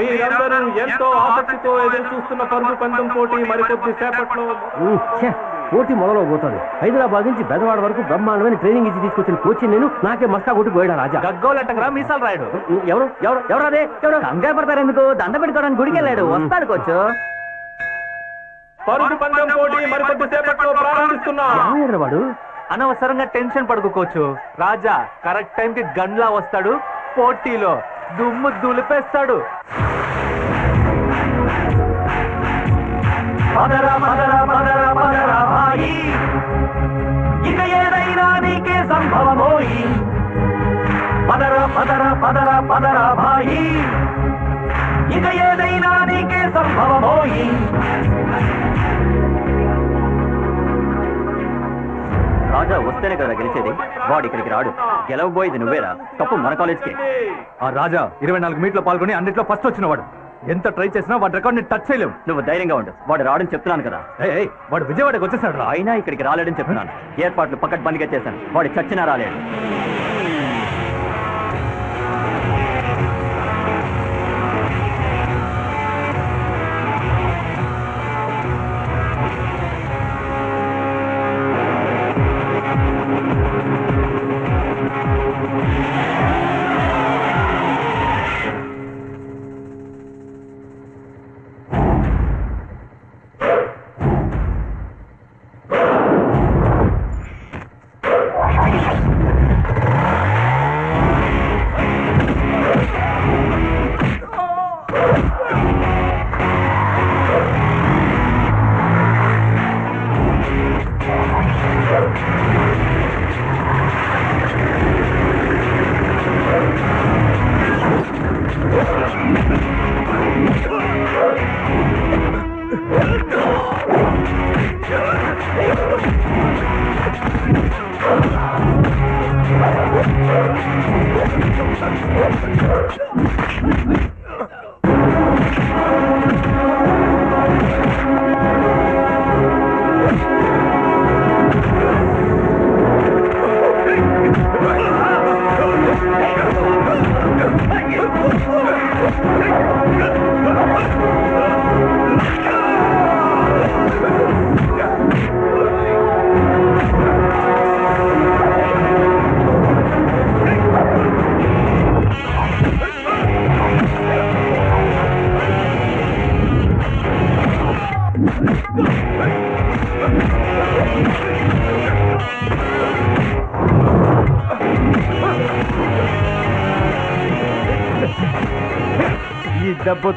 మీరందరూ ఎంతో ఆసక్తితో ఎదురు చూస్తున్న పరుగు పందెం పోటీ మరికొద్ది సేపట్లో పోటీ మొదలు పోతుంది హైదరాబాద్ నుంచి బెదవాడ వరకు బ్రహ్మాండమైన ట్రైనింగ్ ఇచ్చి తీసుకొచ్చిన కోచ్ నేను నాకే మస్కా కొట్టి పోయాడు రాజా? గగ్గోలెట్టకరా మీసాలు రాయుడు. ఎవరు? ఎవరు? ఎవరు అదే? ఎవరు? కంగారు పడతారు ఎందుకు? దండ పెట్టుకోవడానికి గుడికి వెళ్ళాడు. వస్తాడు కోచ్. పరుగు పందెం పోటీ మరికొద్ది సేపట్లో ప్రారంభిస్తున్నా. వాడు? అనవసరంగా టెన్షన్ పడుకోవచ్చు రాజా కరెక్ట్ టైం కి గన్లా వస్తాడు. పోటీలో దుమ్ము దులిపేస్తాడు. పదరా పదరా పదరా పదరా భాయి. ఇక ఏదైనా నీకే సంభవమోయి. పదరా పదరా పదరా పదరా భాయి. ఇక ఏదైనా నీకే సంభవమోయి. రాజా వస్తేనే కదా గెలిచేది? వాడు ఇక్కడికి రాడు. గెలవబోయేది నువ్వేరా? తప్పు మన కాలేజ్కి. ఆ రాజా ఇరవై నాలుగు మీట్లో పాల్గొని అన్నిట్లో ఫస్ట్ వచ్చినవాడు. ఎంత ట్రై చేసినా వాడి రికార్డ్ని టచ్ చేయలేము నువ్వు ధైర్యంగా ఉండు. వాడు రాడని చెప్తున్నాను కదా. ఏయ్, వాడు విజయవాడకి వచ్చేసాడు రా అయినా ఇక్కడికి రాలేడని చెప్తున్నాను. ఏర్పాట్లు పక్కన బందిగా చేశాను. వాడు చచ్చినా రాలేడు.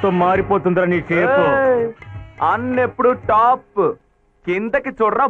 దెబ్బతో మారిపోతుందిరా నీ షేప్ అన్నెప్పుడు టాప్. కిందకి చూడరా.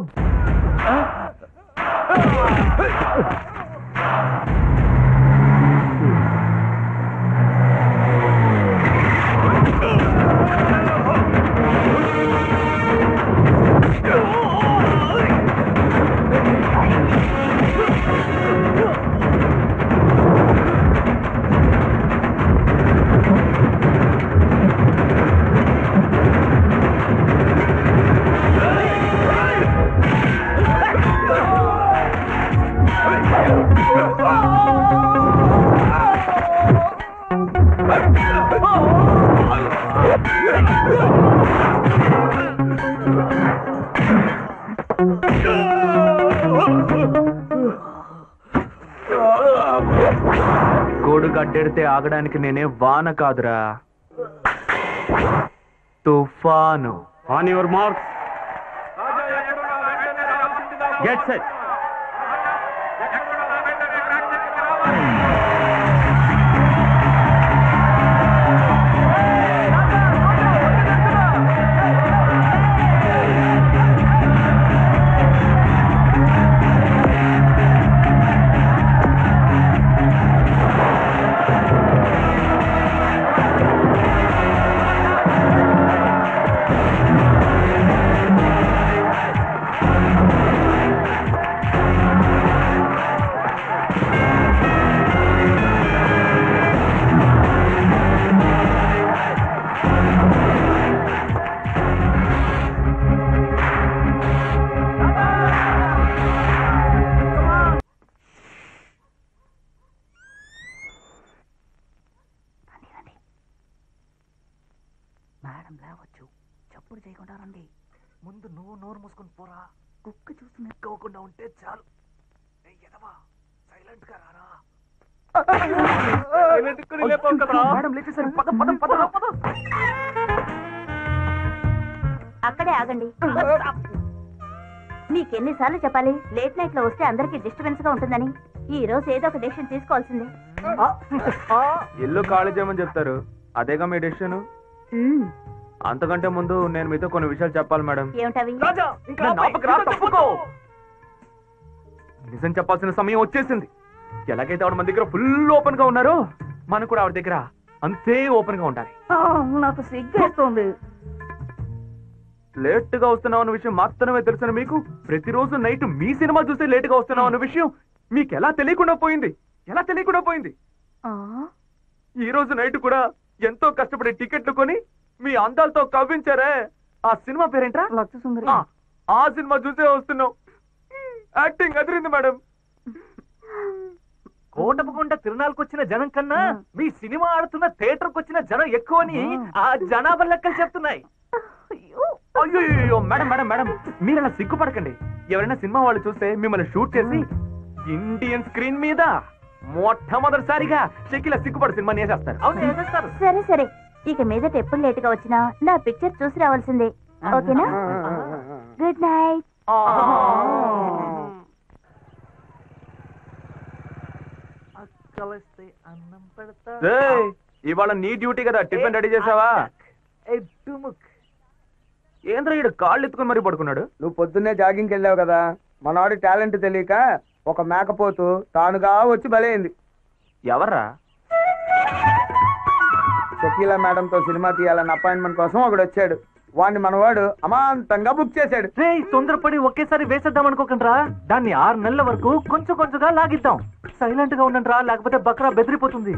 ఆగడానికి నేనే వాన కాదురా. తుఫాను. On your mark get set మీకెన్నిసార్లు చెప్పాలి లేట్ నైట్లో వస్తే అందరికి డిస్టర్బెన్స్గా ఉంటుందని. ఈ రోజు ఏదో ఒక డెసిషన్ తీసుకోవాల్సిందే. ఇల్లు ఖాళీ చేయమని చెప్తారు. అదేగా మీ డెసిషన్ మ్మ్. అంతకంటే ముందు నేను మీతో కొన్ని విషయాలు చెప్పాలి మేడం. ఏమిటవి? తప్పుకో. నిజం చెప్పాల్సిన సమయం వచ్చేసింది. ఎలాగైతే ఆవిడ మన దగ్గర ఫుల్ ఓపెన్గా ఉన్నారో మనం కూడా ఆవిడ దగ్గర అంతే ఓపెన్గా ఉండాలి నాకు సిగ్గేస్తుంది. లేట్గా వస్తున్నావు అన్న విషయం మాత్రమే తెలుసు మీకు? ప్రతిరోజు నైట్ మీ సినిమా చూస్తే లేట్గా వస్తున్నావు అన్న విషయం మీకు ఎలా తెలియకుండా పోయింది? ఎలా తెలియకుండా పోయింది? ఈ రోజు నైట్ కూడా ఎంతో కష్టపడి టికెట్లు కొని మీ అందాలతో కవ్వించారే. ఆ సినిమా పేరేంట్రా? ఆ, సినిమా చూసే వస్తున్నావు. యాక్టింగ్ అదిరింది మేడం. కోటపకొండ తిరునాళ్ళకి వచ్చిన జనం కన్నా మీ సినిమా ఆడుతున్న థియేటర్కి వచ్చిన జనం ఎక్కువని ఆ. జనాభా లెక్కలు చెప్తున్నాయి. అయ్యో మేడం మేడం మేడం మీరు అలా సిగ్గుపడకండి ఎవరైనా సినిమా వాళ్ళు చూస్తే మిమ్మల్ని షూట్ చేసి ఇండియన్ స్క్రీన్ మీద మొట్టమొదటిసారిగా షకిల సిగ్గుపడి సినిమా నేసేస్తారు అవును సరే సరే ఇక మీదట ఎప్పుడు లేట్గా వచ్చినా నా పిక్చర్ చూసి రావాల్సిందే ఓకేనా గుడ్ నైట్ కలిస్తే అన్నం పెడతా ఏయ్, ఇవాళ నీ డ్యూటీ కదా టిఫిన్ రెడీ చేసావా ఏ డుముక్. ఏంద్ర ఈడు కాళ్ళు ఎత్తుకొని మరీ పడుకున్నాడు? నువ్వు పొద్దున్నే జాగింగ్కి వెళ్ళావు కదా. మనవాడి టాలెంట్ తెలియక ఒక మేకపోతు తానుగా వచ్చి బలైంది. ఎవర్రా? షకీలా మేడంతో సినిమా తీయాలన్న అపాయింట్మెంట్ కోసం ఒకడు వచ్చాడు. వాడిని మనవాడు అమాంతంగా బుక్ చేశాడు. రేయ్ తొందరపడి ఒకేసారి వేసేద్దాం అనుకోకండి దాన్ని ఆరు నెలల వరకు కొంచెం కొంచెంగా లాగిద్దాం. సైలెంట్గా ఉండండి రా లేకపోతే బక్రా బెదిరిపోతుంది.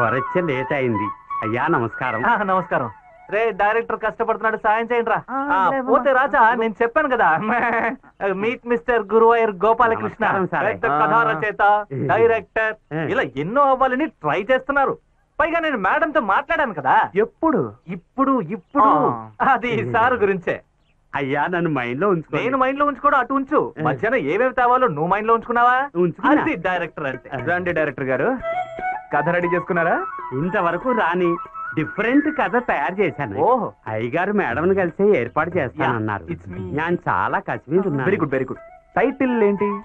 కొరచ్చ లేట్ అయింది. అయ్యా నమస్కారం. ఆ, నమస్కారం. రే డైరెక్టర్ కష్టపడుతున్నాడు సాయం చేయండి రా ఆ, ఆ, రేపు పోతే రాజా నేను చెప్పాను కదా. Meet mister Guruvayur Gopalakrishna. నమస్కారం సార్. పెద్ద కథా రచయిత డైరెక్టర్. ఇలా ఎన్నో అవ్వాలని ట్రై చేస్తున్నారు. పైగా నేను మేడం తో మాట్లాడాను కదా. ఎప్పుడు? ఇప్పుడు ఇప్పుడు. అది సార్ గురించే. అయ్యా నన్ను మైండ్లో ఉంచుకో. నేను మైండ్లో ఉంచుకోవడం అటు ఉంచు. మధ్యాహ్నం ఏమేమి తేవాలో నువ్వు మైండ్లో ఉంచుకున్నావా? ఉంచుకున్నా. అది డైరెక్టర్ అంటే. రండి డైరెక్టర్ గారు. కథ రెడీ చేసుకున్నారా? ఇంతవరకు రాని డిఫరెంట్ కథ తయారు చేశాను. ఓహో. అయ్యగారు మేడం కలిసి ఏర్పాటు చేస్తానన్నారు. Yeah, it's me. నేను చాలా కసి మీద ఉన్నాను. Very good very good title ఏంటి?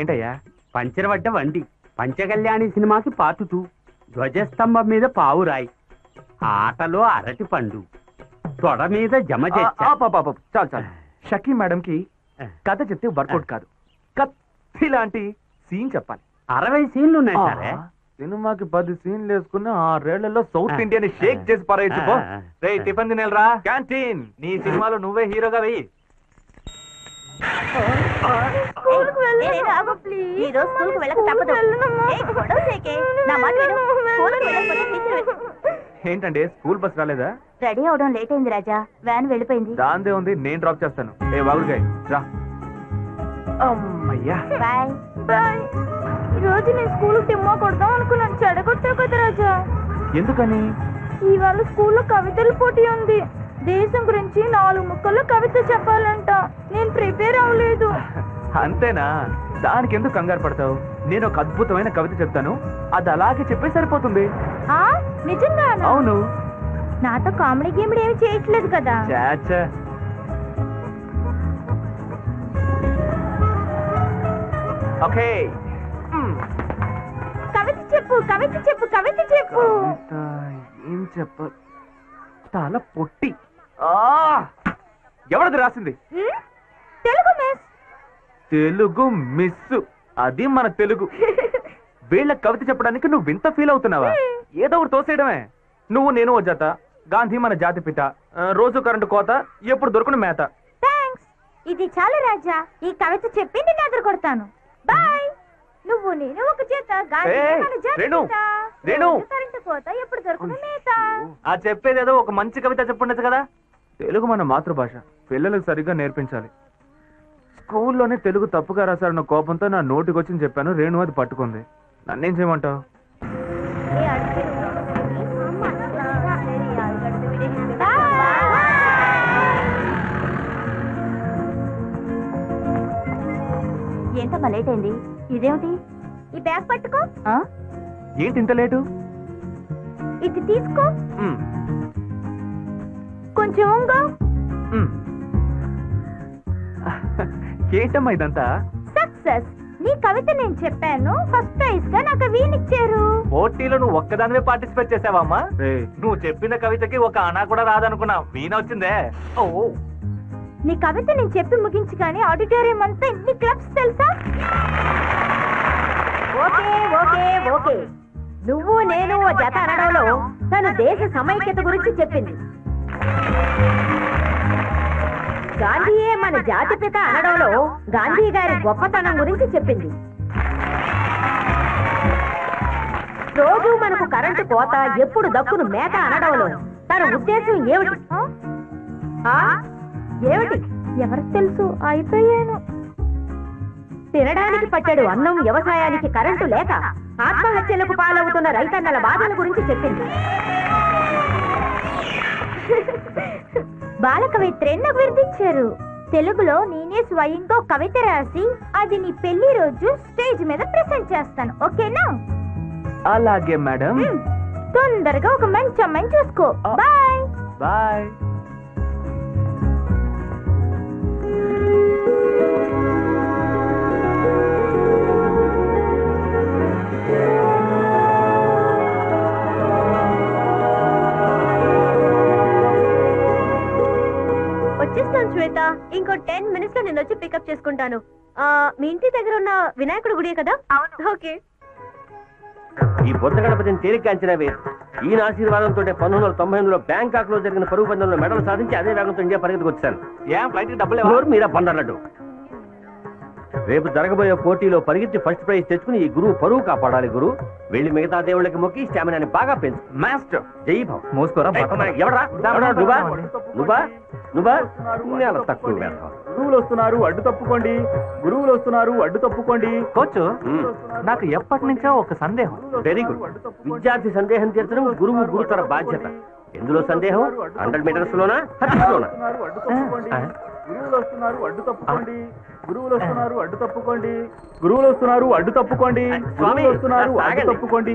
ఏంటయ్యా? పంచరవడ్డ వండి పంచకళ్యాణి సినిమాకి పార్ట్ టూ. ధ్వజస్తంభం మీద పావురాయి ఆటలో అరటి పండు. తొడ మీద జమ ఆ, చేచ్చా. ఆ, పాప, పాప, చాలు చాలు. షకీ మేడం కి కథ చెప్తే వర్కౌట్ కాదు. కత్తి లాంటి సీన్ చెప్పాలి. అరవై సీన్లు ఉన్నాయి సరే. సినిమాకి పది సీన్లు వేసుకున్న ఆరేళ్ళలో సౌత్ ఆ. ఇండియాని షేక్ చేసి పారేయచ్చు. రే టిఫిన్ తినేలరా? క్యాంటీన్. నీ సినిమాలో నువ్వే హీరోగా వెయ్యి. ఏంటండి స్కూల్ బస్ రాలేదా? రెడీ అవడం లేట్ అయింది రాజా. వ్యాన్ వెళ్ళిపోయింది. దాందే ఉంది నేను డ్రాప్ చేస్తాను. ఏ బాగుడికాయ్ రా. అమ్మయ్యా. బాయ్. బాయ్ ఈ రోజు నేను స్కూల్ టిమ్మా కొడదాం అనుకున్నాను. చెడగొట్టావు కదా రాజా. ఎందుకని? ఇవాళ స్కూల్లో కవితల పోటీ ఉంది. దేశం గురించి నాలుగు ముక్కల్లో కవిత చెప్పాలంట. నేను ప్రిపేర్ అవ్వలేదు. అంతేనా? దానికి ఎందుకు కంగారు పడతావు? నేను ఒక అద్భుతమైన కవిత చెప్తాను. అది అలాగే చెప్పే సరిపోతుంది. ఆ? నిజంగా అవును. నాతో కామెడీ గేమ్లు ఏమి చేయట్లేదు కదా. చాచా ఓకే. కవిత చెప్పు కవిత చెప్పు కవిత చెప్పు. ఏం చెప్ప తల పొట్టి. ఎవరిది రాసింది? తెలుగు మిస్ తెలుగు మిస్ అది మన తెలుగు. వీళ్ళ కవిత చెప్పడానికి నువ్వు వింత ఫీల్ అవుతున్నావా? ఏదో ఒకటి తోసేయడమే. నువ్వు నేను ఓ జత గాంధీ మన జాతి పిత. రోజు కరెంటు కోత ఎప్పుడు దొరుకుని మేత. ఇది చాలా రాజా. ఈ కవిత చెప్పింది నేను ఎదురు కొడతాను బాయ్. నువ్వు నేను ఒక చేత రేణు. రేణు. కరెంటు కోత ఎప్పుడు మేత. ఆ చెప్పేది ఏదో ఒక మంచి కవిత చెప్పుండొచ్చు కదా? తెలుగు మన మాతృభాష. పిల్లలకు సరిగ్గా నేర్పించాలి. స్కూల్లోనే తెలుగు తప్పుగా రాశారన్న కోపంతో నా నోటికి వచ్చి చెప్పాను. రేణు అది పట్టుకుంది. నన్నేం చేయమంటావు? ఏంటమ్మా లేట్ అయింది? ఇదేమిటి? ఈ బ్యాగ్ పట్టుకో. ఏంటి ఇంత లేటు? ఇది తీసుకో. కొంచెం ఉంగో. ఏంటమ్మా ఇదంతా? సక్సెస్. నీ కవిత నేను చెప్పాను. ఫస్ట్ ప్రైజ్గా నాకు వీనిచ్చారు పోటీలో నువ్వు ఒక్కదానివే పార్టిసిపేట్ చేసావమ్మా నువ్వు చెప్పిన కవితకి ఒక అనా కూడా రాదనుకున్నా. వీణ వచ్చిందే. ఓ. నీ కవిత నేను చెప్పి ముగించి కానీ ఆడిటోరియం అంతా ఎన్ని క్లబ్స్ తెలుసా? Okay okay okay. నువ్వు నేను ఓ జత అనడంలో తను దేశ సమైక్యత గురించి చెప్పింది. గాంధీయే మన జాతిపిత అనడంలో గాంధీ గారి గొప్పతనం గురించి చెప్పింది. రోజు మనకు కరెంటు కోత ఎప్పుడు దక్కును మేత అనడంలో తన ఉద్దేశం ఏమిటి? ఏమిటి? ఎవరికి తెలుసు? అయిపోయాను. తినడానికి పట్టాడు అన్నం వ్యవసాయానికి కరెంటు లేక ఆత్మహత్యలకు పాలవుతున్న రైతన్నల బాధల గురించి చెప్పింది. బాల కవిత్రేన్ని వివరించారు తెలుగులో నేనే స్వయంగా కవిత రాసి అది నీ పెళ్ళి రోజు స్టేజ్ మీద ప్రెజెంట్ చేస్తాను. ఓకేనా? అలాగే మేడం. తొందరగా ఒక మంచి అమ్మాయిని చూసుకో బాయ్. బాయ్. శ్వేత ఇంకో టెన్ మినిట్స్లో నేను వచ్చి పికప్ చేసుకుంటాను. ఆ, మీ ఇంటి దగ్గర ఉన్న వినాయకుడు గుడి కదా? అవును. ఓకే. ఈ బొద్ద గణపతిని తేలిక అంచనా వేరు ఈయన ఆశీర్వాదంతో పంతొమ్మిది వందల తొంభై ఎనిమిదిలో బ్యాంకాక్లో జరిగిన పరుగు పందెంలో మెడల్ సాధించి అదే వేగంతో ఇండియా పరిగెత్తుకు వచ్చాను ఏం ఫ్లైట్ డబ్బులు ఎవరు మీరా బండర్లడ్డు రేపు జరగబోయే పోటీలో పరిగెత్తి ఫస్ట్ ప్రైజ్ తెచ్చుకుని ఈ గురువు పరువు కాపాడాలి గురు. వెళ్ళి మిగతా దేవుళ్ళకి మొక్కి స్టామినాని బాగా పెంచు. మాస్టర్ జై భవ్. మోసుకోరా ఎవరా నువ్వా? నువ్వా? నువ్వా? నేల తక్కువ. గురువులు వస్తున్నారు అడ్డు తప్పుకోండి. గురువులు వస్తున్నారు అడ్డు తప్పుకోండి. కోచ్. నాకు ఎప్పటి నుంచో ఒక సందేహం. వెరీ గుడ్ విద్యార్థి సందేహం తీర్చడం గురువు గురుతర బాధ్యత. ఎందులో సందేహం? హండ్రెడ్ మీటర్స్ లోనా? లోనా గురువులు వస్తున్నారు అడ్డు తప్పుకోండి. గురువులు వస్తున్నారు అడ్డు తప్పుకోండి. గురువులు వస్తున్నారు అడ్డు తప్పుకోండి. స్వామి, వస్తున్నారు అడ్డు. తప్పుకోండి.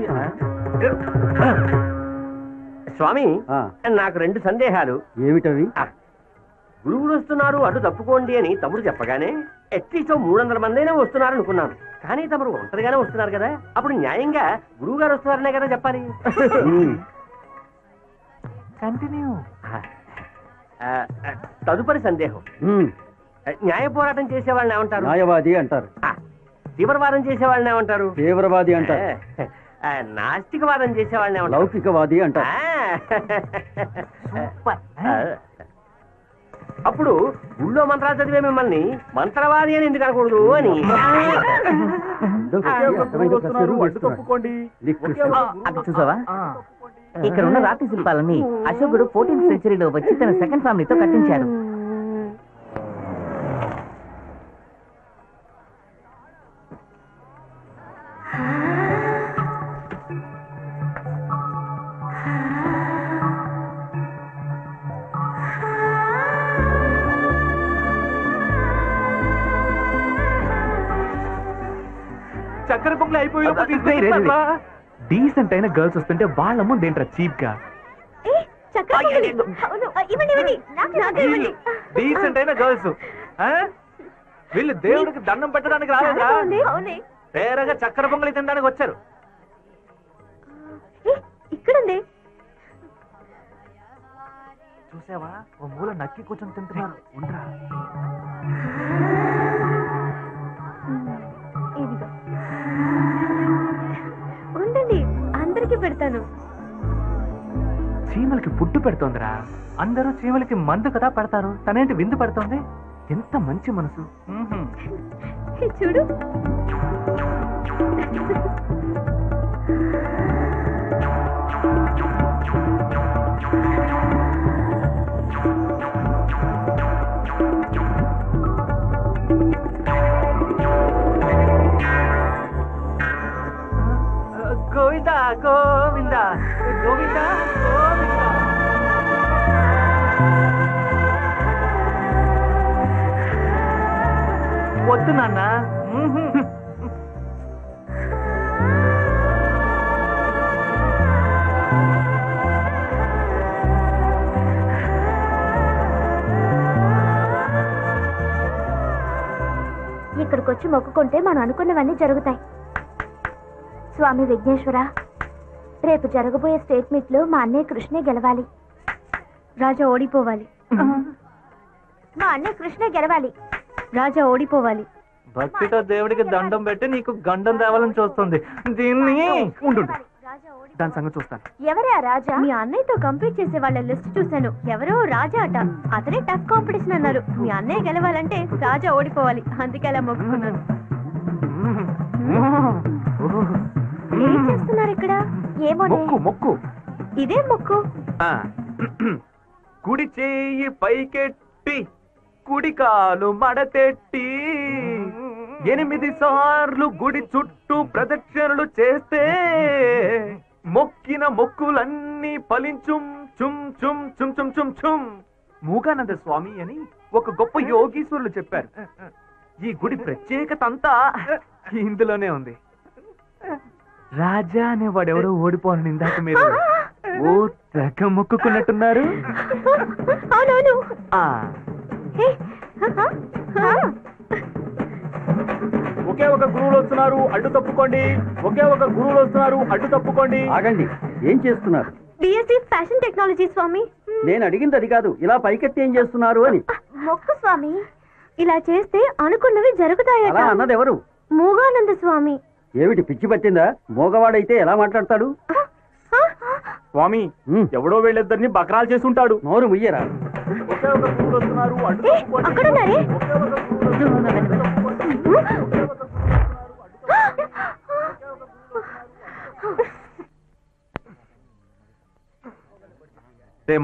స్వామి నాకు రెండు సందేహాలు. ఏమిటవి? గురువులు వస్తున్నారు అటు తప్పుకోండి అని తమ్ముడు చెప్పగానే అట్లీస్ట్ మూడు వందల మంది అయినా వస్తున్నారు అనుకున్నాను. కానీ తమరు ఒంటరిగానే వస్తున్నారు కదా. అప్పుడు న్యాయంగా గురువు గారు వస్తున్నారనే కదా చెప్పాలి. కంటిన్యూ తదుపరి సందేహం. న్యాయ పోరాటం చేసే వాళ్ళని ఏమంటారు? న్యాయవాది అంటారు. తీవ్రవాదం చేసే వాళ్ళని ఏమంటారు? తీవ్రవాది అంటారు. నాస్తికవాదం చేసే వాళ్ళని ఏమంటారు? లౌకికవాది అంటారు. అప్పుడు గుళ్ళో మంత్రాలు చదివే మిమ్మల్ని మంత్రవాది అని ఎందుకు అనకూడదు అని. చూసావా? ఇక్కడ ఉన్న రాతి శిల్పాలన్నీ అశోకుడు ఫోర్టీన్త్ సెంచరీలో వచ్చి తన సెకండ్ ఫ్యామిలీతో కట్టించాడు. చక్కెర పొంగలి అయిపోయి డీసెంట్ అయిన గర్ల్స్ వస్తుంటే వాళ్ళ ముందు ఏంట్రా చీప్గా? డీసెంట్ అయిన గర్ల్స్ వీళ్ళు దేవుడికి దండం పెట్టడానికి రాలేదా వేరేగా చక్కెర పొంగలి తినడానికి వచ్చారు. ఇక్కడుంది. చూసావా? ఓ మూల నక్కి కూర్చొని తింటున్నారు. ఉండరా. అందరికీ పెడతాను. చీమలకి ఫుడ్ పెడుతోందిరా. అందరూ చీమలకి మందు కదా పెడతారు. తనేంటి విందు పెడుతోంది? ఎంత మంచి మనసు. గోవింద. గోవింద గోవింద. ఇక్కడికి వచ్చి మొక్కుకుంటే మనం అనుకున్నవన్నీ జరుగుతాయి. స్వామి విఘ్నేశ్వరా రేపు జరగబోయే స్టేట్ మీట్లో మా అన్నయ్య కృష్ణే గెలవాలి. రాజా ఓడిపోవాలి. మా అన్నయ్య కృష్ణే గెలవాలి. రాజా ఓడిపోవాలి. భక్తితో దేవుడికి దండం పెట్టి నీకు గండం తేవాలని చూస్తుంది. దీన్ని ఉండు. దాని సంగతి చూస్తాను. ఎవరే ఆ రాజా? మీ అన్నయ్యతో కంప్లీట్ చేసే వాళ్ళ లిస్ట్ చూశాను. ఎవరో రాజా అట. అతనే టఫ్ కాంపిటీషన్ అన్నారు. మీ అన్నయ్య గెలవాలంటే రాజా ఓడిపోవాలి. అందుకే అలా మొక్కుకున్నాను. ఏం చేస్తున్నారు ఇక్కడ? ఏమో మొక్కు మొక్కు. ఇదే మొక్కు. కుడి చేయి పైకెట్టి కుడి కాలు మడతెట్టి ఎనిమిది సార్లు గుడి చుట్టూ ప్రదక్షిణలు చేస్తే మొక్కిన మొక్కులన్నీ ఫలించుం చుం చుం చుం చుం చుం చుం. మూగానంద స్వామి అని ఒక గొప్ప యోగీశ్వరులు చెప్పారు. ఈ గుడి ప్రత్యేకత అంతా ఇందులోనే ఉంది. రాజా అనే వాడెవడో ఓడిపోను ఇందాక మీరు ఓ తెగ మొక్కుకున్నట్టున్నారు. అవునవును. ఆ. ఒకే ఒక గురువులు వస్తున్నారు అడ్డు తప్పుకోండి. ఒకే ఒక గురువులు వస్తున్నారు అడ్డు తప్పుకోండి. ఆగండి ఏం చేస్తున్నారు? బిఎస్సి ఫ్యాషన్ టెక్నాలజీ స్వామి. నేను అడిగింది అది కాదు ఇలా పైకెత్తి ఏం చేస్తున్నారు అని. మొక్కు స్వామి. ఇలా చేస్తే అనుకున్నవి జరుగుతాయట. అలా అన్నది ఎవరు? మూగానంద స్వామి. ఏమిటి పిచ్చి పట్టిందా? మోగవాడైతే ఎలా మాట్లాడతాడు? స్వామి ఎవడో వీళ్ళిద్దరిని బకరాలు చేసి ఉంటాడు నోరు ముయ్యరా.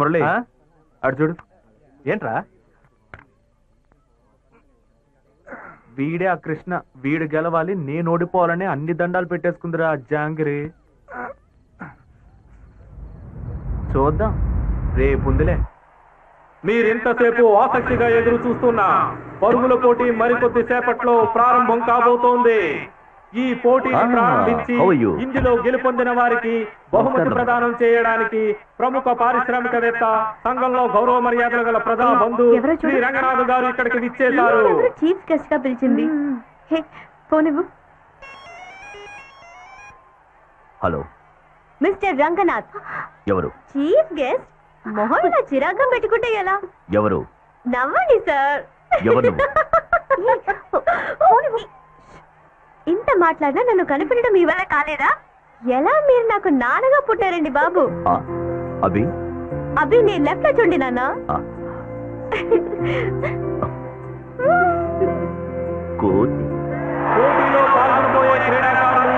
మురళి? అడు చూడు. ఏంట్రా? వీడే ఆ కృష్ణ వీడు గెలవాలి నేను ఓడిపోవాలని అన్ని దండాలు పెట్టేసుకుందిరా జాంగిరి. చూద్దాం. రేపుందిలే మీరింతసేపు ఆసక్తిగా ఎదురు చూస్తున్న పరుగుల పోటీ మరికొద్ది సేపట్లో ప్రారంభం కాబోతోంది. ఈ పోటీని Ah, ప్రారంభించి? ఇందులో గెలుపొందిన వారికి బహుమతి. ప్రదానం చేయడానికి ప్రముఖ పారిశ్రామికవేత్త సంఘంలో గౌరవ మర్యాదలు గల ప్రజా బంధు. శ్రీ రంగనాథ్ గారు ఇక్కడికి విచ్చేశారు. చీఫ్ గెస్ట్గా పిలిచింది హే పోనివ్వు. హలో. మిస్టర్ రంగనాథ్. ఎవరు? Chief guest? మొహం ఇలా చిరాగ్గా పెట్టుకుంటే ఎలా? ఎవరు? నవ్వండి సార్. ఎవరు. ఇంత మాట్లాడినా నన్ను కనిపెట్టడం మీ వల్ల కాలేదా? ఎలా మీరు నాకు నాన్నగా పుట్టారండి బాబు? అభి? అభి నేను లెఫ్ట్లో చూడండి నాన్న. కోతి. పోటీలో పాల్గొనబోయే క్రీడాకారులు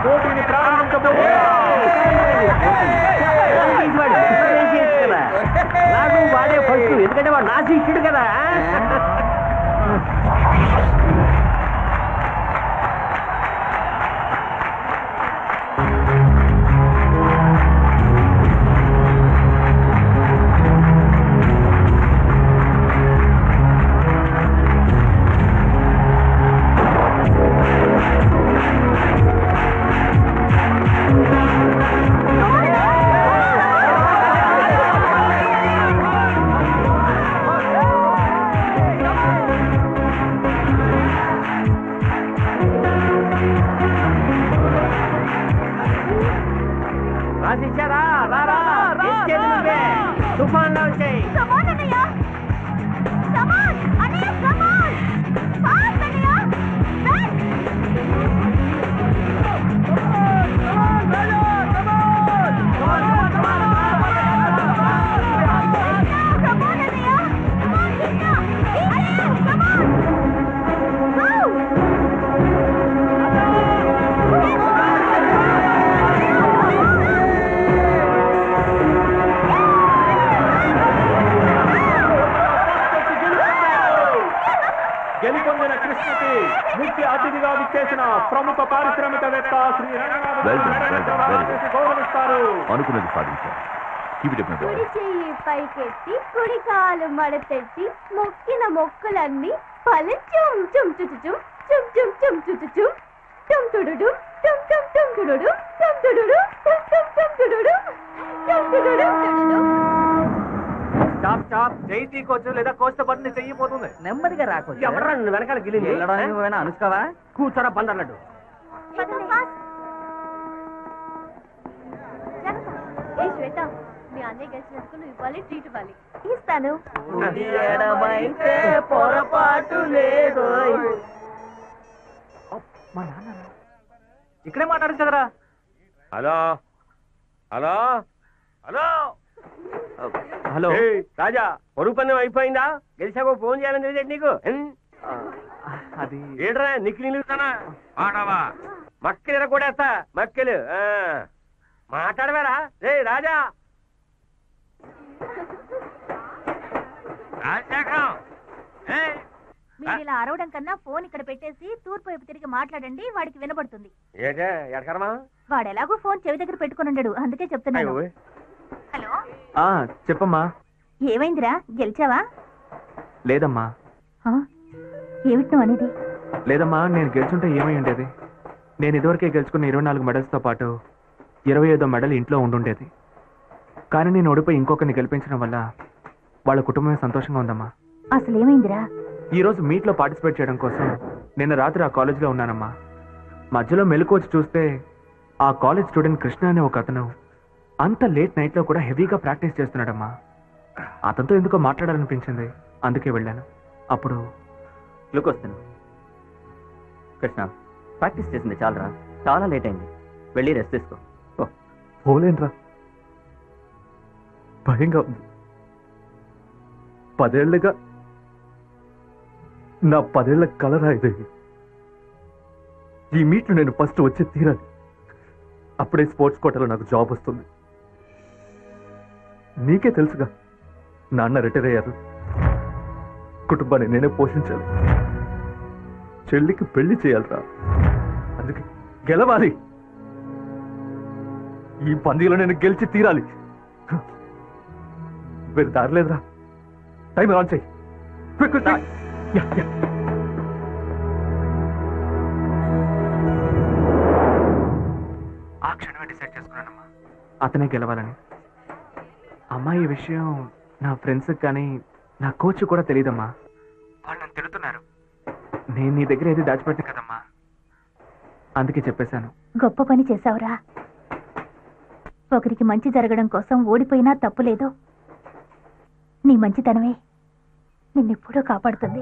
ఉన్నారు పోటీని ప్రారంభించబోతున్నారు నాకు గెలుపొందిన కృష్ణకి ముఖ్య అతిథిగా విచ్చేసిన ప్రముఖ పారిశ్రామికవేత్త శ్రీ రంగనాథ్ గౌరవిస్తారు. అనుకున్నది సాధించారు. కుడి చెయ్యి పైకెత్తి కుడి కాలు మడతెట్టి మొక్కిన మొక్కులన్నీ ఫలించుం చుం చుం చుం చుమ్ చుమ్ చుమ్ చుమ్ చుమ్ చుమ్ టుమ్ టుడుడు టుమ్ టుమ్ టుమ్ టుడుడు టుమ్ టుడుడు టుమ్ టుమ్ టుమ్ టుడుడు టుమ్ టుడుడు టుడుడు స్టాప్ స్టాప్. చేయి తీకోవచ్చు లేదా కోస్తే పాటు నీ చెయ్యి పోతుంది నెమ్మదిగా రాకొచ్చు ఎవరా నిన్ను వెనకాల గిల్లింది వెళ్ళడానికి అనుష్కవా కూర్చోరా శ్వేత మీ అన్నయ్య గెలిచినందుకు నువ్వు ఇవ్వాలి ట్రీట్ ఇవ్వాలి. ఇస్తాను. ఎడమైతే పొరపాటు లేదు. మా నాన్న. ఇక్కడే మాట్లాడచ్చు కదరా. హలో? హలో? హలో? హలో. ఏయ్, రాజా. పరుగు పందెం అయిపోయిందా? గెలిచాకో ఫోన్ చేయాలని తెలియదు నీకు? అది. ఏడ్రా నిక్కి నిలుగుతానా ఆడవా. మక్కలు కొడేస్తా. మక్కలు. ఆ. మాట్లాడవేరా. రే రాజా. రాజశేఖరం. మీరు ఇలా అరవడం కన్నా ఫోన్ ఇక్కడ పెట్టేసి తూర్పు వైపు తిరిగి మాట్లాడండి వాడికి వినబడుతుంది. వాడు ఎలాగో ఫోన్ చెవి దగ్గర పెట్టుకుని ఉండడు అందుకే చెప్తున్నాను. హలో. ఆ చెప్పమ్మా. ఏమైందిరా? గెలిచావా? లేదమ్మా. ఆ? ఏమిటి నువ్వు అనేది? లేదమ్మా నేను గెలుచుంటే ఏమై ఉండేది? నేను ఇదివరకే గెలుచుకున్న ఇరవై నాలుగు మెడల్స్తో పాటు ఇరవై ఐదో మెడల్ ఇంట్లో ఉండుండేది. కానీ నేను ఓడిపోయి ఇంకొకరిని గెలిపించడం వల్ల వాళ్ళ కుటుంబమే సంతోషంగా ఉందమ్మా. అసలు ఏమైందిరా? ఈ రోజు మీట్లో పార్టిసిపేట్ చేయడం కోసం నిన్న రాత్రి ఆ కాలేజీలో ఉన్నానమ్మా. మధ్యలో మెలకు వచ్చి చూస్తే ఆ కాలేజ్ స్టూడెంట్ కృష్ణ అనే ఒక అతను అంత లేట్ నైట్లో కూడా హెవీగా ప్రాక్టీస్ చేస్తున్నాడమ్మా. అతనితో ఎందుకో మాట్లాడాలనిపించింది. అందుకే వెళ్ళాను. అప్పుడు లుక్ వస్తున్నా. కృష్ణ ప్రాక్టీస్ చేసింది చాలరా? చాలా లేట్ అయింది. వెళ్ళి రెస్ట్ తీసుకో. ఓ పోలేనురా. భయంగా ఉంది. పదేళ్ళుగా నా పదేళ్ళ కలరా ఇది? ఈ మీట్లు నేను ఫస్ట్ వచ్చి తీరాలి. అప్పుడే స్పోర్ట్స్ కోటలో నాకు జాబ్ వస్తుంది. నీకే తెలుసుగా. నాన్న రిటైర్ అయ్యారు. కుటుంబాన్ని నేనే పోషించాలి. చెల్లికి పెళ్ళి చేయాలరా. అందుకే గెలవాలి. ఈ పందిలో నేను గెలిచి తీరాలి. వేరే దారి లేదురా. టైం ఆన్ చేయి. క్విక్ యా యా ఆ క్షణమే డిసైడ్ చేసుకున్నానమ్మా? అతనే గెలవాలని. అమ్మా ఈ విషయం నా ఫ్రెండ్స్ కానీ నా కోచ్ కూడా తెలియదమ్మా వాళ్ళు నన్ను తిడుతున్నారు. నేను నీ దగ్గర ఏది దాచిపెట్టిన కదమ్మా. అందుకే చెప్పేశాను. గొప్ప పని చేశావురా. ఒకరికి మంచి జరగడం కోసం ఓడిపోయినా తప్పు లేదు. నీ మంచితనమే నిన్నెప్పుడూ కాపాడుతుంది.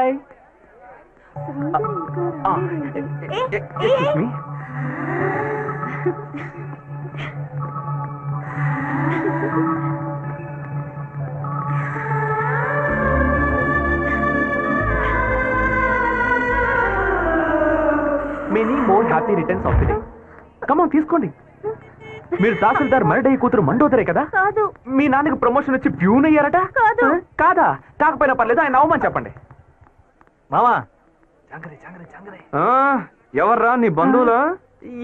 A, many more happy returns of the day. Come on తీసుకోండి. మీరు తహసీల్దార్ మరడయ్య కూతురు మండోదరే కదా? కాదు. మీ నాన్నకి ప్రమోషన్ వచ్చి ప్యూన్ అయ్యారట? కాదా? కాకపోయినా పర్లేదు ఆయన అవమని చెప్పండి. ఎవర్రా నీ బంధువులు?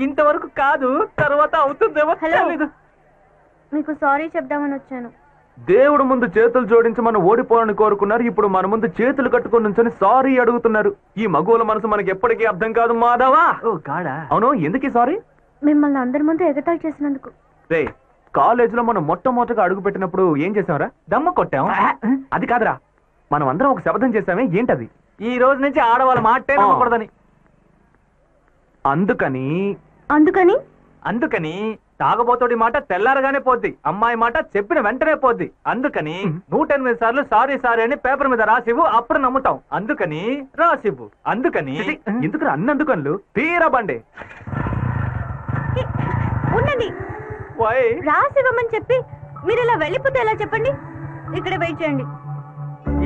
ఇంతవరకు కాదు తర్వాత అవుతుందేమో. తెలీదు. మీకు సారీ చెప్దామని వచ్చాను. దేవుడు ముందు చేతులు జోడించి మనం ఓడిపోవాలని కోరుకున్నారు ఇప్పుడు మన ముందు చేతులు కట్టుకొని నుంచొని సారీ అడుగుతున్నారు. ఈ మగువుల మనసు మనకి ఎప్పటికీ అర్థం కాదు మాధవా! ఓ గాడా. అవును ఎందుకు సారీ? మిమ్మల్ని అందరి ముందు ఎగతాళి చేసినందుకు. రే కాలేజీలో మనం మొట్టమొదటిగా అడుగు పెట్టినప్పుడు ఏం చేసావురా? దమ్మ కొట్టాం అది కాదురా. మనం అందరం ఒక శబ్దం చేసామే ఏంటది? ఈ రోజు నుంచి ఆడవాళ్ళ మాటే. నమ్మకూడదని. అందుకని అందుకని? అందుకని తాగబోతోడి మాట తెల్లారగానే పోద్ది. అమ్మాయి మాట చెప్పిన వెంటనే పోద్ది. అందుకని నూట ఎనిమిది సార్లు సారీ సారీ అని పేపర్ మీద రాసివ్వు అప్పుడు నమ్ముతాం. అందుకని రాసివ్వు. అందుకని ఎందుకు అన్నందుకన్లు తీరా బండి. వై? రాసివ్వమని చెప్పి మీరు ఇలా వెళ్ళిపోతే ఎలా చెప్పండి? ఇక్కడ వెయిట్ చేయండి.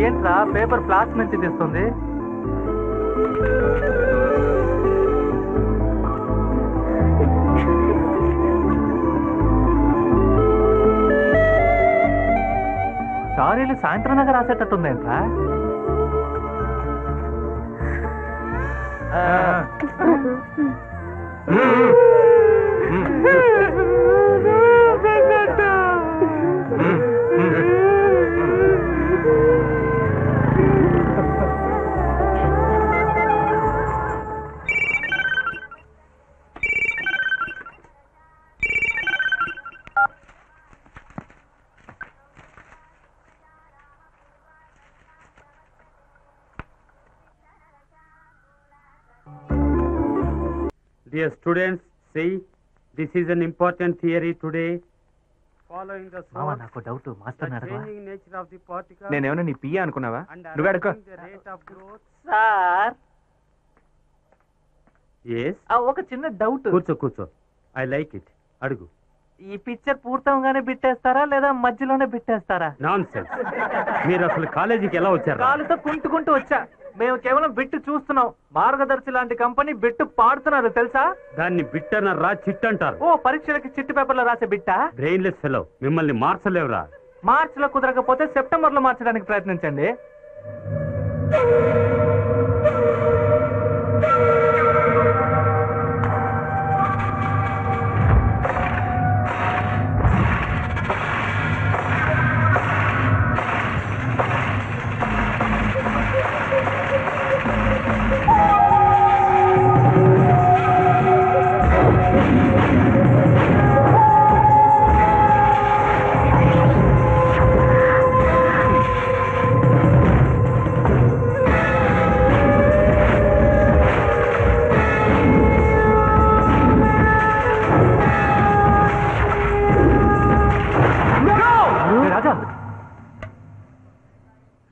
ఏంట్రా పేపర్ ప్లాస్ నుంచి తీస్తుంది? సారీలు సాయంత్రం దాకా రాసేటట్టుందేంట్రా Dear students, see, this is an important theory today. Following the మావా source, నాకు డౌట్ the మాస్టర్ అడగవా changing nature of the particle నేనేమన్నా నీ పియ్య అనుకున్నావా and నువ్వు అడుకో arresting the rate of growth. Sir Yes, ఒక చిన్న డౌట్ కూర్చో కూర్చో ఐ లైక్ ఇట్ అడుగు ఈ పిక్చర్ పూర్తవగానే బిట్టేస్తారా లేదా మధ్యలోనే బిట్టేస్తారా నాన్ సెన్స్ మీరు అసలు కాలేజీకి ఎలా వచ్చారు కాలుతో కుంటుకుంటూ వచ్చా మేము కేవలం బిట్టు చూస్తున్నాం. మార్గదర్శి లాంటి కంపెనీ బిట్టు పాడుతున్నారు తెలుసా? దాన్ని బిట్టనర్రా చిట్ అంటారు. ఓ పరీక్షలకి చిట్టు పేపర్లో రాసే బిట్టా బ్రెయిన్లెస్ ఫెలో మిమ్మల్ని మార్చలేవురా. మార్చ్లో కుదరకపోతే సెప్టెంబర్లో మార్చడానికి ప్రయత్నించండి.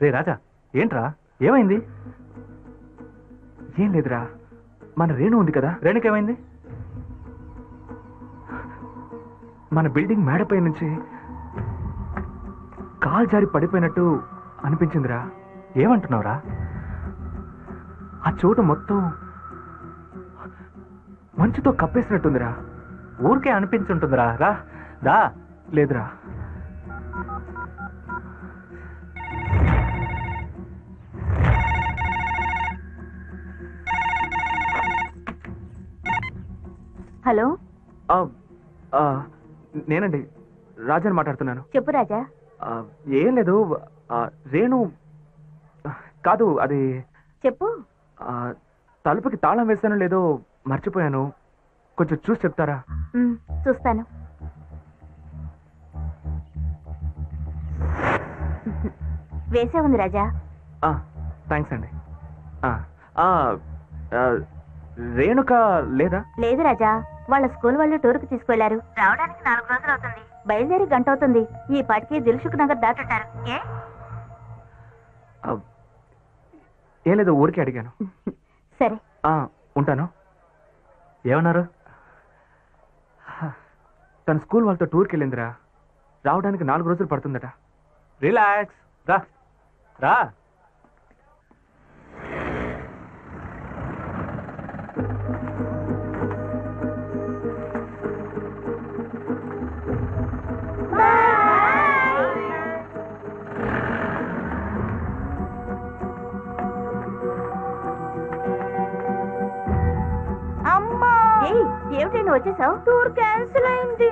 రే రాజా ఏంట్రా? ఏమైంది? ఏం లేదురా మన రేణు ఉంది కదా. రేణుకేమైంది? మన బిల్డింగ్ మేడపై నుంచి కాల్ జారి పడిపోయినట్టు అనిపించిందిరా. ఏమంటున్నావురా? ఆ చోటు మొత్తం మంచుతో కప్పేసినట్టుందిరా. ఊరికే అనిపించుంటుందిరా. రా దా లేదురా. హలో? నేనండి. రాజాని మాట్లాడుతున్నాను. చెప్పు రాజా. ఏం లేదు. రేణు కాదు అది చెప్పు. తలుపుకి తాళం వేసానో లేదో మర్చిపోయాను. కొంచెం చూసి చెప్తారా? చూస్తాను. వేసే ఉంది రాజా. థ్యాంక్స్ అండి. రేణుక లేదా? లేదు రాజా. వాళ్ళ స్కూల్ వాళ్ళు టూర్కి తీసుకెళ్ళారు. రావడానికి నాలుగు రోజులు అవుతుంది. బయలుదేరి గంట అవుతుంది ఈ పాటికి దిల్సుఖ్ నగర్ దాటుంటారు. ఏ? ఏం లేదు ఊరికే అడిగాను. సరే. ఆ, ఉంటాను. ఏమన్నారు? తన స్కూల్ వాళ్ళతో టూర్కి వెళ్ళిందిరా. రావడానికి నాలుగు రోజులు పడుతుందట. రిలాక్స్. రా. రా. వచ్చేసావు టూర్ క్యాన్సిల్ అయింది.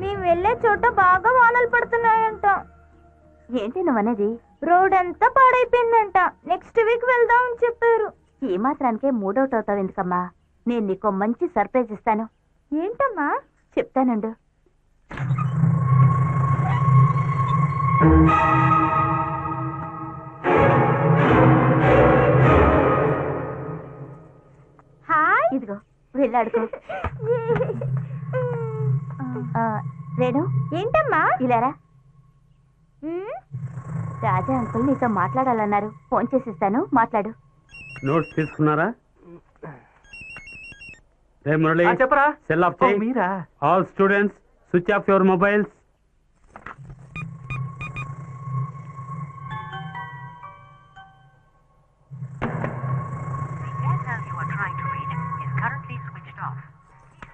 మేము వెళ్ళే చోట బాగా వానలు పడుతున్నాయంట. ఏంటి నువ్వు అనేది రోడ్ అంతా పాడైపోయిందంట. నెక్స్ట్ వీక్ వెళ్దాం అని చెప్పారు. ఈ మాత్రానికే మూడౌట్ అవుతావు ఎందుకమ్మా? నేను నీకు మంచి సర్ప్రైజ్ ఇస్తాను. ఏంటమ్మా? చెప్తానండు. హాయ్ ఇదిగో. వెళ్ళ వెళ్ళి ఆడుకో ఆ, రేణు? ఏంటమ్మా? ఇలారా రాజా అంకుల్ నీతో మాట్లాడాలన్నారు. ఫోన్ చేసిస్తాను. మాట్లాడు. నోట్స్ తీసుకున్నారా? రే మురళి ఆ, చెప్పరా. సెల్ ఆఫ్ ఓ, చేయి మీరా? All students switch off your mobiles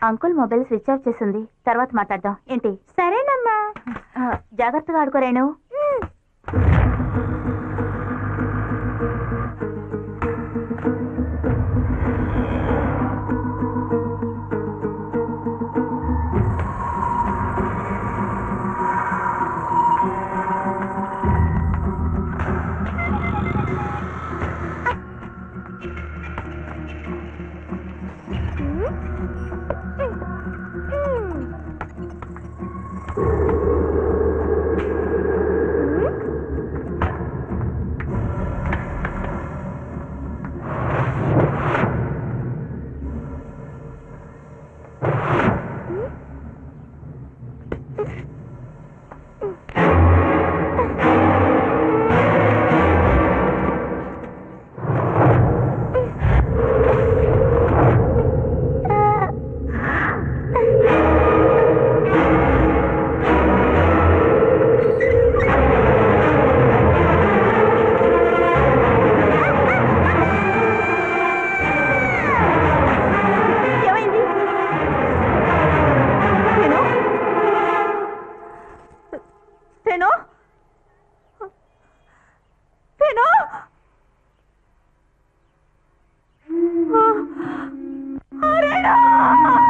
uncle mobile switch off చేసింది. తర్వాత మాట్లాడదాం. ఏంటి? సరేనమ్మా. జాగ్రత్తగా ఆడుకోరేను రేణు రేణు ఆ,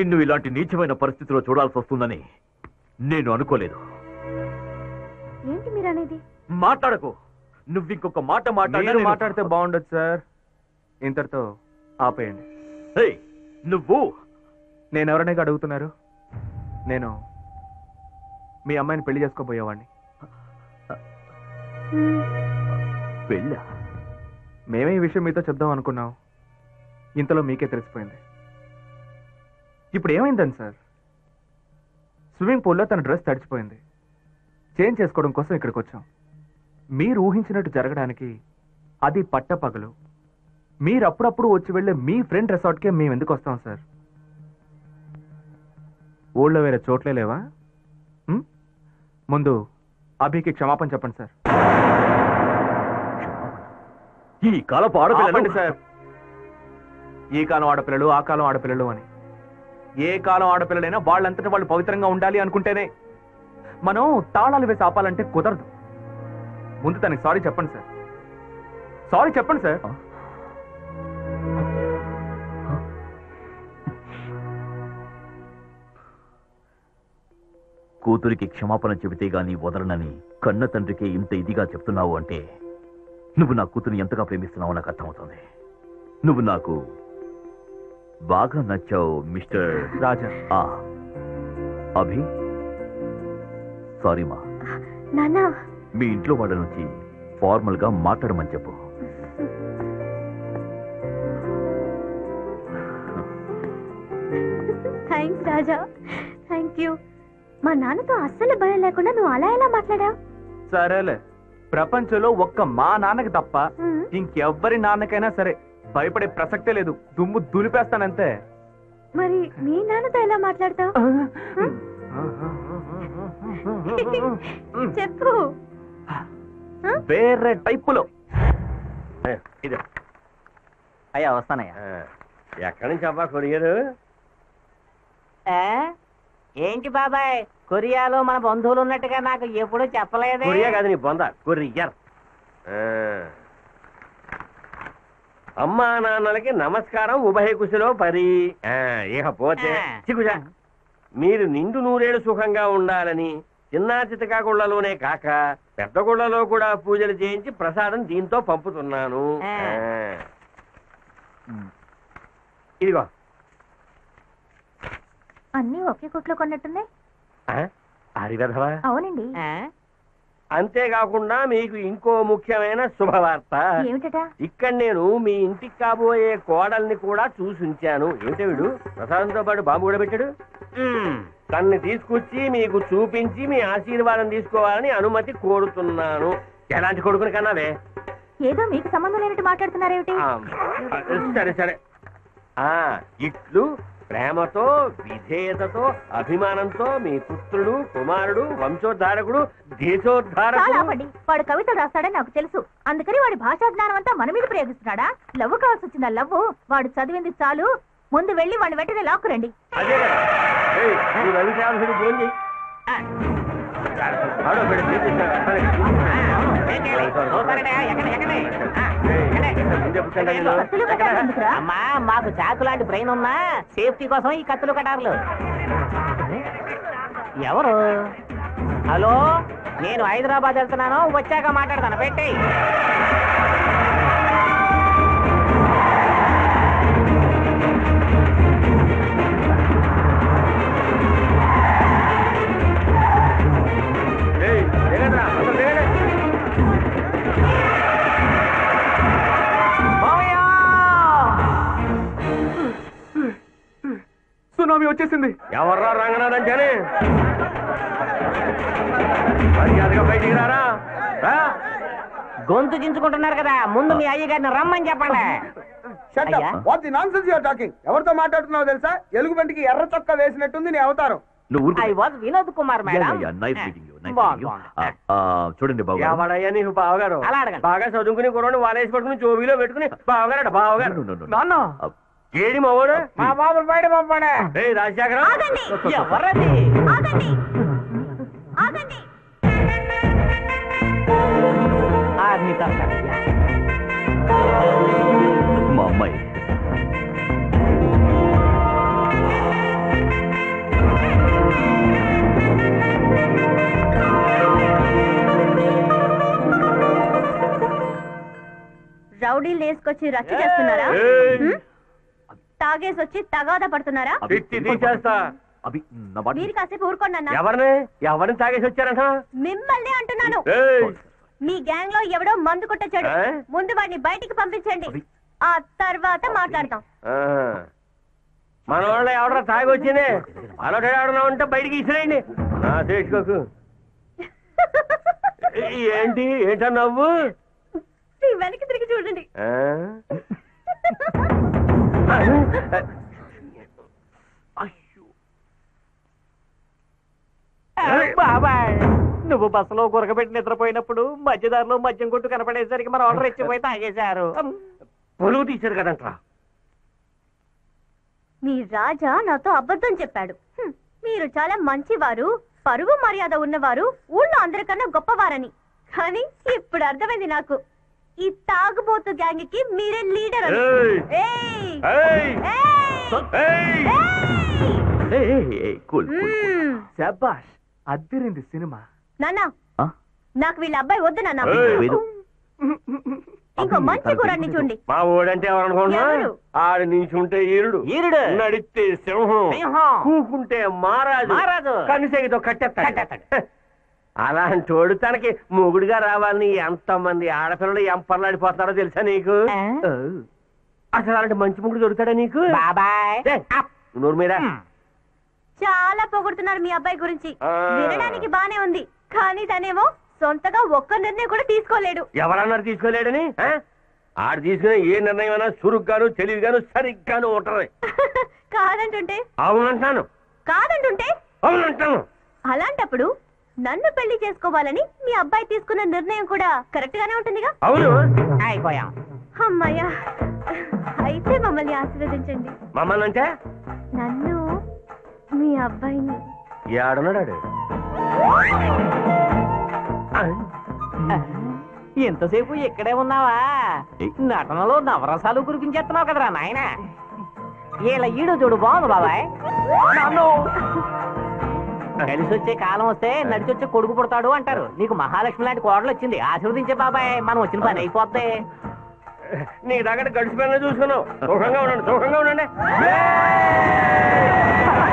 నిన్ను ఇలాంటి నీచమైన పరిస్థితిలో చూడాల్సి వస్తుందని నేను అనుకోలేదు. ఏంటి మీరు అనేది మాట్లాడకు. నువ్వు ఇంకొక మాట మీరు మాట్లాడి మాట్లాడితే బాగుండదు సార్. ఇంతటితో ఆపేయండి. ఏయ్, నువ్వు? నేను ఎవరైనా అడుగుతున్నారు? నేను మీ అమ్మాయిని పెళ్ళి చేసుకోబోయేవాడిని. వెళ్ళా మేమే ఈ విషయం మీతో చెప్దాం అనుకున్నాం. ఇంతలో మీకే తెలిసిపోయింది. ఇప్పుడు ఏమైందని సార్? స్విమ్మింగ్ పూల్లో తన డ్రెస్ తడిచిపోయింది. చేంజ్ చేసుకోవడం కోసం ఇక్కడికి వచ్చాం మీరు ఊహించినట్టు జరగడానికి అది పట్టపగలు. మీరు అప్పుడప్పుడు వచ్చి వెళ్ళే మీ ఫ్రెండ్ రిసార్ట్కే మేము ఎందుకు వస్తాం సార్? ఊళ్ళో వేరే చోట్లే లేవా? ముందు అభికి క్షమాపణ చెప్పండి సార్. ఈ కాలపు ఆపండి ఆడపిల్లలు సార్. ఈ కాలం ఆడపిల్లలు ఆ కాలం ఆడపిల్లలు అని. ఏ కాలం ఆడపిల్లలైనా వాళ్ళంతటా వాళ్ళు పవిత్రంగా ఉండాలి అనుకుంటేనే. మనం తాళాలు వేసి ఆపాలంటే కుదరదు. ముందు తనకి సారీ చెప్పండి సార్. సారీ చెప్పండి సార్. కూతురికి క్షమాపణ చెబితే గాని వదలనని కన్న తండ్రికి ఇంత ఇదిగా చెప్తున్నావు అంటే నువ్వు నా కూతురిని ఎంతగా ప్రేమిస్తున్నావో నాకు అర్థమవుతుంది. నువ్వు నాకు బాగా నచ్చావు మిస్టర్ రాజా ఆ. అభి? సారీ మా. నాన్న. మీ ఇంట్లో వాళ్ళ నుంచి ఫార్మల్గా మాట్లాడమని చెప్పు. Thanks Raja. Thank you. మా నాన్నతో అస్సలు భయం లేకుండా నువ్వు అలా ఎలా మాట్లాడావు? సరేలే. ప్రపంచంలో ఒక్క మా నాన్నకి తప్ప ఇంకెవ్వరి నాన్నకైనా సరే భయపడే ప్రసక్తే లేదు. దుమ్ము దులిపేస్తానంతే. మరి మీ నాన్నతో ఎలా మాట్లాడతావు? చెప్పు. వేరే టైపులో. ఇది. అయ్యా వస్తానయ్యా. ఎక్కడి నుంచి అబ్బా కొరియరు? ఏంటి బాబాయ్ కొరియాలో మన బంధువులు ఉన్నట్టుగా నాకు ఎప్పుడూ చెప్పలేదే. కొరియా కాదు నీ బొంద కొరియర్. ఆ. అమ్మా నాన్నలకి నమస్కారం ఉభయ కుశలో పరి ఆ, ఇక పోతే ఆ. చిగుజా మీరు నిండు నూరేళ్ళు సుఖంగా ఉండాలని చిన్న చితకా గుళ్ళలోనే కాక పెద్ద గుళ్ళలో కూడా పూజలు చేయించి ప్రసాదం దీంతో పంపుతున్నాను ఆ. ఆ. ఇదిగో అన్నీ ఒకే కొట్లో కొన్నట్టున్నాయి ఆ? అవునండి ఆ? అంతేకాకుండా మీకు ఇంకో ముఖ్యమైన శుభవార్త. ఏమిటట? ఇక్కడ నేను మీ ఇంటికి కాబోయే కోడల్ని కూడా చూసి ఉంచాను ఏమిటి వీడు? ప్రసాదంతో పాటు బాంబు కూడా పెట్టాడు. తన్ని తీసుకొచ్చి మీకు చూపించి మీ ఆశీర్వాదం తీసుకోవాలని అనుమతి కోరుతున్నాను. ఎలాంటి కొడుకుని కన్నావే? ఏదో మీకు సంబంధం లేనట్టు మాట్లాడుతున్నారేమిటి? సరే సరే. ఆ ఇట్లు ప్రేమతో విధేయతతో అభిమానంతో మీ పుత్రుడు కుమారుడు వంశోద్ధారకుడు దేశోద్ధారకుడు. వాడు కవితలు రాస్తాడని నాకు తెలుసు. అందుకని వాడి భాషా జ్ఞానం అంతా మన మీద ప్రయోగిస్తున్నాడా? లవ్ కావాల్సి వచ్చిందా లవ్ వాడు చదివింది చాలు. ముందు వెళ్ళి వాడిని వెంటనే లాక్కురండి. అదే కదా. అమ్మా మాకు చాకు లాంటి బ్రెయిన్ ఉన్నా సేఫ్టీ కోసం ఈ కత్తులు కటారులు ఎవరు? హలో నేను హైదరాబాద్ వెళ్తున్నాను వచ్చాక మాట్లాడతాను. పెట్టే సునామీ వచ్చేసింది. ఎవర్రా రంగనాథ్ అంటేనే? మర్యాదగా బయటికి రారా. గొంతు చించుకుంటున్నారు కదా ముందు మీ అయ్య. గారిని రమ్మని చెప్పండి talking? ఎవరితో మాట్లాడుతున్నావు తెలుసా? ఎలుగు బంటికి ఎర్ర చొక్క వేసినట్టుంది నీ అవతారం. I was Vinod Kumar madam చూడండి నీకు బావగారు? అలా అడగండి. బాగా చదువుకుని కుర్రోని వాలేసి పట్టుకుని జోబీలో పెట్టుకుని బావగారు. నాన్న. ఏడి మావాడు మా బాబుని బయట పంపడే? ఏయ్ రాజశేఖర? ఆగండి. ఎవరది ఆగండి. ఆగండి. మా అమ్మాయి. రౌడీలు వేసుకొచ్చి రచ్చ చేస్తున్నారా? ఏయ్. హ్మ్? తాగేసి వచ్చి తగాదా పడుతున్నారా? మాట మీరు కాసేపు ఊరుకోండి అన్న. ఎవరిని? ఎవరిని తాగేసి వచ్చారంట మిమ్మల్ని అంటున్నాను. ఏయ్. మీ గ్యాంగ్లో ఎవడో మందు కొట్టొచ్చాడు? ముందు వాడిని బయటికి పంపించండి. ఆ తర్వాత మాట్లాడతాం. మన వాళ్ళు ఎవడరా తాగి వచ్చింది అలొక ఎవడన్నా ఉంటే బయటికి ఇసిరేయండి. నా చేసుకోకు ఏంటి? ఏంటా నవ్వు? మీ వెనక్కి తిరిగి చూడండి. బాబాయ్ నువ్వు బస్సులో గురకబెట్టి నిద్రపోయినప్పుడు మధ్యదారిలో మద్యం కొట్టు కనపడేసరికి మన ఆర్డర్ ఇచ్చిపోయి తాగేశారు. పొలుగు తీశారు కదంట్రా. మీ రాజా నాతో అబద్ధం చెప్పాడు. మీరు చాలా మంచివారు పరువు మర్యాద ఉన్నవారు ఊళ్ళో అందరికన్నా గొప్పవారని. కానీ ఇప్పుడు అర్థమైంది నాకు. ఈ తాగుబోతు గ్యాంగ్కి మీరే లీడర్ అని. ఏయ్! ఏయ్! ఏయ్! ఏయ్! ఏయ్! ఏయ్! కూల్ మ్మ్. శబాష్ అద్దిరింది సినిమా నాన్న నాకు వీళ్ళ అబ్బాయి వద్దు నాన్న! ఇంకో మంచి కూరని చూడండి మా ఊడంటే ఎవరనుకున్నా ఎవరు? ఆడు నించుంటే ఈరుడు ఈరుడు. నడిస్తే సింహం సింహం. కూకుంటే మారాజు మారాజు. కనిసేగితో కట్టేస్తాడు కట్టేస్తాడు. అలాంటి వాడు తనకి మొగుడుగా రావాలని ఎంతమంది ఆడపిల్లలు ఎంపర్లాడిపోతున్నారో తెలుసా నీకు? అసలు అలాంటి మంచి మొగుడు దొరుకుతాడా నీకు? బాబాయ్. ఏయ్, నోరు మీద చాలా పొగుడుతున్నారు మీ అబ్బాయి గురించి. వినడానికి బానే ఉంది. కానీ తనేమో సొంతగా ఒక్క నిర్ణయం కూడా తీసుకోలేడు. ఎవరన్నారు తీసుకోలేడని? ఆడు తీసుకునే ఏ నిర్ణయం అయినా చురుగ్గాను తెలివిగాను సరిగ్గాను ఉంటది. కాదంటుంటే. అవునంటాను కాదంటుంటే. అవునంటాను అలాంటప్పుడు నన్ను పెళ్ళి చేసుకోవాలని మీ అబ్బాయి తీసుకున్న నిర్ణయం కూడా కరెక్ట్ గానే ఉంటుందిగా? అవును. అయిపోయాం. అమ్మాయ్యా. అయితే మమ్మల్ని ఆశీర్వదించండి. మమ్మల్ని అంటే నన్ను మీ అబ్బాయిని. ఏడున్నాడు ఎంతసేపు ఇక్కడే ఉన్నావా? నటనలో నవరసాలు కురిపించేస్తున్నావు కదరా నాయన. ఇలా ఈడు చూడు బాగుంది బాబాయ్. కలిసి వచ్చే కాలం వస్తే నడిచి వచ్చే కొడుకు పుడతాడు అంటారు. నీకు మహాలక్ష్మి లాంటి కోడలు వచ్చింది. ఆశీర్వదించే బాబాయ్. మనం వచ్చిన పని అయిపోద్ది. నీ దగ్గర గడిచిపోయినా చూసుకున్నావు. సుఖంగా ఉండండి సుఖంగా ఉండండి.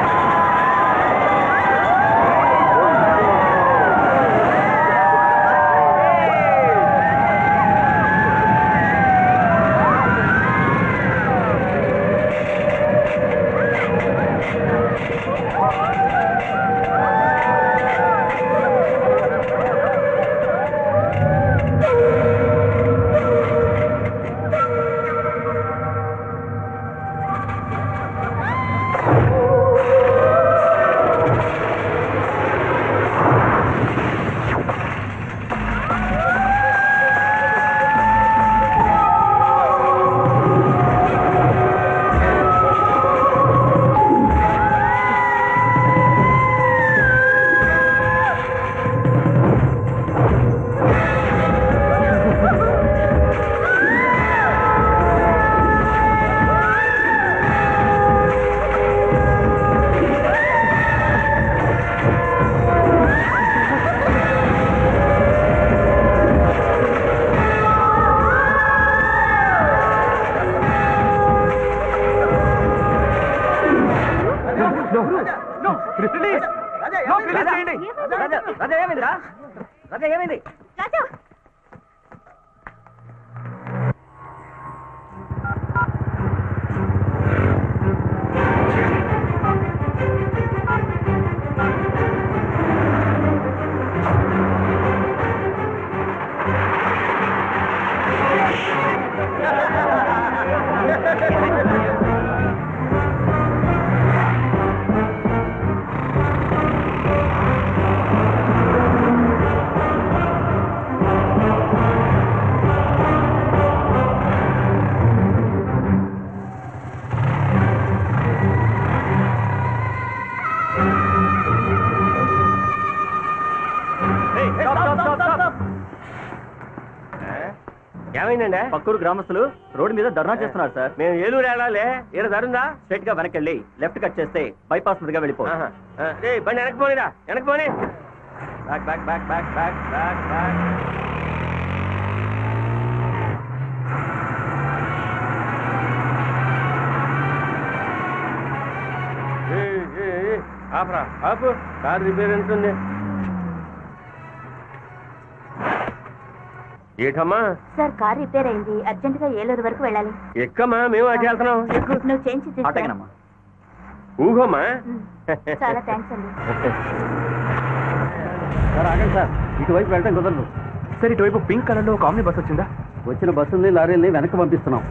ఏమైందండి? పక్కూరు గ్రామస్తులు రోడ్డు మీద ధర్నా చేస్తున్నారు సార్. మేము ఏలూరు వెళ్ళాలి. ఏడ దరుందా స్ట్రైట్గా వెనక్కి వెళ్ళి లెఫ్ట్ కట్ చేస్తే బైపాస్ మీదుగా వెళ్ళిపో. బండి వెనక్కి పోనిరా వెనక్కి పోని. Back back back back back back back ఆపరా ఆపు. కార్ రిపేర్ ఉంటుంది ఏటమ్మా? సార్ కార్ రిపేర్ అయింది. అర్జెంట్గా ఏలూరు వరకు వెళ్ళాలి. ఎక్కమ్మా? మేము అటు వెళ్తున్నాం నువ్వు. అటగనమ్మా ఊగమ్మా ఉమ్. చాలా థ్యాంక్స్ అండి. సార్ ఆగండి సార్. ఇటువైపు వెళ్ళడం కుదరదు. సరే ఇటువైపు పింక్ కలర్లో ఒక ఆమ్ని బస్ వచ్చిందా? వచ్చిన బస్సుల్ని లారీల్ని వెనక్కి పంపిస్తున్నాం.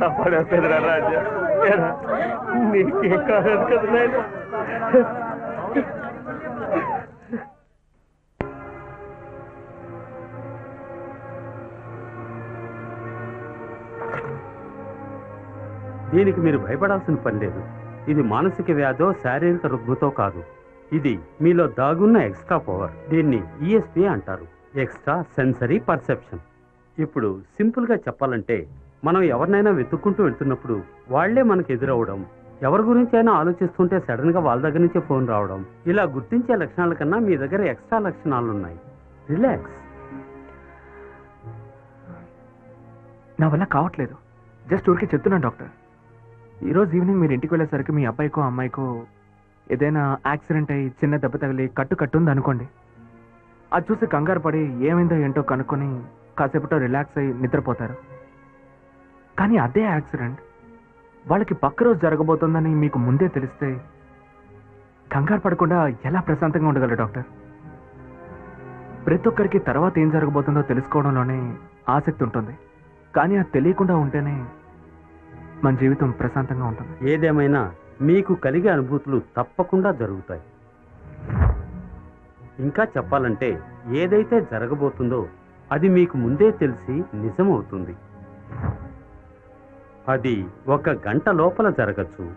కాపాడా పెదరా రాజా. నీకేం కాలేదు కదా నాయన. దీనికి మీరు భయపడాల్సిన పని లేదు. ఇది మానసిక వ్యాధో శారీరక రుగ్మతో కాదు. ఇది మీలో దాగున్న ఎక్స్ట్రా పవర్. దీన్ని ఈఎస్పి అంటారు. Extra sensory perception. ఇప్పుడు సింపుల్గా చెప్పాలంటే మనం ఎవరినైనా వెతుక్కుంటూ వెళ్తున్నప్పుడు వాళ్ళే మనకు ఎదురవడం ఎవరి గురించి అయినా ఆలోచిస్తుంటే సడన్గా వాళ్ళ దగ్గర నుంచే ఫోన్ రావడం ఇలా గుర్తించే లక్షణాల కన్నా మీ దగ్గర ఎక్స్ట్రా లక్షణాలు ఉన్నాయి. రిలాక్స్. నా వల్ల కావట్లేదు. జస్ట్ ఊరికే చెప్తున్నాను డాక్టర్. ఈరోజు ఈవినింగ్ మీరు ఇంటికి వెళ్ళేసరికి మీ అబ్బాయికో అమ్మాయికో ఏదైనా యాక్సిడెంట్ అయ్యి చిన్న దెబ్బ తగిలి కట్టు కట్టుంది అనుకోండి. అది చూసి కంగారు పడి ఏమైందో ఏంటో కనుక్కొని కాసేపట్లో రిలాక్స్ అయ్యి నిద్రపోతారు. కానీ అదే యాక్సిడెంట్. వాళ్ళకి పక్క రోజు జరగబోతుందని మీకు ముందే తెలిస్తే కంగారు పడకుండా ఎలా ప్రశాంతంగా ఉండగలరు డాక్టర్? ప్రతి ఒక్కరికి తర్వాత ఏం జరగబోతుందో తెలుసుకోవడంలోనే ఆసక్తి ఉంటుంది. కానీ అది తెలియకుండా ఉంటేనే మన జీవితం ప్రశాంతంగా ఉంటుంది. ఏదేమైనా మీకు కలిగే అనుభూతులు తప్పకుండా జరుగుతాయి. ఇంకా చెప్పాలంటే ఏదైతే జరగబోతుందో అది మీకు ముందే తెలిసి నిజమవుతుంది. అది ఒక గంట లోపల జరగచ్చు.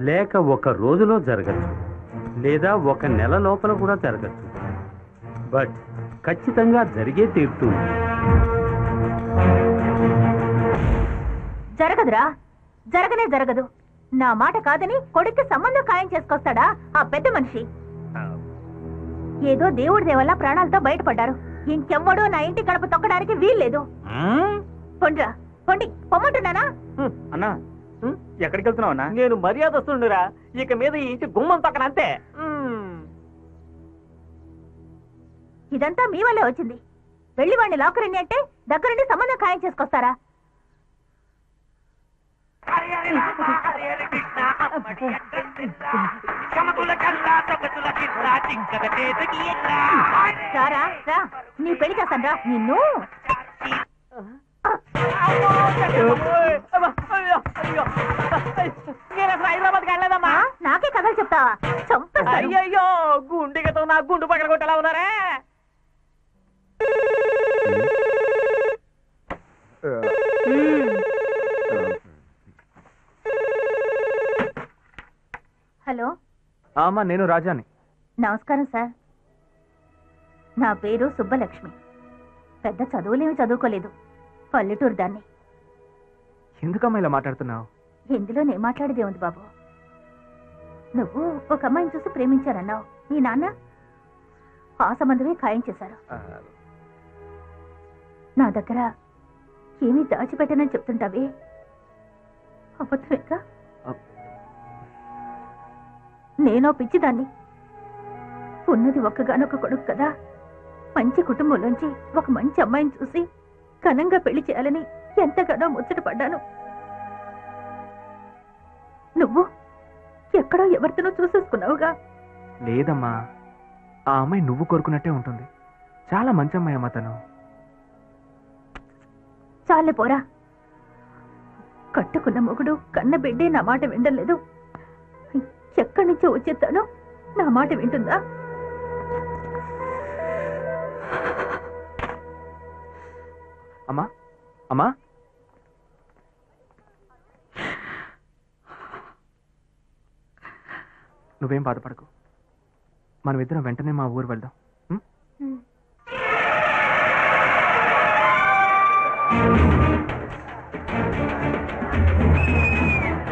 లేక ఒక రోజులో జరగచ్చు. లేదా ఒక నెల లోపల కూడా జరగచ్చు. బట్ ఖచ్చితంగా జరిగే తీరుతుంది జరగదురా. జరగనే జరగదు. నా మాట కాదని కొడుక్కి సంబంధం ఖాయం చేసుకొస్తాడా ఆ పెద్ద మనిషి? ఏదో దేవుడి దేవల్ల ప్రాణాలతో బయటపడ్డారు. ఇంకెవ్వడూ నా ఇంటి గడప తొక్కడానికి వీల్లేదు. పొండ్రా. పొండి పొమ్మంటున్నానా? అన్నా. ఎక్కడికి వెళ్తున్నావు అన్నా? నేను మర్యాదస్తుండురా ఇక మీద ఈ ఇంటి గుమ్మం పక్కన అంతే. ఇదంతా మీ వల్లే వచ్చింది. వెళ్ళి వాడిని లాకరండి అంటే దగ్గరుండి సంబంధం ఖాయం చేసుకొస్తారా? నీ పెళ్ళి చేస్తాను రా. నిన్ను. నేను అసలు హైదరాబాద్ వెళ్ళలేదమ్మా నాకే కథలు చెప్తావా? అయ్యయ్యో గుండెగతో నా గుండు పక్కన కొట్టేలా ఉన్నారే? హలో. ఆ, అమ్మా నేను రాజాని. నమస్కారం సార్. నా పేరు సుబ్బలక్ష్మి. పెద్ద చదువులేమి చదువుకోలేదు. పల్లెటూరు దాన్ని. ఎందుకమ్మా ఇలా మాట్లాడుతున్నావు? ఇందులో నేను మాట్లాడేదే ఉంది బాబు. నువ్వు ఒక అమ్మాయిని చూసి ప్రేమించారన్నావు మీ నాన్న ఆ సంబంధమే ఖాయం చేశారు. నా దగ్గర ఏమీ దాచిపెట్టనని చెప్తుంటావే? అబద్ధమేక అబ్- నేనో పిచ్చిదాన్ని. ఉన్నది ఒక్కగానొక్క కొడుకు కదా. మంచి కుటుంబంలోంచి ఒక మంచి అమ్మాయిని చూసి ఘనంగా పెళ్ళి చేయాలని ఎంతగానో ముచ్చట పడ్డాను. నువ్వు ఎక్కడో ఎవరితోనో చూసేసుకున్నావుగా? లేదమ్మా ఆ అమ్మాయి నువ్వు కోరుకున్నట్టే ఉంటుంది. చాలా మంచి అమ్మాయి అమ్మా తను. చాలే పోరా. కట్టుకున్న మొగుడు కన్న బిడ్డే నా మాట వినలేదు. ఎక్కడి నుంచో వచ్చేస్తాను నా మాట వింటుందా? అమ్మా అమ్మా. నువ్వేం బాధపడకు. మనం ఇద్దరం వెంటనే మా ఊరు వెళ్దాం?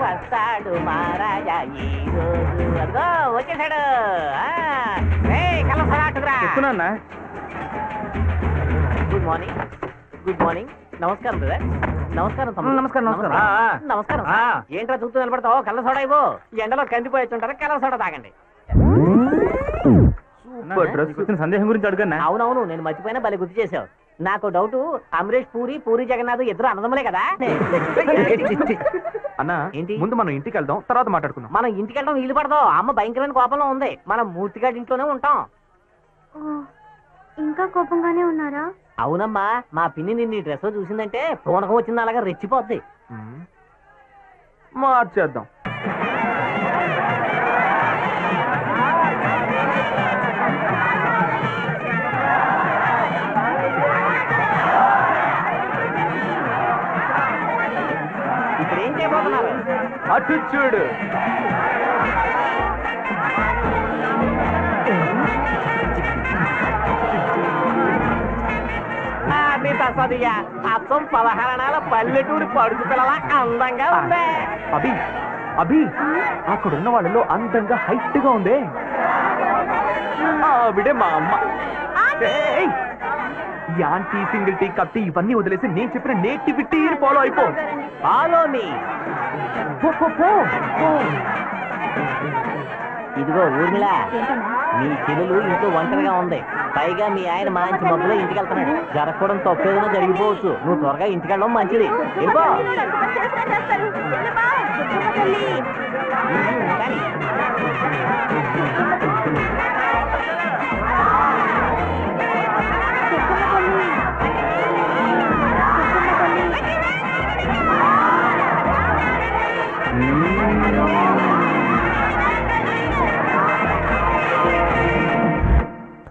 వస్తాడు మహారాజా ఈ రోజు. అదిగో వచ్చేసాడు. కలసరాటుకురా. గుడ్ మార్నింగ్ గుడ్ మార్నింగ్ నమస్కారం బ్రదర్ నమస్కారం తమ్ముడు. నమస్కారం, నమస్కారం. నమస్కారం. ఆ, ఆ. నమస్కారం. ఆ. ఏంట్రా చూస్తూ నిలబడతావు? కళ్ళ సోడా ఇవ్వు. ఈ ఎండలో కందిపోయి వచ్చుంటారు కళ్ళ సోడా తాగండి. సూపర్ డ్రెస్ వచ్చిన సందేహం గురించి అడుగన్నా. అవునవును నేను మర్చిపోయినా భలే గుర్తు చేసావు నాకు డౌట్ అమరేష్ పూరి పూరి జగన్నాథ్ ఇద్దరు అన్నదమ్ములే కదా? అన్న ఏంటి? ముందు మనం ఇంటికి వెళ్దాం తర్వాత మాట్లాడుకుందాం. మనం ఇంటికి వెళ్ళడం వీలు పడదు. అమ్మ భయంకరమైన కోపంలో ఉంది. మనం మూర్తిగాడి ఇంట్లోనే ఉంటాం. ఇంకా కోపంగానే ఉన్నారా? అవునమ్మా మా పిన్ని నిన్ను డ్రెస్ చూసిందంటే పూనకం వచ్చింది అలాగా రెచ్చిపోద్ది. మార్చేద్దాం. ఇప్పుడు ఏం చేయబోతున్నారు? అటు చూడు. తసదిగా అచ్చం పదహారణాల పల్లెటూరి పడుచు పిల్లల అందంగా ఉంది. అభి అభి అక్కడ ఉన్న వాళ్ళలో అందంగా హైట్గా ఉందే. ఆవిడే మా అమ్మ. ఏయ్! ఈ సింగిల్ టీ కత్తి ఇవన్నీ వదిలేసి నేను చెప్పిన నేటివిటీ ఫాలో అయిపో. ఆలోని. పో, పో, పో, పో. ఇదిగో ఊర్మిళ మీ చెల్లెలు ఇంట్లో ఒంటరిగా ఉంది. పైగా మీ ఆయన మంచి మబ్బులో ఇంటికి వెళ్తున్నాడు జరగకూడదు తప్పేదైనా జరిగిపోవచ్చు. నువ్వు త్వరగా ఇంటికి వెళ్ళడం మంచిది కానీ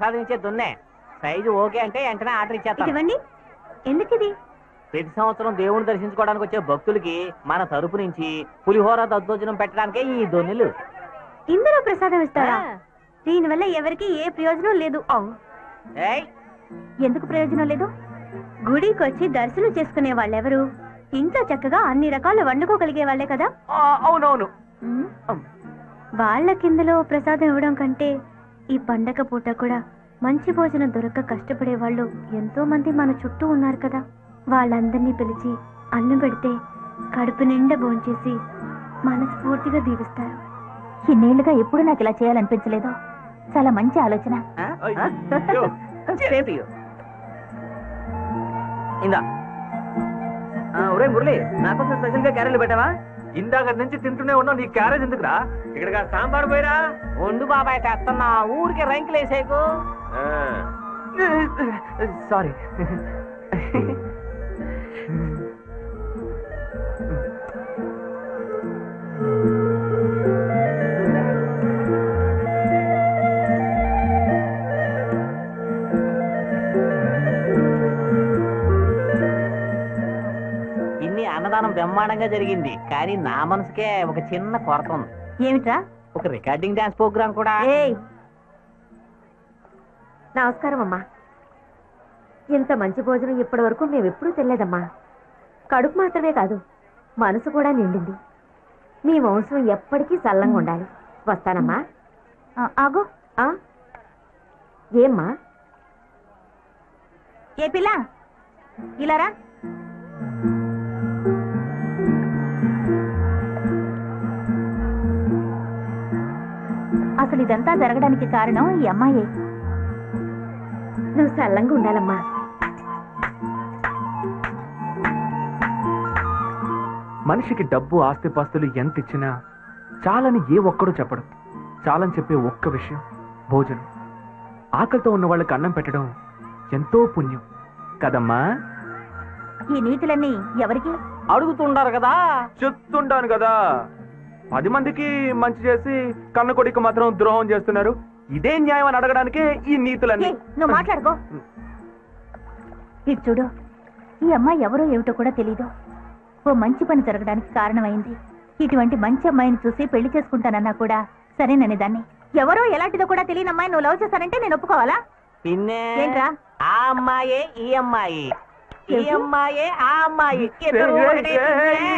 సాధించే దున్నే. సైజు ఓకే అంటే వెంటనే ఆర్డర్ ఇచ్చేస్తాను. ఎందుకు ఇది ప్రతి సంవత్సరం దేవుని దర్శించుకోవడానికి వచ్చే భక్తులకి మన తరపు నుంచి పులిహోర దద్దోజనం పెట్టడానికే ఈ దొన్నులు. ఇందులో ప్రసాదం ఇస్తారా? దీనివల్ల ఎవరికి ఏ ప్రయోజనం లేదు. ఏయ్. ఎందుకు ప్రయోజనం లేదు? గుడికి వచ్చి దర్శనం చేసుకునే వాళ్ళెవరు? ఇంట్లో చక్కగా అన్ని రకాలు వండుకోగలిగే వాళ్ళే కదా? ఆ, అవునవును. ఉమ్. వాళ్ళ కిందలో ప్రసాదం ఇవ్వడం కంటే ఈ పండగ పూట కూడా మంచి భోజనం దొరక్క కష్టపడే వాళ్ళు ఎంతో మంది మన చుట్టూ ఉన్నారు కదా. వాళ్ళందరినీ పిలిచి అన్నం పెడితే కడుపు నిండా భోంచేసి మనస్ఫూర్తిగా దీవిస్తారు. ఇన్నేళ్ళుగా ఎప్పుడు నాకు ఇలా చేయాలనిపించలేదు. చాలా మంచి ఆలోచన. ఇందా. ఒరే మురళి నాకోసం స్పెషల్గా క్యారెట్లు పెట్టావా? ఇందాక నుంచి తింటూనే ఉన్నావు నీ క్యారేజ్ ఎందుకురా? ఇక్కడ సాంబార్ పోయిరా? ఉండు బాబాయ్ తెస్తున్నా ఊరికే రంకులు వేసేకు ఆ, సారీ. అన్నదానం బ్రహ్మాండంగా జరిగింది. కానీ నా మనసుకే ఒక చిన్న కొరత ఉంది. ఏమిట్రా ఒక రికార్డింగ్ డాన్స్ ప్రోగ్రామ్ కూడా. ఏయ్! నమస్కారం అమ్మా. ఇంత మంచి భోజనం ఇప్పటి వరకు మేము ఎప్పుడూ తినలేదమ్మా. కడుపు మాత్రమే కాదు మనసు కూడా నిండింది. మీ వంశం ఎప్పటికీ సల్లంగా ఉండాలి. వస్తానమ్మా. ఆగు. ఏమ్మా? ఏ పిల్ల? ఇలారా అసలు ఇదంతా జరగడానికి కారణం ఈ అమ్మాయే. నువ్వు సల్లంగా ఉండాలమ్మా. మనిషికి డబ్బు ఆస్తిపాస్తులు ఎంత ఇచ్చినా చాలని ఏ ఒక్కడూ చెప్పడు. చాలని చెప్పే ఒక్క విషయం భోజనం. ఆకలితో ఉన్న వాళ్ళకి అన్నం పెట్టడం ఎంతో పుణ్యం. కదమ్మా? ఈ నీతులన్నీ ఎవరికి? అడుగుతుండారు కదా? చెప్తుంటాను కదా. పది మందికి మంచి చేసి కన్న కొడుకు మాత్రం ద్రోహం చేస్తున్నారు. ఇదే న్యాయం అని అడగడానికే ఈ నీతులన్నీ. నువ్వు మాట్లాడుకో. ఇది చూడు ఈ అమ్మాయి ఎవరో ఏమిటో కూడా తెలీదు. ఓ మంచి పని జరగడానికి కారణమైంది. ఇటువంటి మంచి అమ్మాయిని చూసి పెళ్ళి చేసుకుంటానన్నా కూడా సరేనని దాన్ని. ఎవరో ఎలాంటిదో కూడా తెలియని అమ్మాయి నువ్వు లవ్ చేశానంటే నేను ఒప్పుకోవాలా? పిన్నే ఏంట్రా? ఆ అమ్మాయే ఈ అమ్మాయి. ఈ? అమ్మాయే ఆ అమ్మాయి. ఇద్దరు ఒకటే. పిన్నే.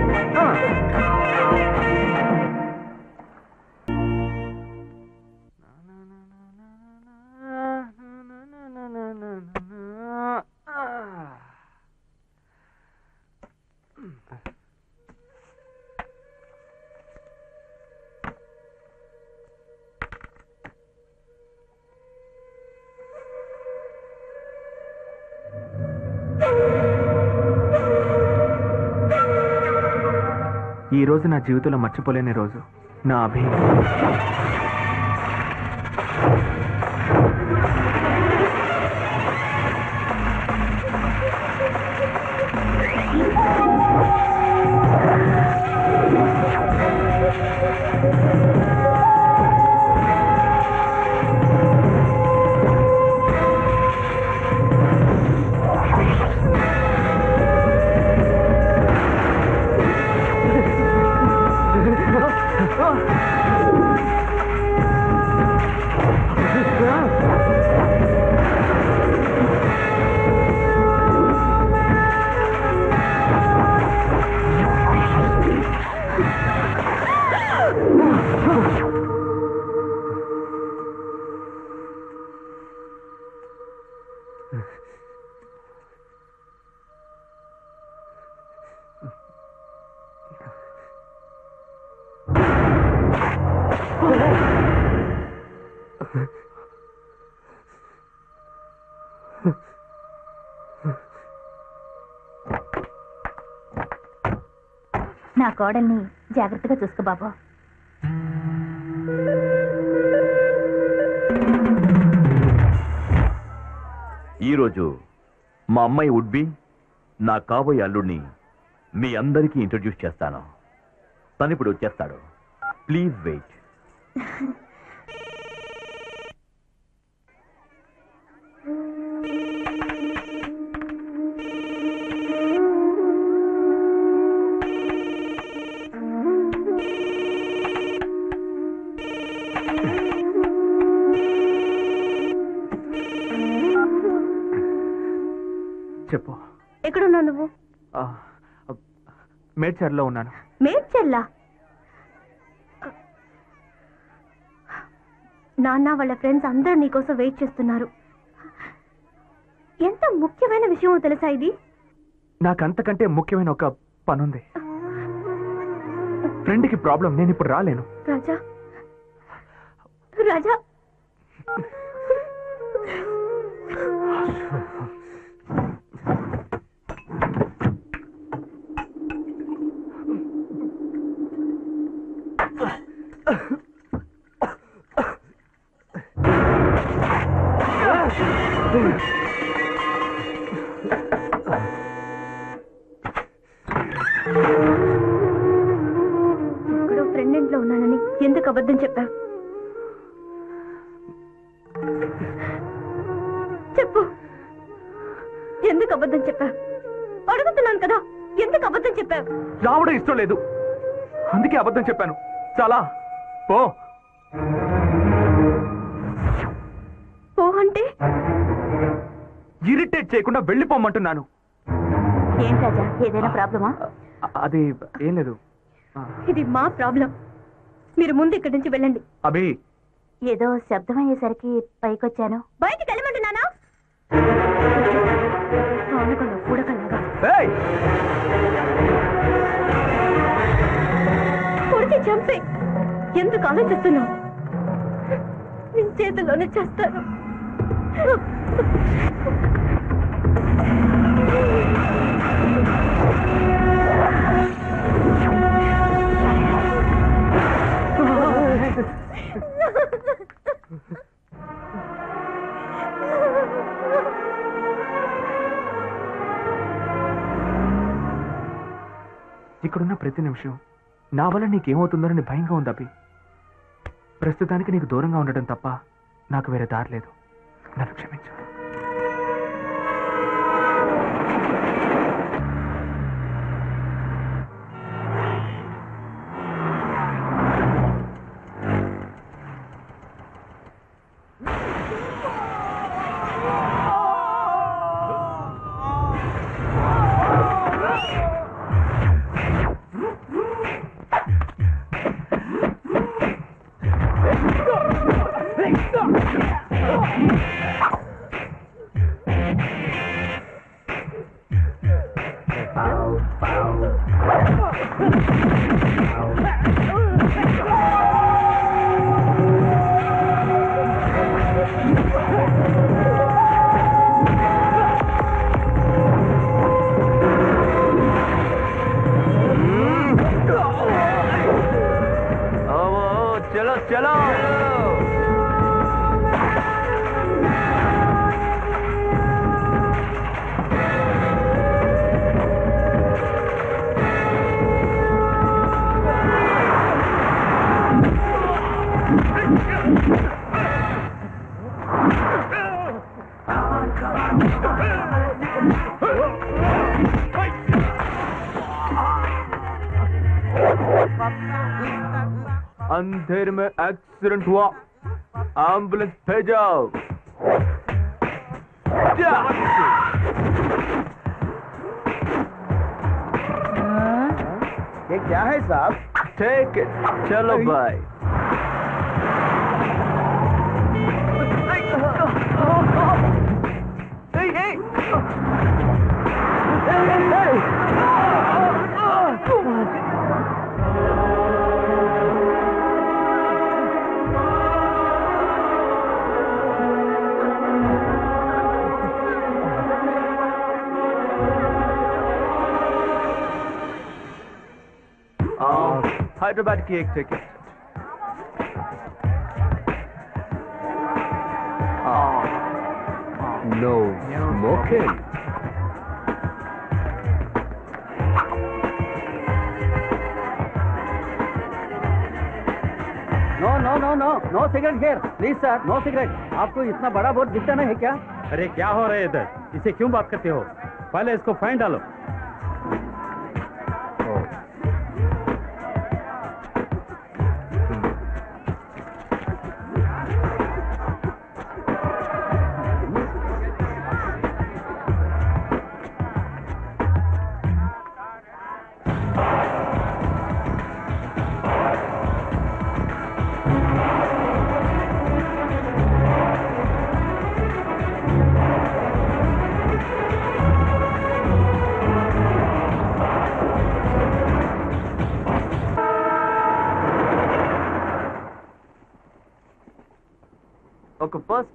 ఈరోజు ఈ రోజు నా జీవితంలో మర్చిపోలేని రోజు. నా అభి నా కోడల్ని జాగ్రత్తగా చూసుకో బాబు. ఈరోజు మా అమ్మాయి ఉడ్బి నా కాబోయే అల్లుడిని మీ అందరికీ ఇంట్రడ్యూస్ చేస్తాను. తను ఇప్పుడు వచ్చేస్తాడు. ప్లీజ్ వెయిట్ మేడ్చర్లో ఉన్నాను. మేడ్చెల్లా నాన్న వాళ్ళ ఫ్రెండ్స్ అందరూ నీకోసం వెయిట్ చేస్తున్నారు. ఎంత ముఖ్యమైన విషయం తెలుసా ఇది? నాకంతకంటే ముఖ్యమైన ఒక పనుంది. ఫ్రెండ్కి ప్రాబ్లం నేను ఇప్పుడు రాలేను. రాజా. రాజా. లేదు. అందుకే అబద్ధం చెప్పాను. చాలా. పో. అంటే? ఇరిటేట్ చేయకుండా వెళ్ళిపోమంటున్నాను. ఏం రాజా? ఏదైనా ప్రాబ్లమా? అది ఏం లేదు. ఇది మా ప్రాబ్లం. మీరు ముందు ఇక్కడి నుంచి వెళ్ళండి. అభి. ఏదో శబ్దం అయ్యేసరికి పైకొచ్చాను. బయటికి వెళ్ళమంటున్నానా? చంపే. ఎందుకు ఆలోచిస్తున్నావు? నీ చేతిలోనే చేస్తాను. ఇక్కడున్న ప్రతి నిమిషం నా వల్ల నీకేమవుతుందోనని భయంగా ఉంది అభి. ప్రస్తుతానికి నీకు దూరంగా ఉండటం తప్ప నాకు వేరే దారి లేదు. నన్ను క్షమించు. अंधेर में एक्सीडेंट हुआ। एंबुलेंस भेजो जा। ये क्या है साहब? it. चलो भाई हैदराबाद की एक ticket No. Smoking. No no no no no cigarette here please sir no cigarette आपको इतना बड़ा बोर्ड दिखता नहीं है क्या? अरे क्या हो रहा है इधर? इसे क्यों बात करते हो? पहले इसको फाइन डालो।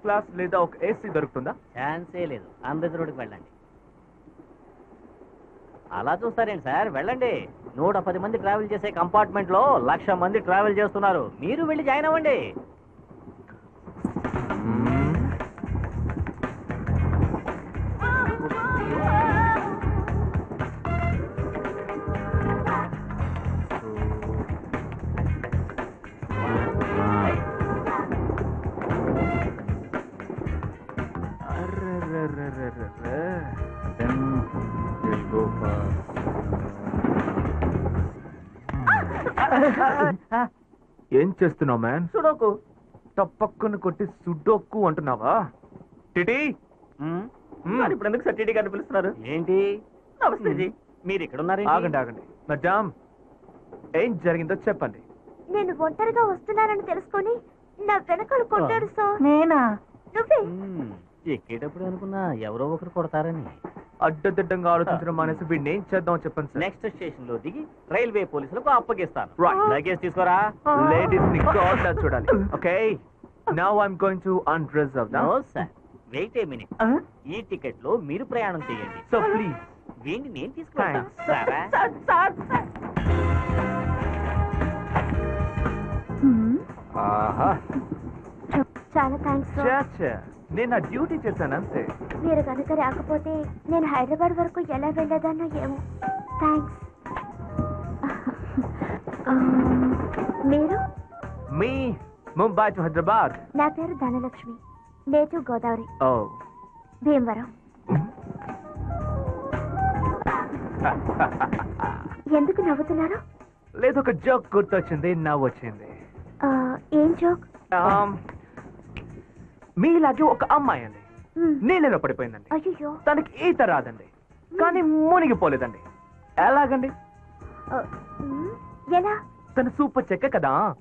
క్లాస్ లేదా ఒక ఏసీ దొరుకుతుందా? ఛాన్సే లేదు. అంబేద్కర్ రోడ్డుకి వెళ్ళండి. అలా చూస్తారేంటి సార్? వెళ్ళండి. నూట పది మంది ట్రావెల్ చేసే కంపార్ట్మెంట్లో లక్ష మంది ట్రావెల్ చేస్తున్నారు. మీరు వెళ్ళి జాయిన్ అవ్వండి. Then we'll go for- ఏం చేస్తున్నావు మ్యాన్ సుడోకు. తప్పక్కును కొట్టి సుడోక్కు అంటున్నావా? టిటి? మరి ఇప్పుడు ఎందుకు సర్టిటీ గారిని పిలుస్తున్నారు? ఏంటి? నమస్తే జీ మీరు ఇక్కడ ఉన్నారేంటి ఆగండి ఆగండి. మధ్యాహ్నం ఏం జరిగిందో చెప్పండి. నేను ఒంటరిగా వస్తున్నానని తెలుసుకొని నా వెనకాల కొట్టాడు సార్. నేనా? నువ్వే. ఎక్కేటప్పుడు అనుకున్నా ఎవరో ఒకరు కొడతారని. అడ్డదిడ్డంగా ఆలోచించడం మానేసి వీడిని ఏం చేద్దాం చెప్పండి సార్. నెక్స్ట్ స్టేషన్లో దిగి రైల్వే పోలీసులకు అప్పగిస్తాను. Right. లగేజ్ తీసుకోరా? లేడీస్ని లా చూడాలి okay now I'm going to unreserve no sir wait a minute ఈ టికెట్లో మీరు ప్రయాణం చేయండి. సో ప్లీజ్ వీడిని నేను తీసుకుంటాను Thanks. సరే హ్మ్. ఆహా చాలా థ్యాంక్స్ సార్ చా నేను నా డ్యూటీ చేశాను అంతే. మీరు కనుక రాకపోతే నేను హైదరాబాద్ వరకు ఎలా వెళ్ళేదానో ఏమో. థ్యాంక్స్ మీరు? మీ ముంబై టు హైదరాబాద్. నా పేరు ధనలక్ష్మి. నేటివ్ గోదావరి. ఓ. భీమవరం. ఎందుకు నవ్వుతున్నారు? లేదు ఒక జోక్ గుర్తొచ్చింది నవ్వు వచ్చింది ఆ, ఏం జోక్? Um, మీలాగే ఒక అమ్మాయి అండి. నీళ్ళలో పడిపోయిందండి. అయ్యో తనకి ఈత రాదండి. కానీ మునిగిపోలేదండి. ఎలాగండి? ఎలా? తన సూపర్ చెక్క కదా.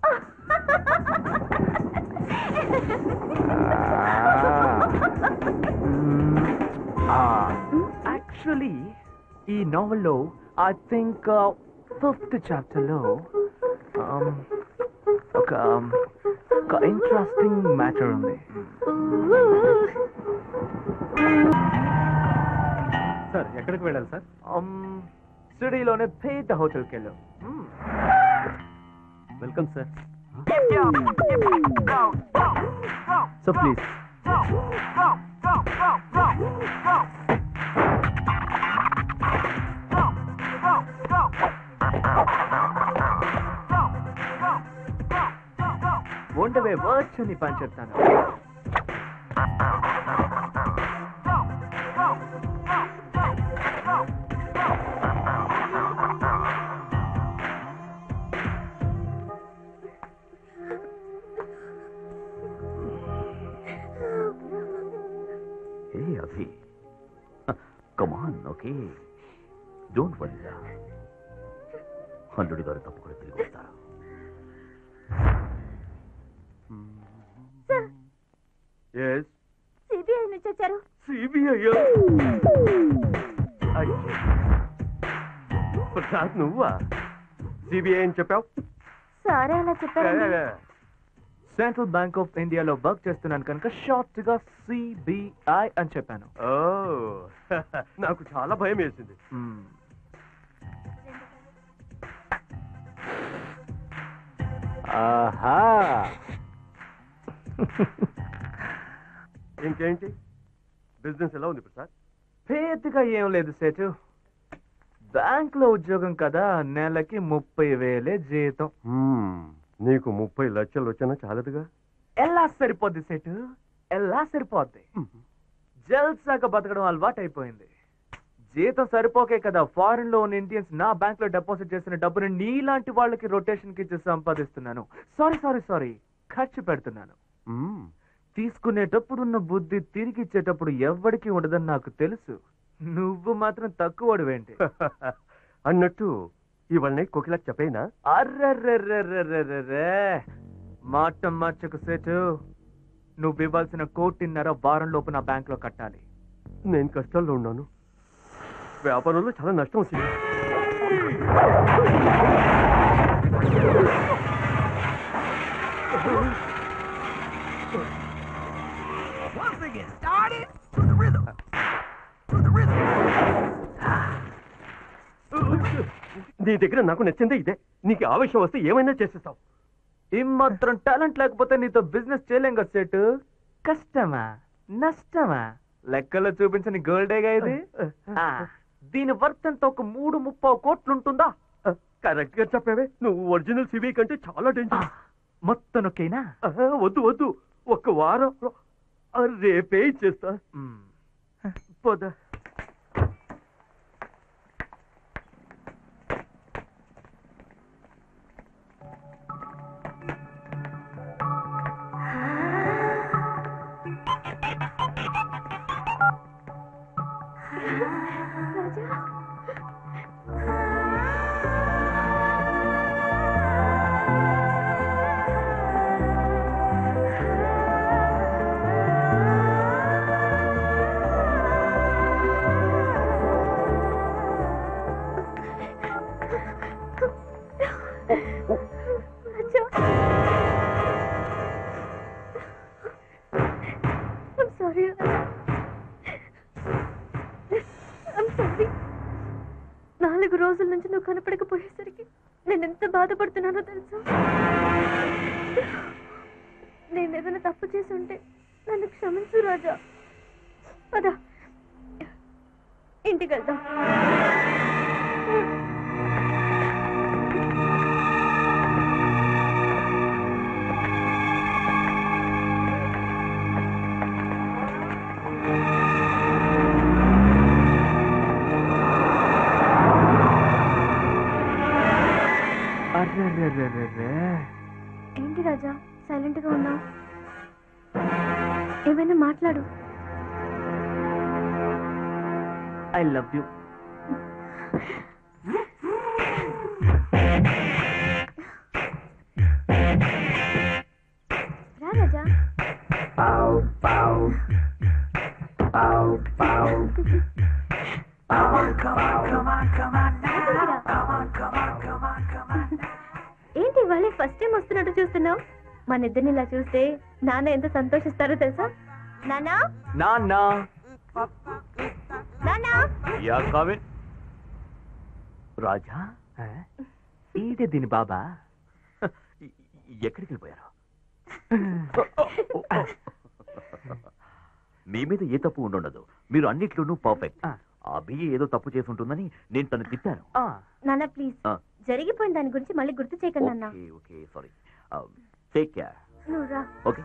యాక్చువల్లీ ఈ నావెల్లో ఐ థింక్ ఫిఫ్త్ చాప్టర్లో ఒక ఒక ఇంట్రెస్టింగ్ మ్యాటర్ ఉంది. సార్ ఎక్కడికి వెళ్ళాలి సార్? సిటీలోనే పేద హోటల్కి వెళ్ళాం వెల్కమ్ సార్. సో ప్లీజ్ ఉండవే వర్డ్స్ అని పని చెప్తాను. ఏ Abhi? Come on okay don't వరీరా అల్లుడి గారు తప్పకుండా తిరిగి ఎస్ సిబిఐ నుంచి వచ్చారు సిబిఐ ప్రసాద్ నువ్వా? సిబిఐ అని చెప్పావు? సారీ అలా చెప్పారు? సెంట్రల్ బ్యాంక్ ఆఫ్ ఇండియాలో వర్క్ చేస్తున్నాను కనుక షార్ట్గా సిబిఐ అని చెప్పాను. ఓ. నాకు చాలా భయం వేసింది. ఆహా. ఇంకేంటి? బిజినెస్ ఎలా ఉంది ప్రసాద్? పేదగా ఏం లేదు సేటు. బ్యాంక్లో ఉద్యోగం కదా నెలకి ముప్పై వేలే జీతం. నీకు ముప్పై లక్షలు వచ్చినా చాలదుగా? ఎలా సరిపోద్ది సెటు? ఎలా సరిపోద్ది? జల్సాగా బతకడం అలవాటు అయిపోయింది జీతం సరిపోకే కదా ఫారిన్లో ఉన్న ఇండియన్స్ నా బ్యాంక్లో డిపాజిట్ చేసిన డబ్బుని నీలాంటి వాళ్ళకి రొటేషన్కి ఇచ్చి సంపాదిస్తున్నాను. సారీ సారీ సారీ ఖర్చు పెడుతున్నాను. తీసుకునేటప్పుడు ఉన్న బుద్ధి తిరిగి ఇచ్చేటప్పుడు ఎవ్వడికి ఉండదని నాకు తెలుసు. నువ్వు మాత్రం తక్కువడువేంటి. అన్నట్టు ఇవన్నీ కోకిలకు చెప్పేనా? అర్రర్రర్రర్రర్రర్రే మాట మార్చకు సేటు. నువ్వు ఇవ్వాల్సిన కోటిన్నర వారం లోపు నా బ్యాంక్లో కట్టాలి. నేను కష్టాల్లో ఉన్నాను. వ్యాపారంలో చాలా నష్టం వచ్చింది. నీ దగ్గర నాకు నచ్చిందే ఇదే. నీకు ఆవేశం వస్తే ఏమైనా చేసేస్తావు. ఈ మాత్రం టాలెంట్ లేకపోతే నీతో బిజినెస్ చేయలేం కదా సెట్. కష్టమా? నష్టమా? లెక్కలో చూపించని గోల్డేగా ఇది? ఆ, దీని వర్త్ ఎంత? ఒక మూడు ముప్పావు కోట్లు ఉంటుందా కరెక్ట్గా చెప్పావే. నువ్వు ఒరిజినల్ సివి కంటే చాలా డేంజర్ మొత్తం ఒకేనా వద్దు వద్దు. ఒక్క వారం. ఆ, రేపే ఇచ్చేస్తా పోదా. Yes. నాలుగు రోజుల నుంచి నువ్వు కనపడకపోయేసరికి నేను ఎంత బాధపడుతున్నానో తెలుసా? నేను ఏదైనా తప్పు చేసి ఉంటే నన్ను క్షమించు రాజా. పద. ఇంటికి వెళ్దాం. రాజా సైలెంట్గా ఉన్నావు. ఏమైనా మాట్లాడు. ఐ లవ్ యూ ఇద్దరిని ఇలా చూస్తే నాన్న ఎంత సంతోషిస్తారో తెలుసా? నానా నాన్నా. నానా యా కమిన్ రాజా? ఈడే దీని బాబా? ఎక్కడికి వెళ్ళిపోయారు? మీ మీద ఏ తప్పు ఉండుండదు మీరు అన్నిట్లోనూ పర్ఫెక్ట్ బియ్య ఏదో తప్పు చేసి ఉంటుందని నేను తను తిట్టాను. ఆ, నాన్న ప్లీజ్. జరిగిపోయిన దాని గురించి మళ్ళీ గుర్తు చేయకండి నాన్న. Okay okay sorry take care నువ్వు రా. Okay.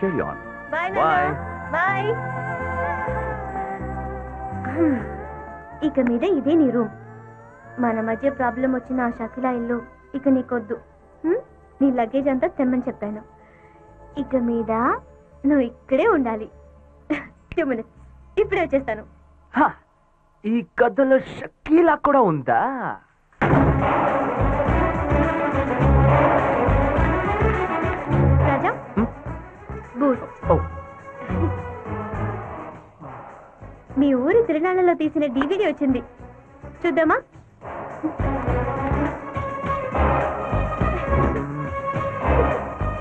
Carry on bye Bye. Bye ఇక మీద ఇదే నీ రూమ్ మన మధ్య ప్రాబ్లం వచ్చిన ఆ షకిలా ఇల్లు ఇక నీకొద్దు? నీ లగేజ్ అంతా తెమ్మని చెప్పాను. ఇక మీద నువ్వు ఇక్కడే ఉండాలి. టూ మినిట్స్ ఇప్పుడే వచ్చేస్తాను. హ, ఈ కథలో షకీలా కూడా ఉందా? మీ ఊరి తిరునాళ్ళలో తీసిన డివిడి వచ్చింది. చూద్దామా?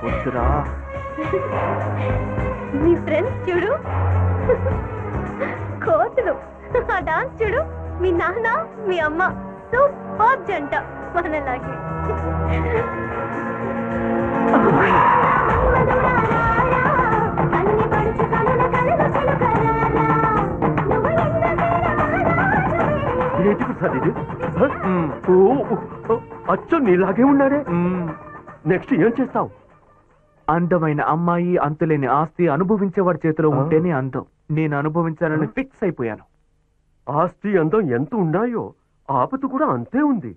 వద్దురా. మీ ఫ్రెండ్స్ చూడు. కోతులు. ఆ డాన్స్ చూడు. మీ నాన్న మీ అమ్మ. సూపర్ జంట మనలాగే. ఏంటి ప్రసాద్ ఇది? హ? మ్, ఓ ఓ, అచ్చం నీలాగే ఉన్నాడే. నెక్స్ట్ ఏం చేస్తావు? అందమైన అమ్మాయి అంతులేని ఆస్తి అనుభవించేవాడి చేతిలో ఆ. ఉంటేనే అందం. నేను అనుభవించాలని ఫిక్స్ అయిపోయాను. ఆస్తి అందం ఎంత ఉన్నాయో ఆపత కూడా అంతే ఉంది.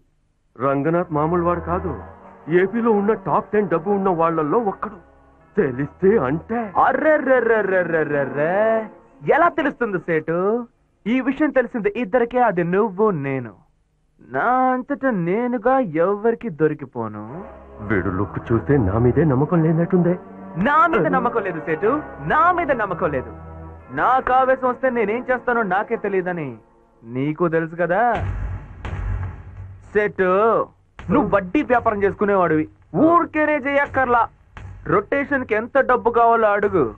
రంగనాథ్ మామూలు వాడు కాదు. ఏపీలో ఉన్న టాప్ టెన్ డబ్బు ఉన్న వాళ్ళల్లో ఒక్కడు. తెలిస్తే అంటే. అర్రెర్రెర్రెర్రెర్రెర్రె. ఎలా తెలుస్తుంది సేటు? ఈ విషయం తెలిసింది ఇద్దరికే అది నువ్వు నేను. నా అంతటా నేనుగా ఎవరికి దొరికిపోను. వీడు లుక్ చూస్తే నా మీదే నమ్మకం లేనట్టుందే. నా మీద నమ్మకం లేదు సేటు. నా మీద నమ్మకం లేదు. నాకు ఆవేశం వస్తే నేనేం చేస్తానో నాకే తెలియదని నీకు తెలుసు కదా. సెట్ నువ్వు వడ్డీ వ్యాపారం చేసుకునేవాడివి. ఊరికేనే చేయక్కర్లా. రొటేషన్కి ఎంత డబ్బు కావాలో అడుగు.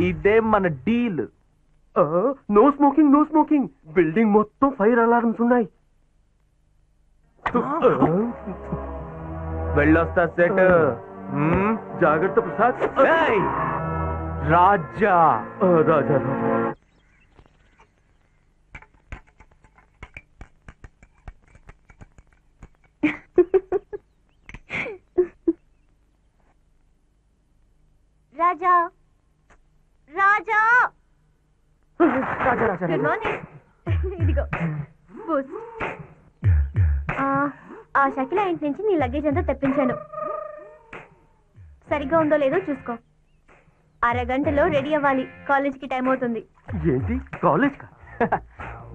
ఇదే మన deal. No smoking no smoking building మొత్తం ఫైర్ అలారమ్స్ ఉన్నాయి. వెళ్ళొస్తా సెట్. జాగ్రత్త ప్రసాద్. ఏయ్! రాజా. ఆ, రాజా రాజా రాజా రాజా. రాజా. రాజా. గుడ్ మార్నింగ్ ఇదిగో బూస్ట్. ఆ, షకిల ఇంటి నుంచి నీ లగేజ్ అంతా తెప్పించాను. సరిగ్గా ఉందో లేదో చూసుకో. అరగంటలో రెడీ అవ్వాలి. కాలేజీకి టైం అవుతుంది. ఏంటి? కాలేజ్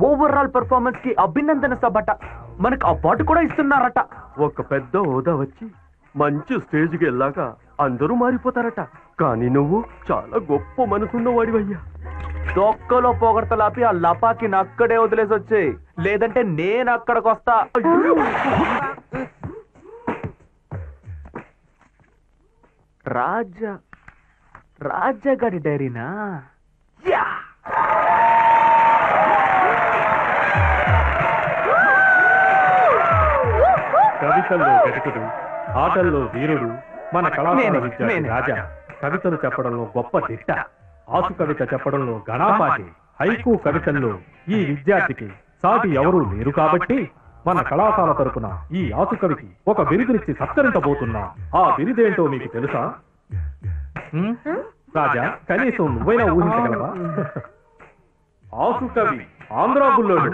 ఓవరాల్ పెర్ఫార్మెన్స్కి అభినందన సభట. మనకు అవార్డు కూడా ఇస్తున్నారట. ఒక పెద్ద హోదా వచ్చి మంచి స్టేజ్కి వెళ్ళాక అందరూ మారిపోతారట. కానీ నువ్వు చాలా గొప్ప మనసున్న వాడివయ్యా. దొక్కలో పొగడతలాపి ఆ లపాకి అక్కడే వదిలేసి వచ్చేయ్ లేదంటే నేను అక్కడికి వస్తా. రాజా రాజాగాడి డైరీనా? యా! కవితల్లో గటికుడు ఆటల్లో వీరుడు మన నేనే. రాజా కవితలు చెప్పడంలో గొప్ప దిట్ట. ఆసు కవిత చెప్పడంలో గణాపాటి హైకు కవితల్లో ఈ విద్యార్థికి సాటి ఎవరూ లేరు కాబట్టి మన కళాశాల తరపున ఈ ఆసు కవికి ఒక బిరుదునిచ్చి సత్కరించబోతున్నా. ఆ బిరుదేంటో మీకు తెలుసా? రాజా కనీసం నువ్వైనా ఊహించగలవా? ఆసు కవి ఆంధ్రా బుల్లోడు.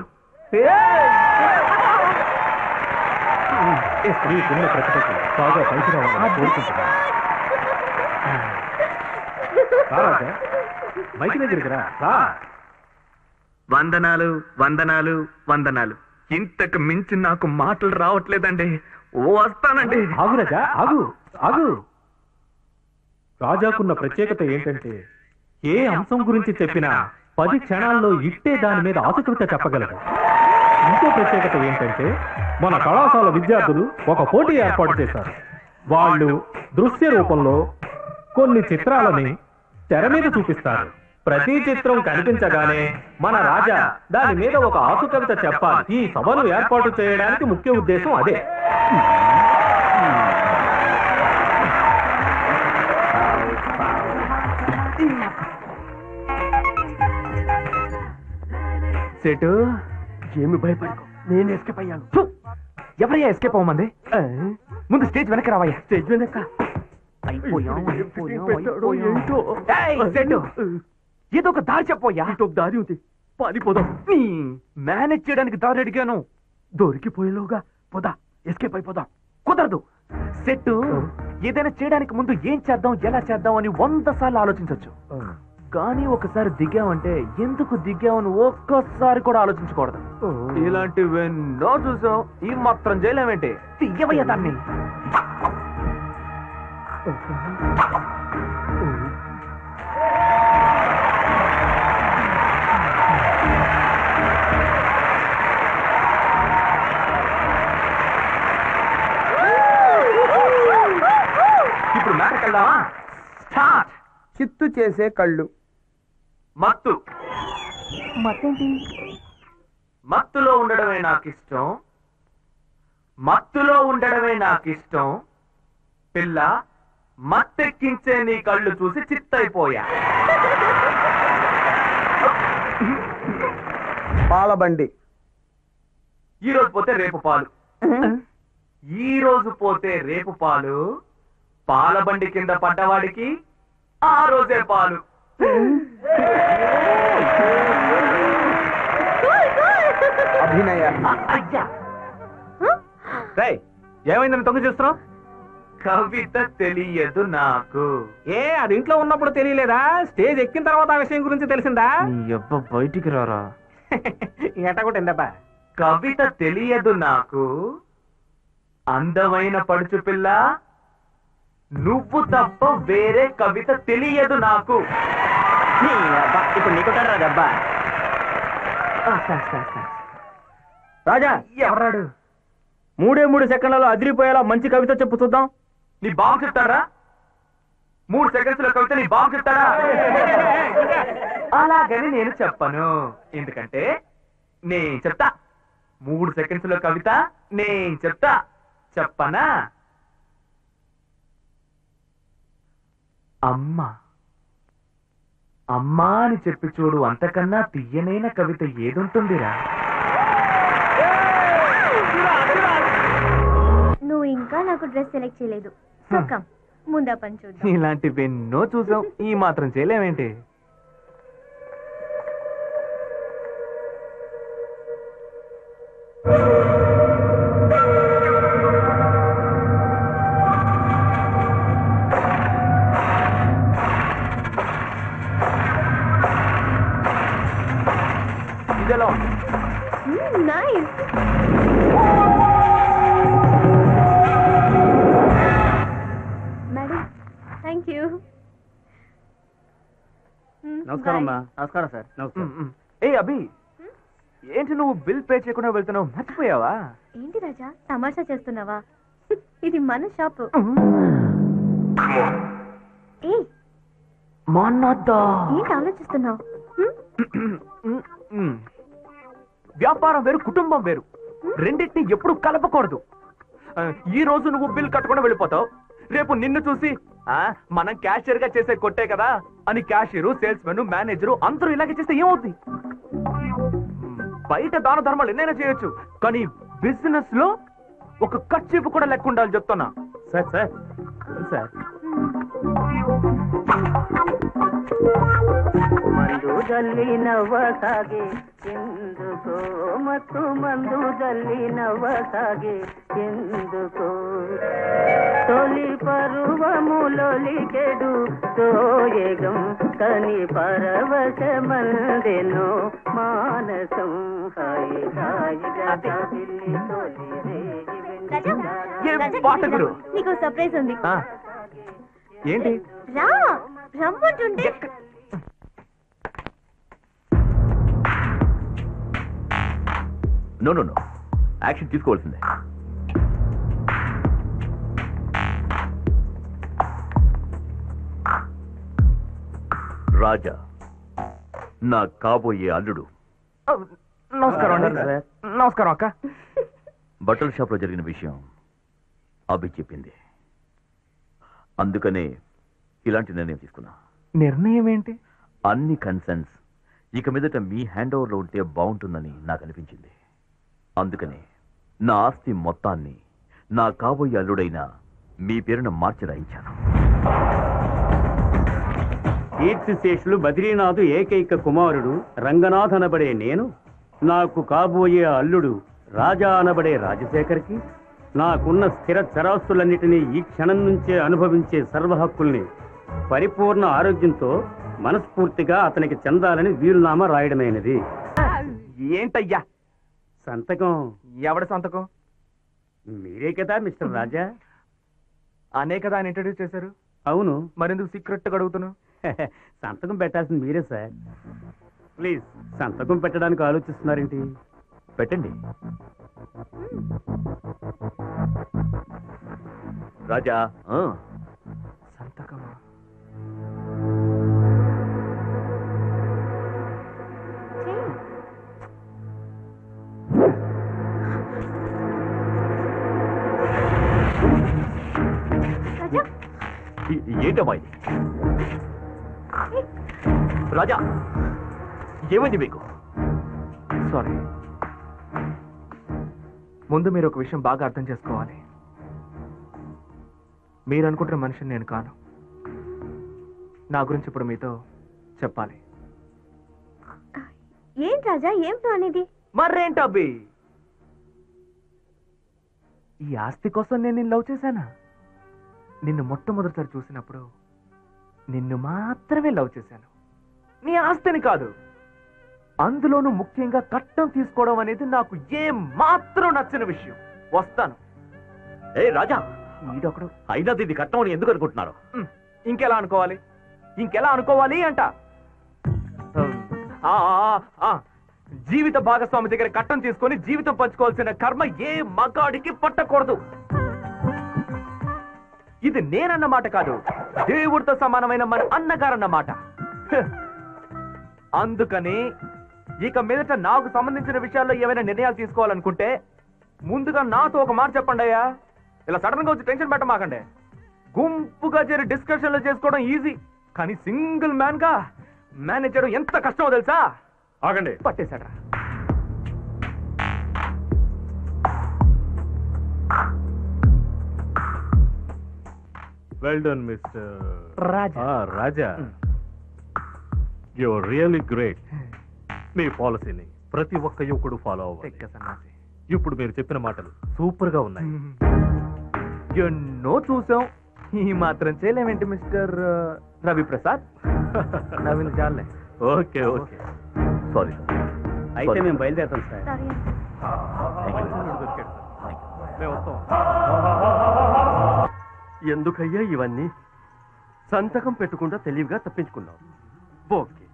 ప్రతిభకి బాగా పైకి రావాలని కోరుకుంటున్నాను. రాజా మైకి దగ్గరికి రా రా. వందనాలు వందనాలు వందనాలు. ఇంతకు మించి నాకు మాటలు రావట్లేదండి. వస్తానండి. ఆగు రాజా ఆగు ఆగు. రాజాకున్న ప్రత్యేకత ఏంటంటే ఏ అంశం గురించి చెప్పినా పది క్షణాల్లో ఇట్టే దాని మీద ఆసక్తిగా చెప్పగలరు ఇంకో ప్రత్యేకత ఏంటంటే మన కళాశాల విద్యార్థులు ఒక పోటీ ఏర్పాటు చేశారు. వాళ్ళు దృశ్య రూపంలో కొన్ని చిత్రాలని తెర మీద చూపిస్తారు. ప్రతి చిత్రం కనిపించగానే మన రాజా దాని మీద ఒక ఆసు కవిత చెప్పాలి. ఈ సభను ఏర్పాటు చేయడానికి ముఖ్య ఉద్దేశం అదే. సెటు ఏమి భయపడకు. నేను ఎస్కేప్ అయ్యాను! ఎవరయ్యా ఎస్కేప్ అవ్వమంది? ముందు స్టేజ్ వెనక రావయ్యా. స్టేజ్ వెనక అయిపోయాం, అయిపోయాం! ఏదో ఒక దారి చెప్పోయ్యా ఇటు ఒక దారి ఉంది. పారిపోదాం. మేనేజ్ చేయడానికి దారి అడిగాను. దొరికిపోయేలోగా పోదా ఎస్కేప్ అయిపోదాం. కుదరదు. సెట్ ఏదైనా చేయడానికి ముందు ఏం చేద్దాం ఎలా చేద్దాం అని వంద సార్లు ఆలోచించవచ్చు కానీ ఒకసారి దిగామంటే ఎందుకు దిగామని ఒక్కసారి కూడా ఆలోచించకూడదు. ఇలాంటివి ఎన్నో చూసాం ఈ మాత్రం చేయలేమేంటి తీయవయ్యా దాన్ని. ఇప్పుడు మ్యాటర్కి వెళ్దామా? స్టార్ట్. చిత్తు చేసే కళ్ళు. మత్తు. మత్తులో ఉండడమే నాకు ఇష్టం మత్తులో ఉండడమే నాకు ఇష్టం పిల్ల. మత్తెక్కించే నీ కళ్ళు చూసి చిత్తైపోయా. పాలబండి. ఈ రోజు పోతే రేపు పాలు. ఈ రోజు పోతే రేపు పాలు. పాలబండి కింద పడ్డవాడికి ఆ రోజే పాలు. అభినయ. ఏమైందని తొంగి చూస్తున్నావు? కవిత తెలియదు నాకు. ఏ అది ఇంట్లో ఉన్నప్పుడు తెలియలేదా? స్టేజ్ ఎక్కిన తర్వాత ఆ విషయం గురించి తెలిసిందా? అబ్బ బయటికి రారా? ఎట్టగొట్టిందబ్బా కవిత తెలియదు నాకు. అందమైన పడుచు పిల్ల. నువ్వు తప్ప వేరే కవిత తెలియదు నాకు. ఇప్పుడు నీకు రాజబ్బా రాజా ఎవరాడు మూడే మూడు సెకండ్లలో అదిరిపోయేలా మంచి కవిత చెప్పు చూద్దాం. నీ బాబు చెప్తాడా మూడు సెకండ్స్లో కవిత నీ బాబు చెప్తాడా అలాగని నేను చెప్పను. ఎందుకంటే నేను చెప్తా. మూడు సెకండ్స్లో కవిత నేను చెప్తా. చెప్పనా? అమ్మ. అమ్మా అని చెప్పి చూడు అంతకన్నా తీయనైన కవిత ఏదుంటుందిరా? నువ్వు ఇంకా నాకు డ్రెస్ సెలెక్ట్ చేయలేదు. సో కమ్ ముందా పని చూద్దాం. ఇలాంటివెన్నో చూసాం. ఈ మాత్రం చేయలేమేంటి? ఇదెలా నమస్కారం సార్. ఏ అభి. ఏంటి నువ్వు బిల్ పే చేయకుండా వెళ్తున్నావు? మర్చిపోయావా? ఏంటి రాజా? తమాషా చేస్తున్నావా? ఇది మన షాపు. ఏంటి ఆలోచిస్తున్నావు? వ్యాపారం వేరు కుటుంబం వేరు. రెండింటిని ఎప్పుడు కలపకూడదు. ఈ రోజు నువ్వు బిల్ కట్టకుండా వెళ్ళిపోతావు. రేపు నిన్ను చూసి ఆ మనం క్యాషియర్గా చేసే కొట్టే కదా. అని క్యాషియర్ సేల్స్ మెన్ మేనేజర్ అందరూ ఇలాగే చేస్తే ఏమవుతుంది బయట దాన ధర్మాలు ఎన్నైనా చేయొచ్చు కానీ బిజినెస్లో ఒక ఖర్చు కూడా లెక్క ఉండాలి చెప్తున్నా. Sir sir sir. నవ్వసాగే. ఎందుకో మత్తు మందు జల్లి నవ్వసాగే. ఎందుకో? తొలి పరువములొలికెడు తోయగం కని పరవశమందెను మానసం. హాయి హాయిగా కదిలి తొలి రేగి పాట గురు? నీకు సర్ప్రైజ్ ఉంది. ఏంటి రా రమ్మంటుంటే నో నో నో యాక్షన్ తీసుకోవాల్సిందే. రాజా నా కాబోయే అల్లుడు. నమస్కారం అండి. నమస్కారం అక్క. బట్టల షాప్లో జరిగిన విషయం అభి చెప్పింది. అందుకనే ఇలాంటి నిర్ణయం తీసుకున్నా. నిర్ణయం ఏంటి? అన్ని కన్సర్న్స్ ఇక మీదట మీ హ్యాండ్ ఓవర్లో ఉంటే బాగుంటుందని నాకు అనిపించింది. అందుకనే నా ఆస్తి మొత్తాన్ని నా కాబోయే అల్లుడైన మీ పేరున మార్చి రాయించాను కీర్తిశేషులు బద్రీనాథు ఏకైక కుమారుడు రంగనాథ్ అనబడే నేను నాకు కాబోయే అల్లుడు రాజా అనబడే రాజశేఖర్కి నాకున్న స్థిర చరాస్తులన్నిటినీ ఈ క్షణం నుంచే అనుభవించే సర్వ హక్కుల్ని పరిపూర్ణ ఆరోగ్యంతో మనస్ఫూర్తిగా అతనికి చెందాలని వీలునామా రాయడమైనది. ఏంటయ్యా? సంతకం. ఎవడ సంతకం? మీరే కదా మిస్టర్ రాజా. అనే కదా ఆయన ఇంట్రడ్యూస్ చేశారు. అవును. మరెందుకు సీక్రెట్గా అడుగుతున్నావు? సంతకం పెట్టాల్సింది మీరే సార్. ప్లీజ్ సంతకం పెట్టడానికి ఆలోచిస్తున్నారేంటి? పెట్టండి. రాజా. సంతకమా? రాజా ఏంటమ్మా ఇది? రాజా ఏమైంది మీకు? సారీ. ముందు మీరు ఒక విషయం బాగా అర్థం చేసుకోవాలి. మీరు అనుకుంటున్న మనిషిని నేను కాను. నా గురించి ఇప్పుడు మీతో చెప్పాలి. ఏంటి రాజా ఏమిటో అనేది మర్రేంటబ్బి ఈ ఆస్తి కోసం నేను నిన్ను లవ్ చేశానా? నిన్ను మొట్టమొదటిసారి చూసినప్పుడు నిన్ను మాత్రమే లవ్ చేశాను. నీ ఆస్తిని కాదు. అందులోనూ ముఖ్యంగా కట్నం తీసుకోవడం అనేది నాకు ఏ మాత్రం నచ్చిన విషయం. వస్తాను. ఏ రాజా! ఈడొకడు. అయినా దీన్ని కట్టం అని ఎందుకు అనుకుంటున్నారు? ఉమ్, ఇంకెలా అనుకోవాలి? ఇంకెలా అనుకోవాలి అంట. ఆ, ఆ, ఆ, జీవిత భాగస్వామి దగ్గర కట్టం తీసుకొని జీవితం పంచుకోవాల్సిన కర్మ ఏ మగాడికి పట్టకూడదు. ఇది నేనన్న మాట కాదు. దేవుడితో సమానమైన మన అన్నగారన్న మాట. హ్. అందుకని ఇక మీదట నాకు సంబంధించిన విషయాల్లో ఏమైనా నిర్ణయాలు తీసుకోవాలనుకుంటే ముందుగా నాతో ఒక మాట చెప్పండి అయ్యా. ఇలా సడన్గా వచ్చి టెన్షన్ పెట్టమాకండి. గుంపుగా చేరి డిస్కషన్లు చేసుకోవడం ఈజీ. కానీ సింగిల్ మ్యాన్గా మేనేజ్ చేయడం ఎంత కష్టమో తెలుసా? ఆగండి. పట్టేశాడా well done mister Raja. Raja. Your really great మీ పాలసీని ప్రతి ఒక్క యువకుడు ఫాలో అవ్వాలి. ఇప్పుడు మీరు చెప్పిన మాటలు సూపర్గా ఉన్నాయి. ఎన్నో చూసాం. ఈ మాత్రం చేయలేమేంటి మిస్టర్ రవి ప్రసాద్ నవీన్ చాలే ఓకే ఓకే సారీ అయితే మేము బయలుదేరుతాం సార్ సారీ మేము వస్తాం. ఎందుకయ్యా ఇవన్నీ? సంతకం పెట్టకుండా తెలివిగా తప్పించుకున్నావు. ఓకే.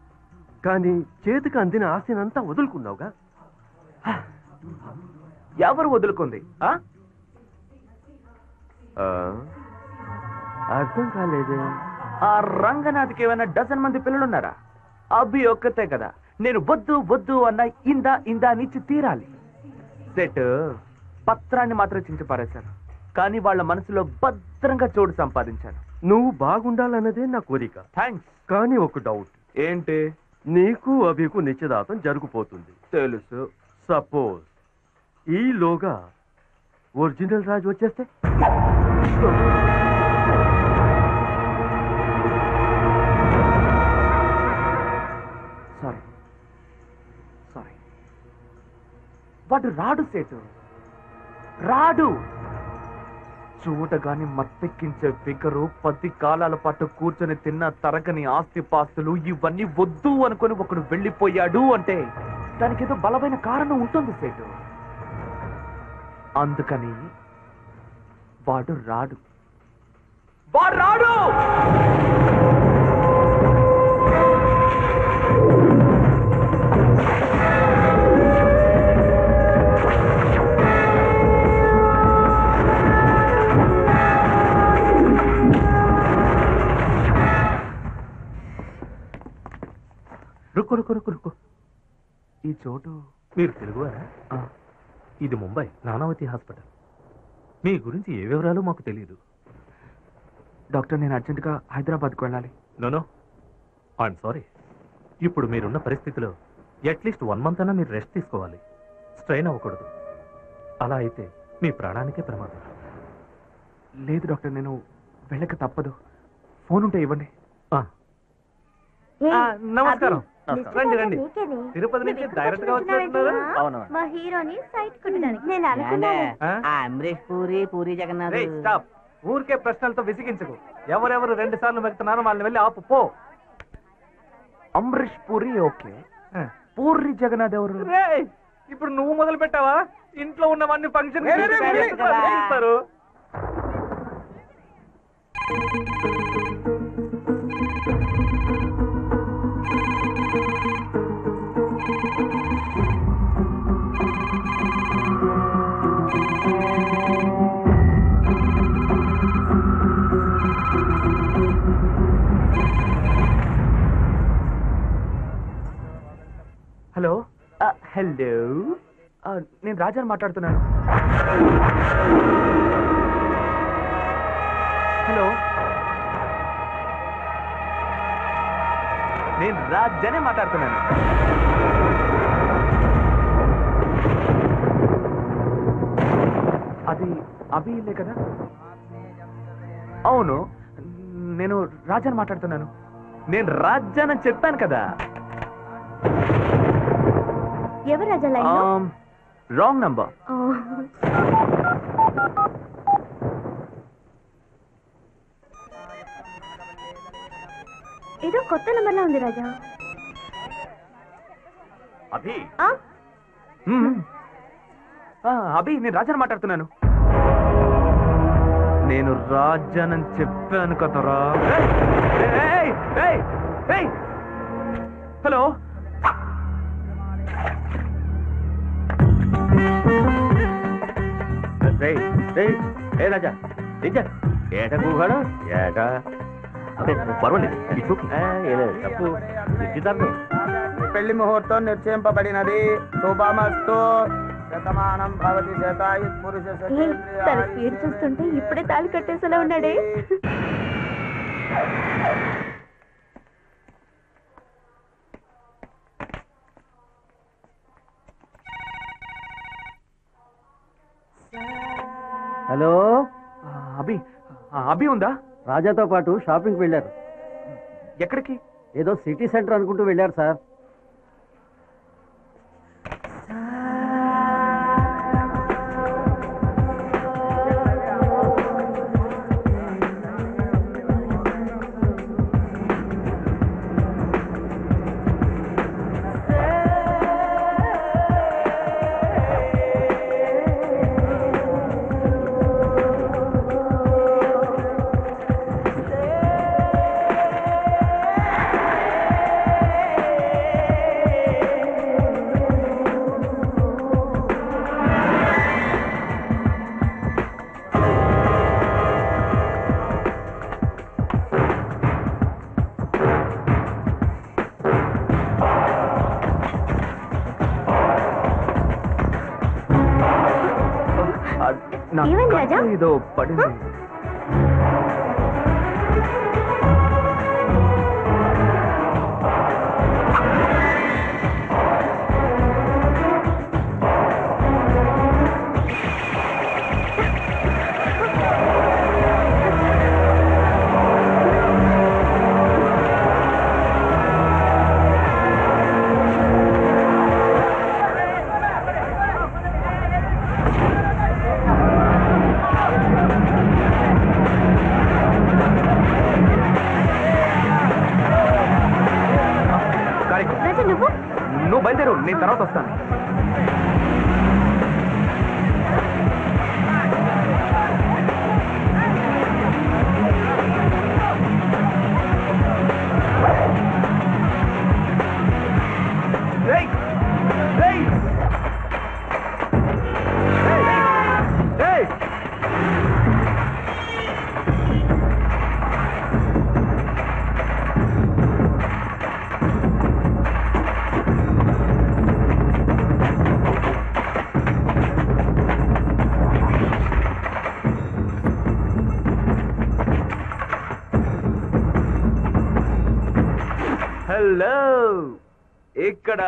కానీ చేతికి అందిన ఆస్తినంతా వదులుకున్నావుగా? ఎవరు వదులుకుంది? అర్థం కాలేదే. ఆ రంగనాథ్కి ఏమైనా డజన్ మంది పిల్లలున్నారా? అభి ఒక్కతే కదా. నేను వద్దు వద్దు అన్న ఇందా ఇందా నిచ్చి తీరాలి. సెట్ పత్రాన్ని మాత్రం చించి పారేశాను. కానీ వాళ్ళ మనసులో భద్రంగా చోటు సంపాదించాను. నువ్వు బాగుండాలన్నదే నా కోరిక. థ్యాంక్స్ కానీ ఒక డౌట్ ఏంటి? నీకు అభికు నిశ్చితార్థం జరుగుపోతుంది. తెలుసు. సపోజ్ ఈలోగా ఒరిజినల్ రాజు వచ్చేస్తే? సారీ సారీ వాడు రాడు సేటు రాడు. చూడగాని మత్తెక్కించే ఫిగరు పది కాలాల పాటు కూర్చొని తిన్న తరగని ఆస్తి పాస్తులు ఇవన్నీ వద్దు అనుకొని ఒకడు వెళ్ళిపోయాడు అంటే దానికి ఏదో బలమైన కారణం ఉంటుంది సేటు. అందుకని వాడు రాడు. వాడు రాడు! రుక్కు రుక్కు రుక్కు రుక్కు. ఈ చోటు మీరు తెలుగువారా? ఆ, ఇది ముంబై నానావతి హాస్పిటల్. మీ గురించి ఏ వివరాలు మాకు తెలియదు. డాక్టర్ నేను అర్జెంటుగా హైదరాబాద్కు వెళ్ళాలి. No no I'm sorry. ఇప్పుడు మీరున్న పరిస్థితిలో అట్లీస్ట్ వన్ మంత్ అయినా మీరు రెస్ట్ తీసుకోవాలి. స్ట్రెయిన్ అవ్వకూడదు. అలా అయితే మీ ప్రాణానికే ప్రమాదం. లేదు డాక్టర్ నేను వెళ్ళక తప్పదు. ఫోన్ ఉంటే ఇవ్వండి. ఆ, ఆ, నమస్కారం. రండి రండి. తిరుపతి నుంచి డైరెక్ట్గా వచ్చేస్తున్నారు? అవును మా హీరోని సైట్ కొట్టడానికి. నేను ఏండే? అనుకున్నాను ఆ? ఆ అమరీష్ పూరి పూరి జగన్నాథ్. రేయ్, స్టాప్ ఊరికే ప్రశ్నలతో విసిగించకు. ఎవరెవరు రెండు సార్లు మెక్కుతున్నారో వాళ్ళని వెళ్ళి ఆపు పో. అమరీష్ పూరి ఓకే. పూరి జగన్నాథ్ ఎవరు? ఇప్పుడు నువ్వు మొదలు పెట్టావా? ఇంట్లో ఉన్నవన్నీ ఫంక్షన్ రేయ్, హలో? హలో? నేను రాజాని మాట్లాడుతున్నాను. హలో? నేను రాజానే మాట్లాడుతున్నాను. అది అభి ఇల్లే కదా? అవును. నేను రాజాని మాట్లాడుతున్నాను. నేను రాజానని చెప్పాను కదా. ఎవరు రాజా లైన్ రాంగ్ నంబర్. ఏదో కొత్త నంబర్లా ఉంది రాజా. అభి. ఆ? అభి నేను రాజాని మాట్లాడుతున్నాను. నేను రాజానని చెప్పాను కదరా! హలో. ఏ రాజా? నిజ? ఏట కూగాడు ఏట? పర్వాలేదు ఇట్స్ ఓకే ఆ, ఏలేదు తప్పు. నిశ్చితార్థం పెళ్ళి ముహూర్తం నిశ్చయింపబడినది శుభమస్తు. శతమానం భవతి శతాయు పురుష ఏ, తన స్పీడ్ చూస్తుంటే ఇప్పుడే తాళి కట్టేసేలా ఉన్నాడే. హలో? అభి అభి ఉందా? రాజాతో పాటు షాపింగ్కి వెళ్ళారు. ఎక్కడికి? ఏదో సిటీ సెంటర్ అనుకుంటూ వెళ్ళారు సార్.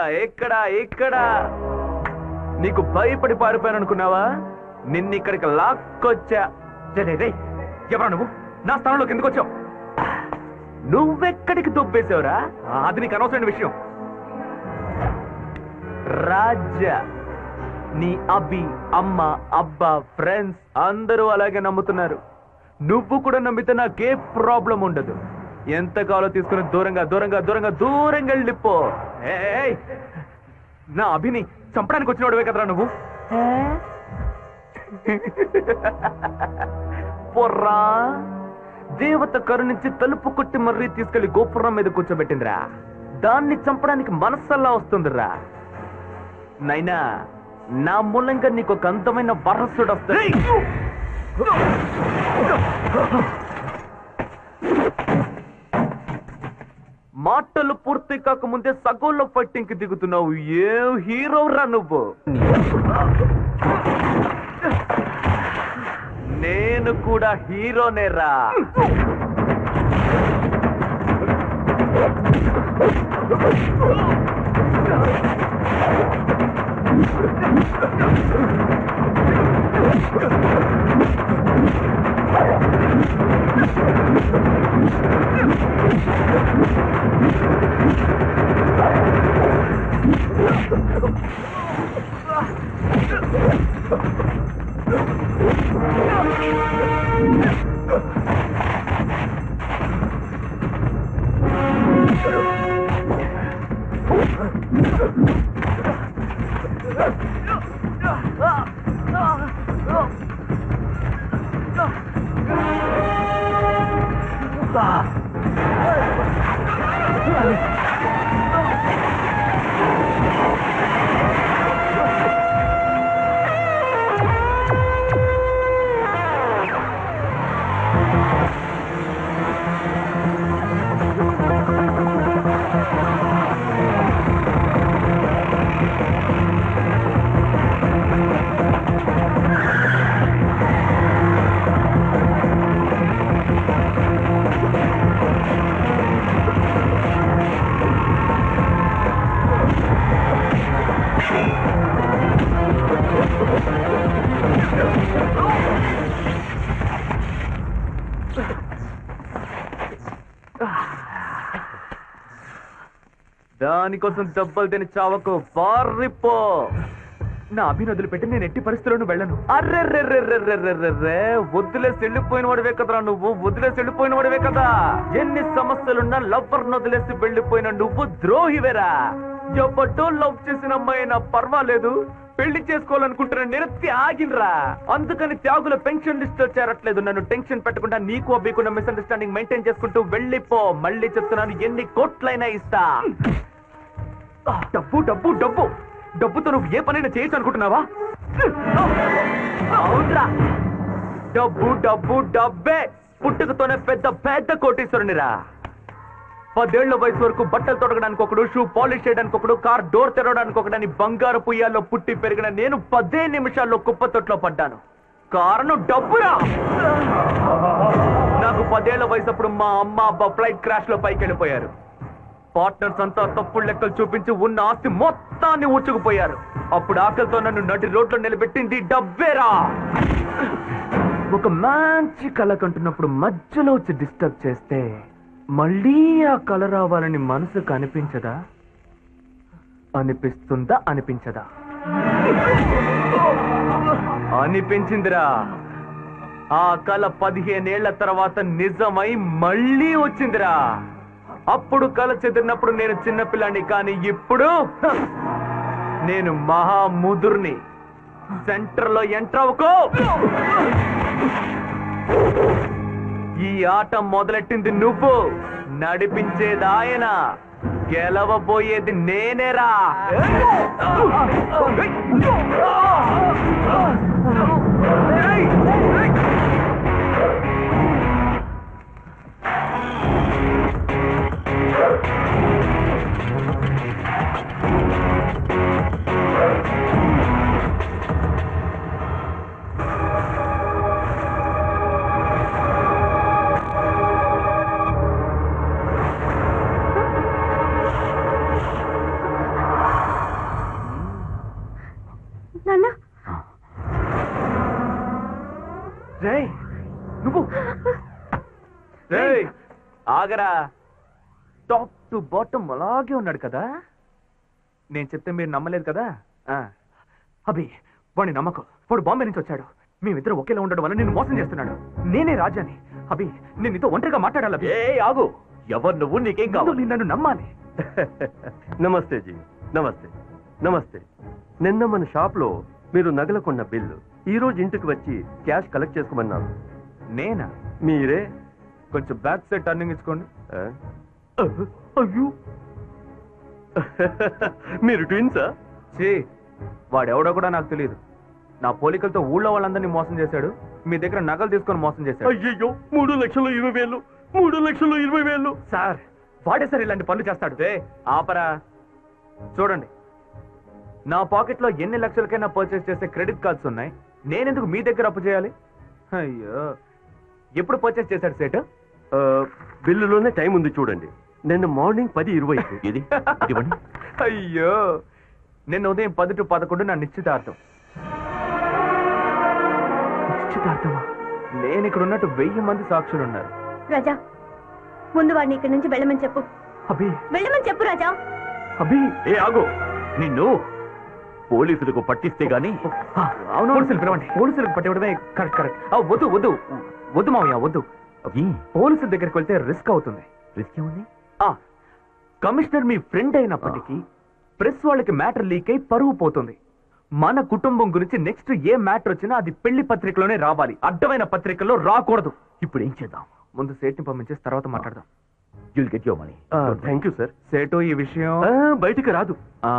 ఎక్కడ ఎక్కడా? నీకు భయపడి పారిపోయాను అనుకున్నావా నిన్ను ఇక్కడికి లాక్కొచ్చా? ఎవరా నువ్వు? నా స్థానంలోకి ఎందుకు వచ్చావు? నువ్వెక్కడికి దుబ్బేసావురా అది నీకు అనవసరమైన విషయం. రాజా నీ అబ్బి అమ్మ అబ్బా ఫ్రెండ్స్ అందరూ అలాగే నమ్ముతున్నారు. నువ్వు కూడా నమ్మితే నాకే ప్రాబ్లం ఉండదు. ఎంత కాలో తీసుకుని దూరంగా దూరంగా దూరంగా దూరంగా వెళ్ళిపో! నా అభిని చంపడానికి వచ్చినోడువే కదరా నువ్వు. పొర్రా దేవత కరుణించి తలుపు కొట్టి మర్రీ తీసుకెళ్ళి గోపురం మీద కూర్చోబెట్టిందిరా. దాన్ని చంపడానికి మనస్సల్లా వస్తుందిరా. నైనా నా మూలంగా నీకు ఒక అందమైన వరసుడు వస్తుంది మాటలు పూర్తి కాకముందే సగంలో ఫైటింగ్కి దిగుతున్నావు. ఏ హీరో రా నువ్వు? నేను కూడా హీరోనే రా. Ah! 啊你不傻哎呦我去我去 దానికోసం దెబ్బలు తిని చావకు బారిపో నా అభినదులు పెట్టి నేను ఎట్టి పరిస్థితులను వెళ్ళను. అర్రెర్రెర్రెర్రెర్రెర్రె వదిలేసి వెళ్ళిపోయిన వాడివే కదరా నువ్వు వదిలేసి వెళ్ళిపోయిన వాడివే కదా. ఎన్ని సమస్యలున్నా లవ్వర్ వదిలేసి వెళ్ళిపోయిన నువ్వు ద్రోహివేరా. ఎవటో లవ్ చేసిన అమ్మాయి పర్వాలేదు. పెళ్ళి చేసుకోవాలనుకుంటున్న నేను త్యాగినరా అందుకని త్యాగుల పెన్షన్ లిస్ట్లో చేరట్లేదు. నన్ను టెన్షన్ పెట్టకుండా నీకు అబ్బీకున్న మిస్అండర్స్టాండింగ్ మెయింటైన్ చేసుకుంటూ వెళ్ళిపో. మళ్ళీ చెప్తున్నాను ఎన్ని కోట్లైనా ఇస్తా. డబ్బు డబ్బు డబ్బు. డబ్బుతో నువ్వు ఏ పనైనా చేయొచ్చు అనుకుంటున్నావా? అవునరా. డబ్బు డబ్బు డబ్బే. పుట్టుకతోనే పెద్ద పెద్ద కోటీశ్వరునిరా. పదేళ్ళ వయసు వరకు బట్టలు తొడగడానికి ఒకడు షూ పాలిష్ చేయడానికి ఒకడు కార్ డోర్ తెరవడానికి ఒకడని బంగారు పుయ్యాల్లో పుట్టి పెరిగిన నేను పదే నిమిషాల్లో కుప్పతొట్లో పడ్డాను. కారణం డబ్బురా! నాకు పదేళ్ళ వయసు అప్పుడు మా అమ్మ అబ్బ ఫ్లైట్ క్రాష్లో పైకి వెళ్ళిపోయారు పార్ట్నర్స్ అంతా తప్పుడు లెక్కలు చూపించి ఉన్న ఆస్తి మొత్తాన్ని ఊచుకుపోయారు అప్పుడు ఆకలితో నన్ను నటి రోడ్లో నిలబెట్టింది డబ్బేరా! ఒక మంచి కళ కంటున్నప్పుడు మధ్యలో వచ్చి డిస్టర్బ్ చేస్తే మళ్ళీ ఆ కళ రావాలని మనసు కనిపించదా? అనిపిస్తుందా అనిపించదా? అనిపించిందిరా. ఆ కళ పదిహేనేళ్ళ తర్వాత నిజమై మళ్ళీ వచ్చిందిరా. అప్పుడు కళ చెదిరినప్పుడు నేను చిన్నపిల్లాన్ని కానీ ఇప్పుడు నేను మహా ముదుర్ని సెంటర్ ఎంటర్ అవ్వకో. ఈ ఆట మొదలెట్టింది నువ్వు నడిపించేది ఆయన గెలవబోయేది నేనేరా Thank you. రేయ్ నువ్వు. రేయ్ ఆగరా. టాప్ టు బాటమ్ అలాగే ఉన్నాడు కదా. నేను చెప్తే మీరు నమ్మలేదు కదా? ఆ. అభి వాడిని నమ్మకం. వాడు బాంబే నుంచి వచ్చాడు. మేమిద్దరు ఒకేలా ఉండడం వల్ల నిన్ను మోసం చేస్తున్నాడు. నేనే రాజాని. అభి నేను నీతో ఒంటరిగా మాట్లాడాలి అభి. ఏ ఆగు. ఎవరు నువ్వు? నీకేం ముందు కావాలి? నీ నన్ను నమ్మాలి. నమస్తే జీ. నమస్తే. నమస్తే. నిన్న మన షాప్లో మీరు నగల కొన్న బిల్లు. ఈ రోజు ఇంటికి వచ్చి క్యాష్ కలెక్ట్ చేసుకోమన్నారు నేనా? మీరే? కొంచెం బ్యాక్ సైడ్ టర్నింగ్ ఇచ్చుకోండి? అయ్యో. మీరు ట్విన్సా? చే వాడెవడో కూడా నాకు తెలియదు. నా పోలికలతో ఊళ్ళో వాళ్ళందరినీ మోసం చేశాడు. మీ దగ్గర నగలు తీసుకొని మోసం చేశాడు. అయ్యయ్యో మూడు లక్షలు ఇరవై వేలు మూడు లక్షలు ఇరవై వేలు. సార్ వాడే సార్ ఇలాంటి పనులు చేస్తాడు. ఆపరా. చూడండి నా పాకెట్లో ఎన్ని లక్షలకైనా పర్చేస్ చేసే క్రెడిట్ కార్డ్స్ ఉన్నాయి? నేనెందుకు మీ దగ్గర అప్పు చేయాలి? అయ్యో. ఎప్పుడు పర్చేస్ చేశాడు సేటు? బిల్లులోనే టైం ఉంది చూడండి. నిన్న మార్నింగ్ పది ఇరవై ఇది ఇవ్వండి అయ్యో. నిన్న ఉదయం పది టు పదకొండు నా నిశ్చితార్థం. నిశ్చితార్థమా? నేను ఇక్కడ ఉన్నట్టు వెయ్యి మంది సాక్షులు ఉన్నారు. రాజా ముందు వాడిని ఇక్కడి నుంచి వెళ్ళమని చెప్పు. అభి. వెళ్ళమని చెప్పు రాజా. అభి. ఏ ఆగు. నిన్ను పోలీసులకు పట్టిస్తే గాని అవును పోలీసులు పిలవండి. పోలీసులకు పట్టివడమే కరెక్ట్ కరెక్ట్. వద్దు వద్దు. వద్దు మామయ్య వద్దు. పోలీసుల దగ్గరికి వెళ్తే రిస్క్ అవుతుంది. రిస్క్ ఏముంది? కమిషనర్ మీ ఫ్రెండ్ అయినప్పటికీ ప్రెస్ వాళ్ళకి మ్యాటర్ లీక్ అయి పరువు పోతుంది. మన కుటుంబం గురించి నెక్స్ట్ ఏ మ్యాటర్ వచ్చినా అది పెళ్ళి పత్రికలోనే రావాలి. అడ్డమైన పత్రికల్లో రాకూడదు. ఇప్పుడు ఏం చేద్దాం? ముందు సేట్ని పంపించేసి తర్వాత మాట్లాడదాం. You'll get your money thank you sir సేటు ఈ విషయం బయటికి రాదు. ఆ,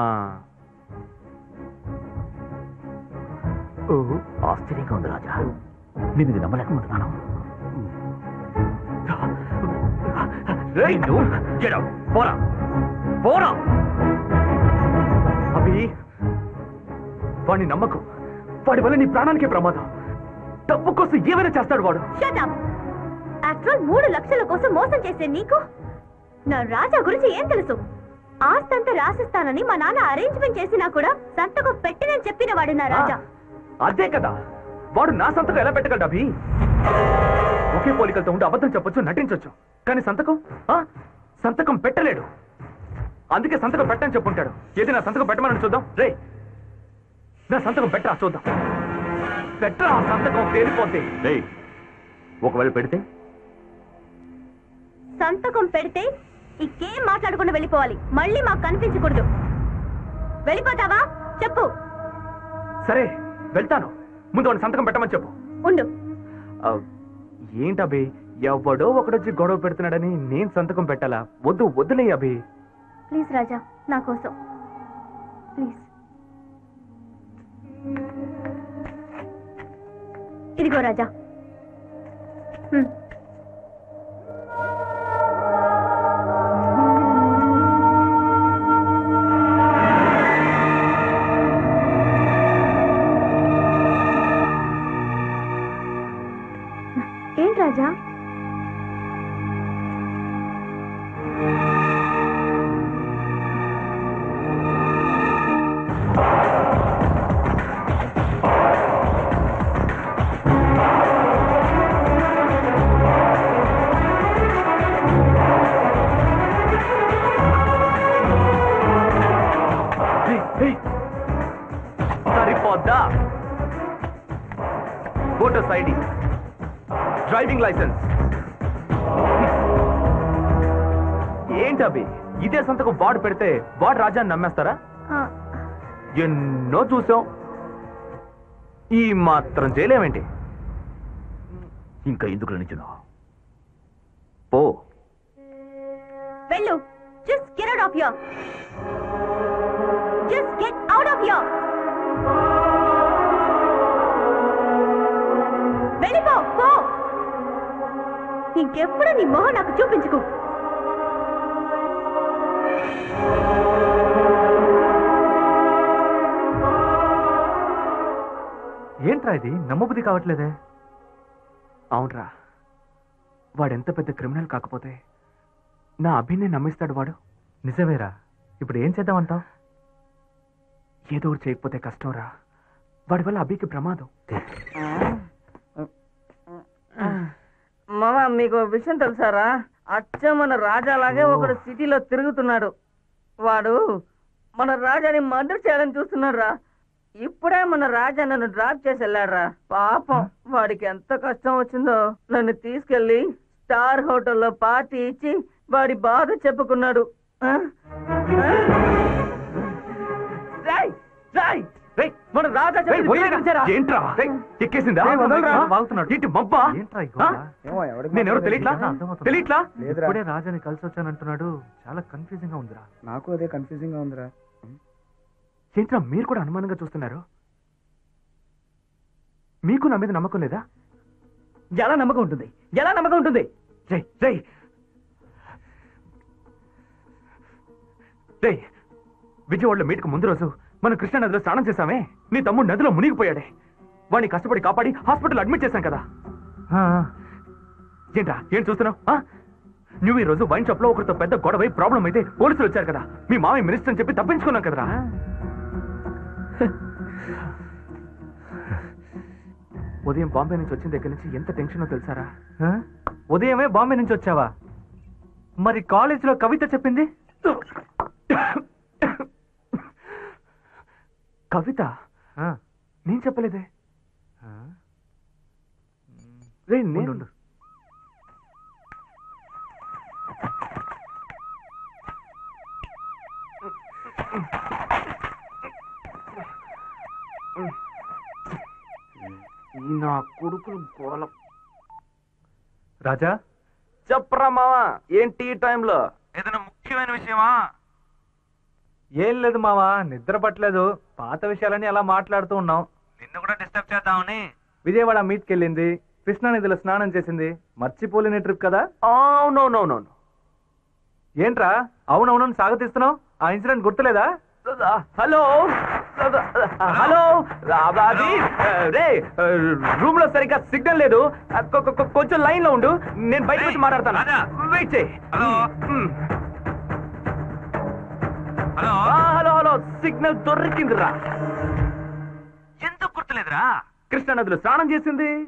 ఆశ్చర్యంగా ఉంది రాజా. నేను ఇది నమ్మలేకపోతున్నాను. పోరా పోరా. అభి వాడిని నమ్మకు. వాడి వల్ల నీ ప్రాణానికే ప్రమాదం. డబ్బు కోసం ఏమైనా చేస్తాడు వాడు. మూడు లక్షల కోసం మోసం చేసే నీకు నా రాజా గురించి ఏం తెలుసు? ఆస్తంతా రాసిస్తానని మా నాన్న అరేంజ్మెంట్ చేసినా కూడా సంతకం పెట్టినని చెప్పిన వాడు నా రాజా. అదే కదా. వాడు నా సంతకం ఎలా పెట్టగలడు అభి? ఒకే పోలికలతో ఉండి అబద్ధం చెప్పొచ్చు నటించొచ్చు. కానీ సంతకం? ఆ? సంతకం పెట్టలేడు. అందుకే సంతకం పెట్టని చెప్పుంటాడు. ఏది నా సంతకం పెట్టమని చూద్దాం? రే నా సంతకం పెట్టరా చూద్దాం. పెట్టరా ఆ సంతకం తేలిపోతే రేయ్ ఒకవేళ పెడితే? సంతకం పెడితే ఇంకేం మాట్లాడకుండా వెళ్ళిపోవాలి. మళ్ళీ మాకు కనిపించకూడదు. వెళ్ళిపోతావా? చెప్పు. సరే వెళ్తాను. ముందు వాడిని సంతకం పెట్టమని చెప్పు. ఉండు. ఆ, ఏంటబి ఎవడో ఒకడొచ్చి గొడవ పెడుతున్నాడని నేను సంతకం పెట్టాలా? వద్దు వద్దులే అభి. ప్లీజ్ రాజా నా కోసం. ప్లీజ్. ఇదిగో రాజా. వాడు పెడితే వాడు రాజాన్ని నమ్మేస్తారా? ఎన్నో చూసాం. ఈ మాత్రం చేయలేమేంటి నమ్మబుద్ధి కావట్లేదే? అవునరా. వాడెంత పెద్ద క్రిమినల్ కాకపోతే నా అభిని నమ్మిస్తాడు వాడు. నిజమేరా. ఇప్పుడు ఏం చేద్దామంటావు? ఏదో ఒకటి చేయకపోతే కష్టంరా. వాడి వల్ల అభికి ప్రమాదం. మామ మీకు విషయం తెలుసారా? అచ్చం మన రాజాలాగే ఒకడు సిటీలో తిరుగుతున్నాడు. వాడు మన రాజాని మర్డర్ చేయాలని చూస్తున్నాడు రా ఇప్పుడే మన రాజా నన్ను డ్రాప్ చేసి వెళ్ళాడురా. పాపం వాడికి ఎంత కష్టం వచ్చిందో. నన్ను తీసుకెళ్ళి స్టార్ హోటల్లో పార్టీ ఇచ్చి వాడి బాధ చెప్పుకున్నాడు. మన రాజా? ఏంట్రా? ఎక్కేసిందా. వాగుతున్నాడు ఏంటి నేనెవరో తెలియట్లా. తెలియట్లా. ఇప్పుడే రాజాని కలిసి వచ్చానంటున్నాడు చాలా కన్ఫ్యూజింగ్గా ఉందిరా. నాకు అదే కన్ఫ్యూజింగ్గా ఉందిరా. ఏంట్రా మీరు కూడా అనుమానంగా చూస్తున్నారు? మీకు నా మీద నమ్మకం లేదా? ఎలా నమ్మకం ఉంటుంది? ఎలా నమ్మకం ఉంటుంది? విజయవాడలో మీటకు ముందు రోజు మనం కృష్ణా నదిలో స్నానం చేశామే. నీ తమ్ముడు నదిలో మునిగిపోయాడే. వాడిని కష్టపడి కాపాడి హాస్పిటల్ అడ్మిట్ చేశాం కదా. ఏంట్రా? ఏం చూస్తున్నావు? ఆ? నువ్వు ఈ రోజు వైన్ షాప్లో ఒకరితో పెద్ద గొడవ ప్రాబ్లం అయితే పోలీసులు వచ్చారు కదా. మీ మామయ్య మినిస్టర్ అని చెప్పి తప్పించుకున్నాం కదరా. ఉదయం బాంబే నుంచి వచ్చిన దగ్గర నుంచి ఎంత టెన్షన్ తెలుసారా? ఉదయమే బాంబే నుంచి వచ్చావా? మరి కాలేజీలో కవిత చెప్పింది? కవిత? నేను చెప్పలేదే. రే నేను ఈ నా కొడుకులు గోల. రాజా? చెప్పరా మావా ఏంటి ఈ టైంలో? ఏదైనా ముఖ్యమైన విషయమా? ఏం లేదు మావా నిద్ర పట్టలేదు. పాత విషయాలని అలా మాట్లాడుతూ ఉన్నాం. నిన్ను కూడా డిస్టర్బ్ చేద్దామని. విజయవాడ మీట్కి వెళ్ళింది కృష్ణానదిలో స్నానం చేసింది. మర్చిపోలేని ట్రిప్ కదా? అవునవునవునవును ఏంట్రా? అవునవునని సాగతిస్తున్నావు? ఆ ఇన్సిడెంట్ గుర్తులేదా? హలో? హలో అది రే రూమ్లో సరిగ్గా సిగ్నల్ లేదు. కొంచెం లైన్లో ఉండు. నేను బయట వచ్చి మాట్లాడతాను. వెయిట్ చేయి. హలో. హలో. హలో సిగ్నల్ దొరికిందిరా. ఎందుకు గుర్తులేదురా? కృష్ణా నదిలో స్నానం చేసింది.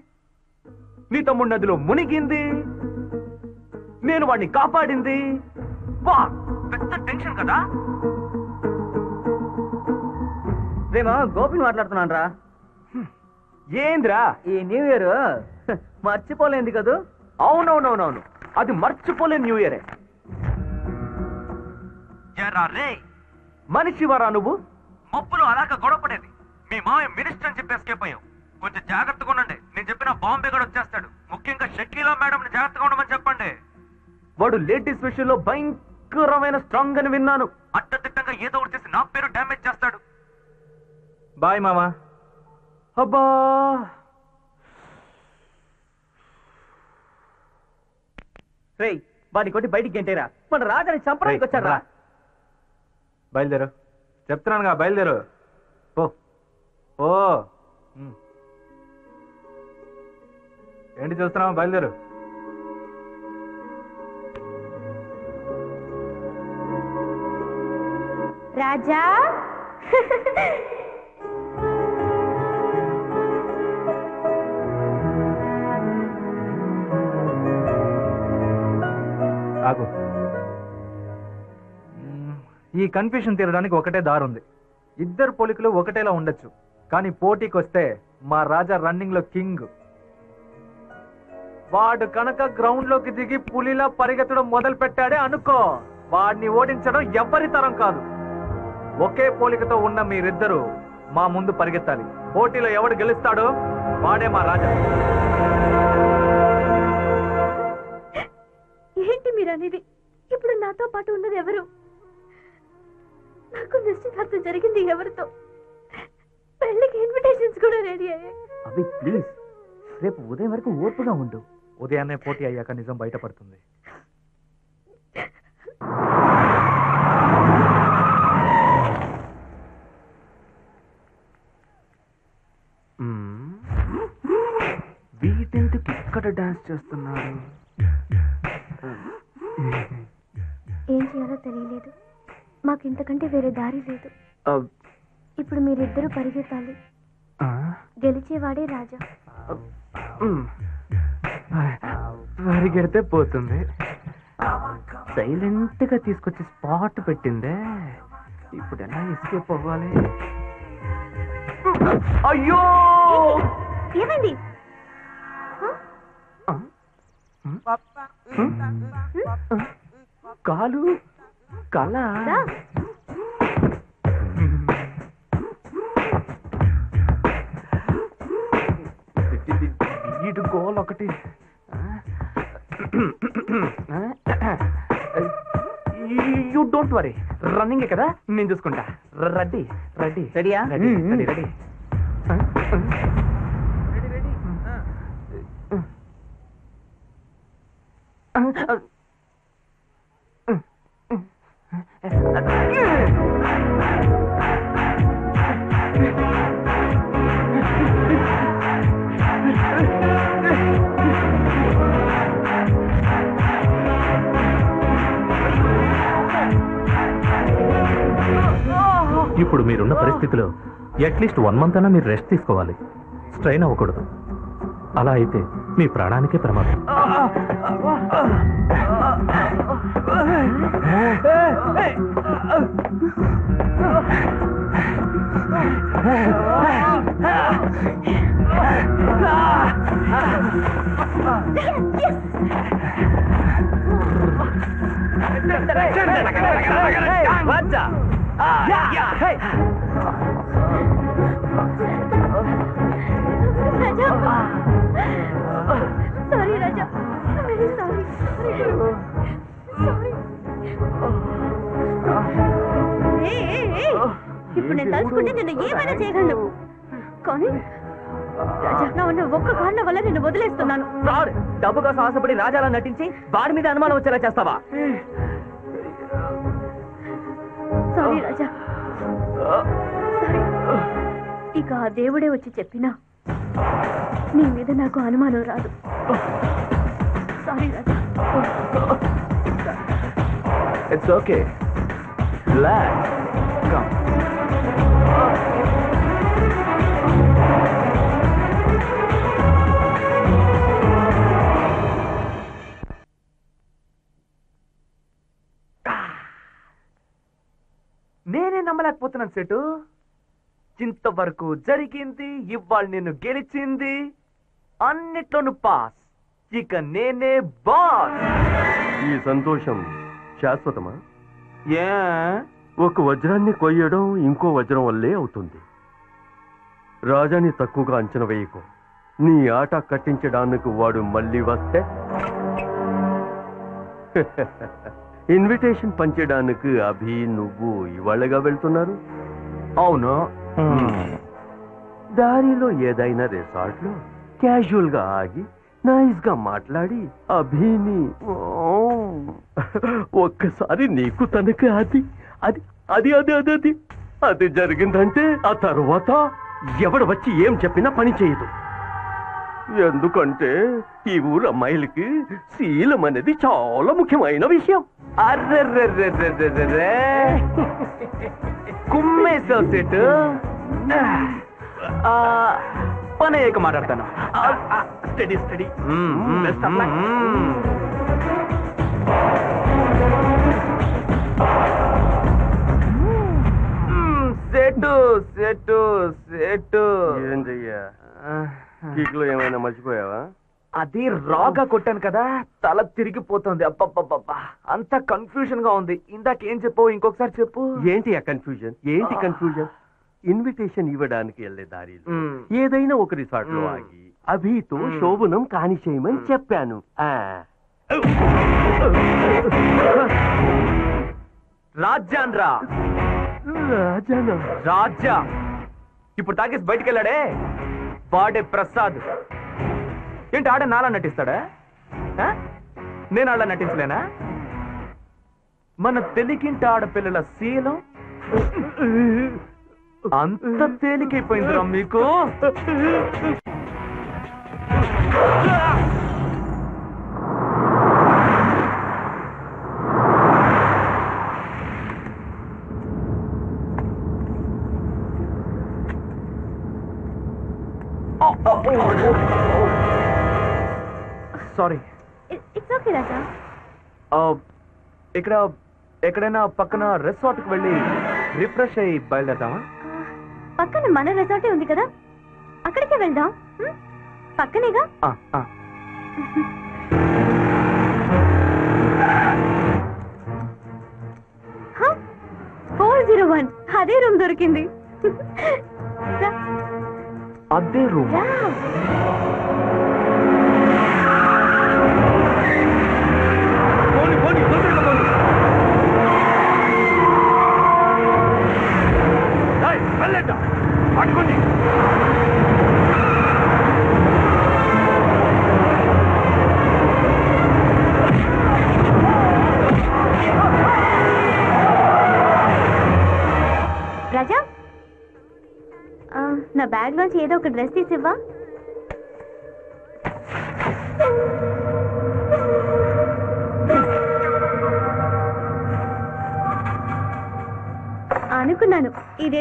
నీ తమ్ముడు నదిలో మునిగింది. నేను వాడిని కాపాడింది. వా పెద్ద టెన్షన్ కదా? రేమా గోపిని మాట్లాడుతున్నాను రా ఏంద్రా? ఈ న్యూ ఇయర్ మర్చిపోలేంది కదూ? అవునవునవునవును. అది మర్చిపోలేని న్యూ ఇయరే. రే. మనిషి వరా నువ్వు? మబ్బులు అలాగ గొడవపడేది మీ మామయ్య మినిస్టర్ అని చెప్పి ఎస్కేప్ అయ్యావు కొంచెం జాగ్రత్తగా ఉండండి. నేను చెప్పిన బాంబే కూడా వచ్చేస్తాడు. ముఖ్యంగా షకీలా మేడం జాగ్రత్తగా ఉండమని చెప్పండి. వాడు లేడీస్ విషయంలో భయంకరమైన స్ట్రాంగ్ అని విన్నాను. అడ్డదిడ్డంగా ఏదో ఒకటి చేసి నా పేరు డ్యామేజ్ చేస్తాడు. బాయ్ మామా. అబ్బా. రేయ్ వాడి కొట్టి బయటికి గంటేరా. మన రాజాని చంపడానికి వచ్చారా? బయలుదేరు. చెప్తున్నానుగా బయలుదేరు. ఓ ఓ. ఏంటి చూస్తున్నావు? బయలుదేరు. రాజా. ఆగు. ఈ కన్ఫ్యూషన్ తీరడానికి ఒకటే దారి ఉంది ఇద్దరు పోలికలు ఒకటేలా ఉండొచ్చు. కానీ పోటీకి వస్తే మా రాజా రన్నింగ్లో కింగ్. వాడు కనుక గ్రౌండ్లోకి దిగి పులిలా పరిగెత్తడం మొదలు పెట్టాడే అనుకో వాడిని ఓడించడం ఎవ్వరి తరం కాదు. ఒకే పోలికతో ఉన్న మీరిద్దరూ మా ముందు పరిగెత్తాలి. పోటీలో ఎవడు గెలుస్తాడో వాడే మా రాజా. ఏంటి మీరు అనేది ఇప్పుడు నాతో పాటు ఉన్నది ఎవరు? నాకు నిశ్చితార్థం జరిగింది ఎవరితో? పెళ్ళికి ఇన్విటేషన్స్ కూడా రెడీ అయ్యాయి. అవి ప్లీజ్ రేపు ఉదయం వరకు ఓర్పుగా ఉండు. ఉదయాన్నే పోటీ అయ్యాక నిజం బయటపడుతుంది. వీటెందుకు ఇక్కడ డాన్స్ చేస్తున్నారు? చేయాలో తెలియలేదు. మాకు ఇంతకంటే వేరే దారి లేదు. ఇప్పుడు మీరిద్దరూ పరిగెత్తాలి. గెలిచేవాడే రాజా. పరిగెడితే పోతుంది. సైలెంట్గా తీసుకొచ్చి స్పాట్ పెట్టిందే. ఇప్పుడు ఎలా ఎస్కేప్ అవ్వాలి? అయ్యో! ఏమైంది కాలు కళ. వీడు గోల్ ఒకటి. యూ డోంట్ వరీ రన్నింగ్ కదా? నేను చూసుకుంటా. రెడీ రెడీ రెడీయా ready ready at least one month అయినా మీరు రెస్ట్ తీసుకోవాలి స్ట్రైన్ అవ్వకూడదు అలా అయితే మీ ప్రాణానికే ప్రమాదం Hey! ఇప్పుడు నేను తలుచుకుంటే నిన్ను ఏమైనా చేయగలను. కానీ నా ఉన్న ఒక్క కారణం వల్ల నిన్ను వదిలేస్తున్నాను. సార్ డబ్బు కోసం ఆశపడి రాజాలా నటించి వాడి మీద అనుమానం వచ్చేలా చేస్తావా? సారీ రాజా. ఇక ఆ దేవుడే వచ్చి చెప్పినా నీ మీద నాకు అనుమానం రాదు. Sorry Raja. It's okay relax come నమ్మలేకపోతున్నాను సెటు. ఇంతవరకు జరిగింది ఇవాళ నేను గెలిచింది. అన్నిట్లోనూ పాస్. ఇక నేనే బాస్. ఈ సంతోషం శాశ్వతమా? ఏ? ఒక వజ్రాన్ని కొయ్యడం ఇంకో వజ్రం వల్లే అవుతుంది. రాజాని తక్కువగా అంచనా వేయకు. నీ ఆట కట్టించడానికి వాడు మళ్ళీ వస్తే? ఇన్విటేషన్ పంచడానికి అభి నువ్వు ఇవాళగా వెళ్తున్నారు? అవును. దారిలో ఏదైనా రిసార్ట్లో క్యాజువల్గా ఆగి నైస్గా మాట్లాడి అభిని. ఓ, ఒక్కసారి నీకు తనకి అది అది అది అది అది అది. అది జరిగిందంటే ఆ తర్వాత ఎవడు వచ్చి ఏం చెప్పినా పని చేయదు. ఎందుకంటే ఈ ఊరు అమ్మాయిలకి శీలం అనేది చాలా ముఖ్యమైన విషయం. అర్రెర్రెర్రెర్రెర్రెర్రె. కుమ్మేసావు సెటు. ఆ, పని అయ్యాక మాట్లాడతాను స్టడీ స్టడీ మ్మ్, మ్మ్, Best of luck. మ్మ్. మ్మ్, సెటు సెటు సెటు. ఏం చెయ్యా? కీక్లో ఏమైనా మర్చిపోయావా? అది రాగా కొట్టాను కదా తల తిరిగిపోతుంది. అబ్బబ్బబ్బబ్బా అంత కన్ఫ్యూజన్గా ఉంది. ఇందాక ఏం చెప్పు ఇంకొకసారి చెప్పు. ఏంటి ఆ కన్ఫ్యూజన్ ఏంటి కన్ఫ్యూజన్ ఇన్విటేషన్ ఇవ్వడానికి వెళ్ళే దారిలో. ఏదైనా ఒక రిసార్ట్లో. ఆగి అభితో. శోభనం కాని చేయమని చెప్పాను ఆ. రాజ్యాన్ రా రాజానా రాజా ఇప్పుడు తాగేసి బయటికి వెళ్ళాడే వాడే ప్రసాద్ ఏంటి ఆడ నాలా నటిస్తాడా? నేను అలా నటించలేనా మన తెలికింటి ఆడపిల్లల శీలం అంత తేలికైపోయిందిరా మీకు? సారీ ఇట్స్ ఓకే రాజా ఇక్కడ ఎక్కడైనా పక్కన రిసార్ట్కి వెళ్ళి రిఫ్రెష్ అయ్యి బయలుదేరదామా పక్కన మన రిసార్టే ఉంది కదా? అక్కడికే వెళ్దాం? పక్కనేగా? ఆ, ఆ. Four zero one. అదే రూమ్ దొరికింది. అదే రూమ్. పట్టుకోండి. రాజా? నా బ్యాగ్ నుంచి ఏదో ఒక డ్రెస్ తీసివ్వా? అనుకున్నాను ఇదే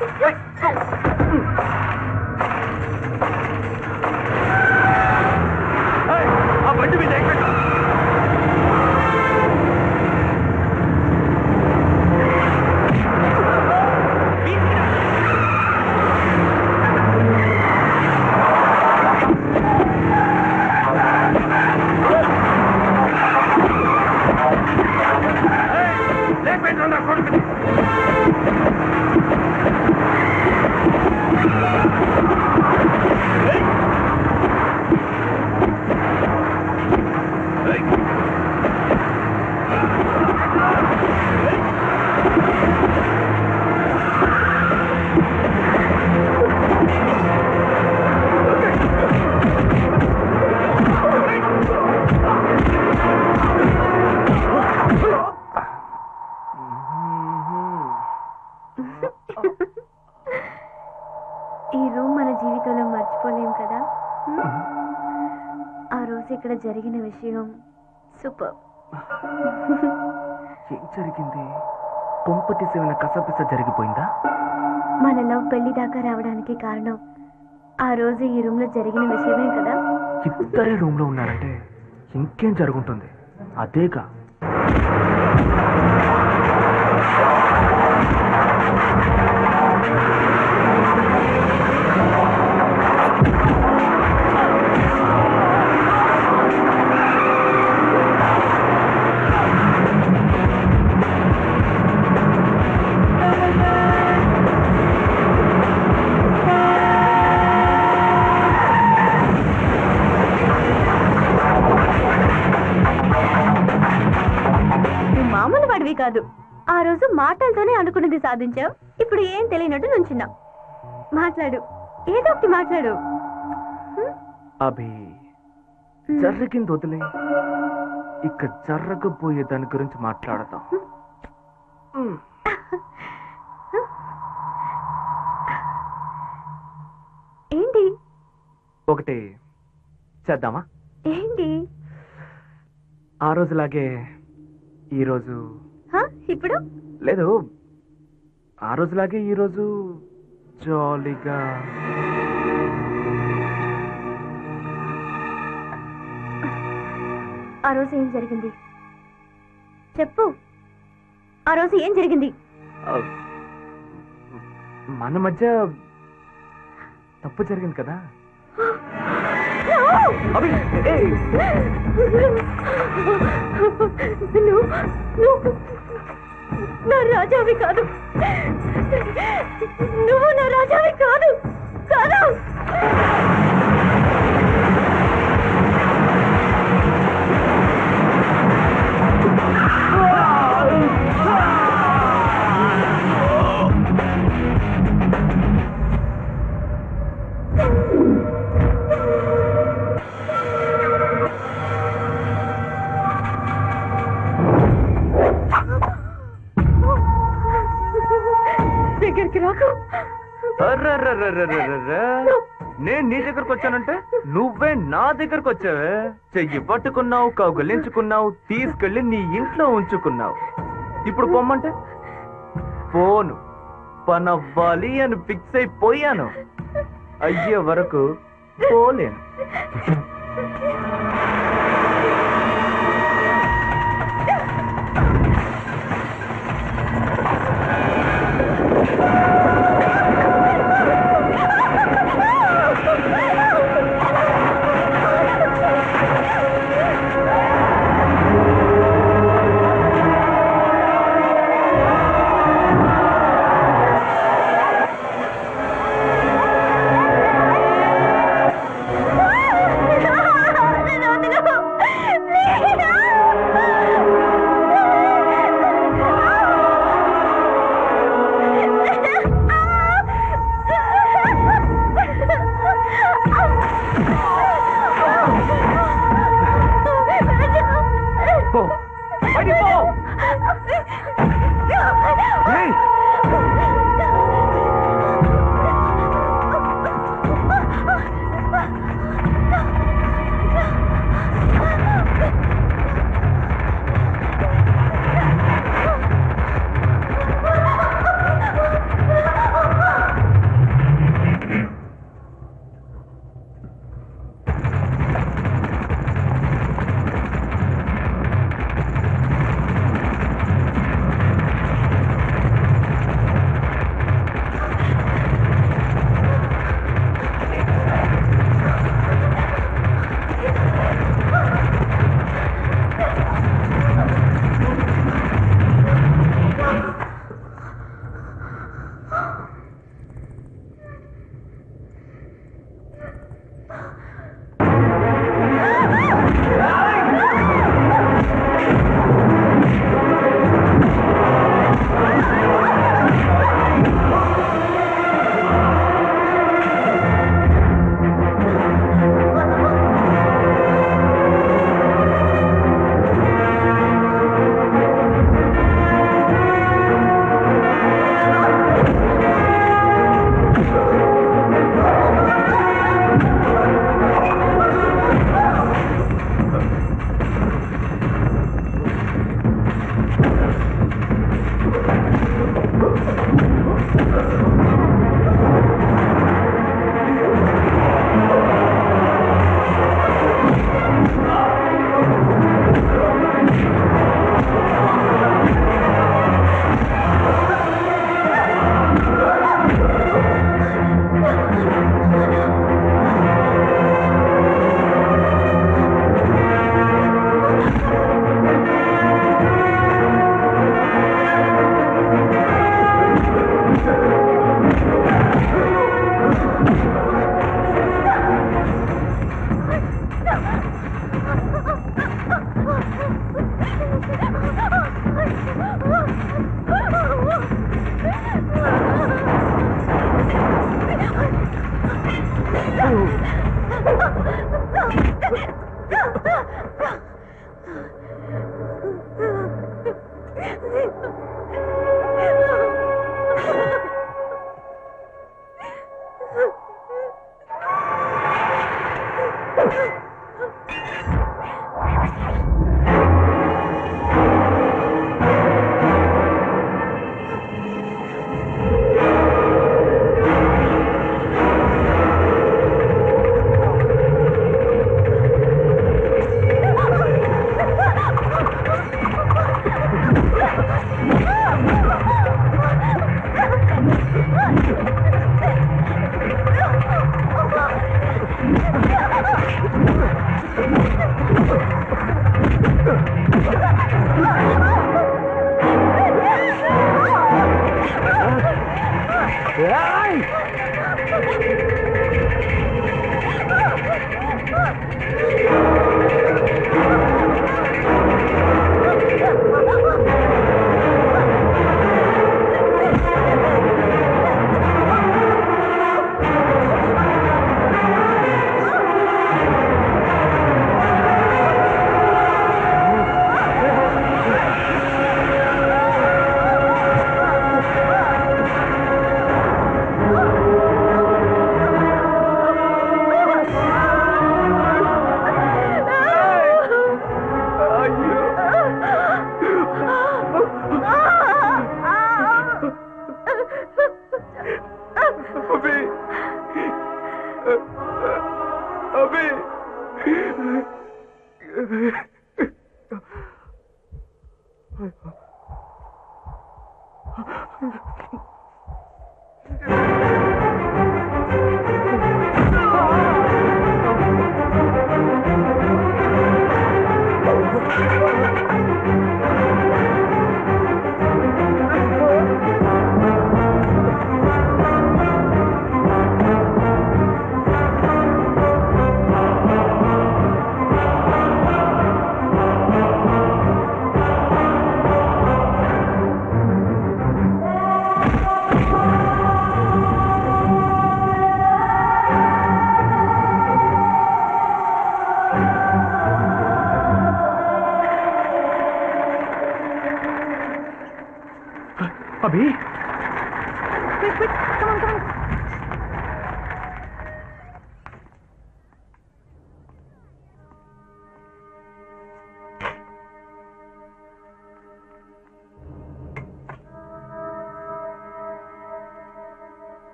తీసిస్తావని ఆ జరిగిన విషయం సూపర్. ఏం జరిగింది? కొంపటి సేవన కసపిస జరిగిపోయిందా? మన లవ్ పెళ్ళి దాకా రావడానికి కారణం ఆ రోజు ఈ రూమ్లో జరిగిన విషయమే కదా. ఇద్దరే రూమ్లో ఉన్నారంటే ఇంకేం జరుగుంటుంది? అదేగా. కాదు. ఆ రోజు మాటలతోనే అనుకున్నది సాధించావు. ఇప్పుడు ఏం తెలియనట్టు నుంచున్నావు. మాట్లాడు. ఏదో ఒకటి మాట్లాడు. అభి జరిగింది వదిలే. ఇక జరగబోయే దాని గురించి మాట్లాడతాం ఏంటి? ఒకటి చేద్దామా? ఏంటి? ఆ రోజులాగే ఈ రోజు హ? ఇప్పుడు? లేదు ఆ రోజులాగే ఈ రోజు జాలీగా. ఆ రోజు ఏం జరిగింది? చెప్పు. ఆ రోజు ఏం జరిగింది? మన మధ్య తప్పు జరిగింది కదా? నువ్వు నా రాజావి కాదు. నువ్వు నా రాజావి కాదు. కాదు? అర్రర్రర్రర్రర్రర్ర. నేను నీ దగ్గరకు వచ్చానంటే నువ్వే నా దగ్గరకు వచ్చావే? చెయ్యి పట్టుకున్నావు కౌగలించుకున్నావు తీసుకెళ్ళి నీ ఇంట్లో ఉంచుకున్నావు. ఇప్పుడు పొమ్మంటే? పోను. పనవ్వాలి అని ఫిక్స్ అయిపోయాను. అయ్యే వరకు పోలేను.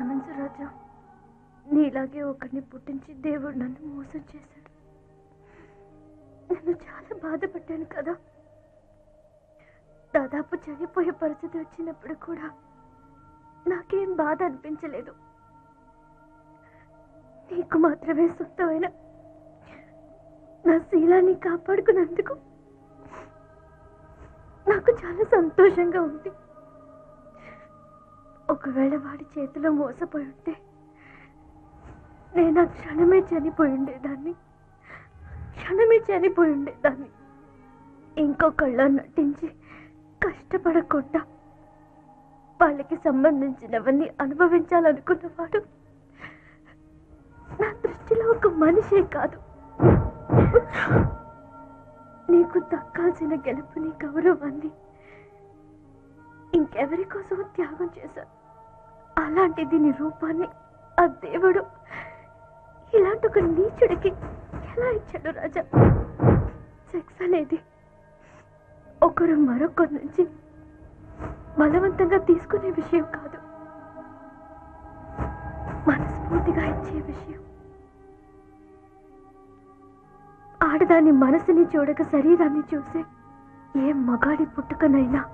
క్షమించు రాజా. నీలాగే ఒకరిని పుట్టించి దేవుడు నన్ను మోసం చేశాడు. నన్ను చాలా బాధపడ్డాను కదా. దాదాపు చనిపోయే పరిస్థితి వచ్చినప్పుడు కూడా నాకేం బాధ అనిపించలేదు. నీకు మాత్రమే సొంతమైన నా శీలాన్ని కాపాడుకున్నందుకు నాకు చాలా సంతోషంగా ఉంది. ఒకవేళ వాడి చేతిలో మోసపోయి ఉంటే నేను ఆ క్షణమే చనిపోయి ఉండేదాన్ని. క్షణమే చనిపోయి ఉండేదాన్ని. ఇంకొకళ్ళ నటించి కష్టపడకుండా వాళ్ళకి సంబంధించినవన్నీ అనుభవించాలనుకున్నవాడు నా దృష్టిలో ఒక మనిషే కాదు. నీకు దక్కాల్సిన గెలుపుని గౌరవాన్ని ఇంకెవరి కోసం త్యాగం చేశాను. అలాంటి దీని రూపాన్ని ఆ దేవుడు ఇలాంటి ఒక నీచుడికి ఎలా ఇచ్చాడు రాజా? సెక్స్ అనేది ఒకరు మరొకరి నుంచి బలవంతంగా తీసుకునే విషయం కాదు. మనస్ఫూర్తిగా ఇచ్చే విషయం. ఆడదాని మనసుని చూడక శరీరాన్ని చూసే ఏ మగాడి పుట్టుకనైనా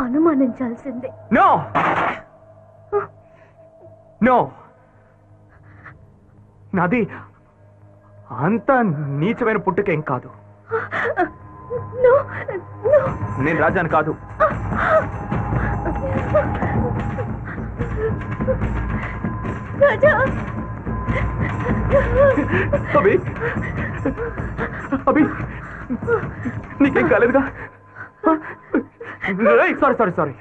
అనుమానించాల్సిందే. నో. నాది అంత నీచమైన పుట్టుకేం కాదు. నేను రాజాని కాదు. అభి. అభి. నీకేం కాలేదుగా? Sorry sorry sorry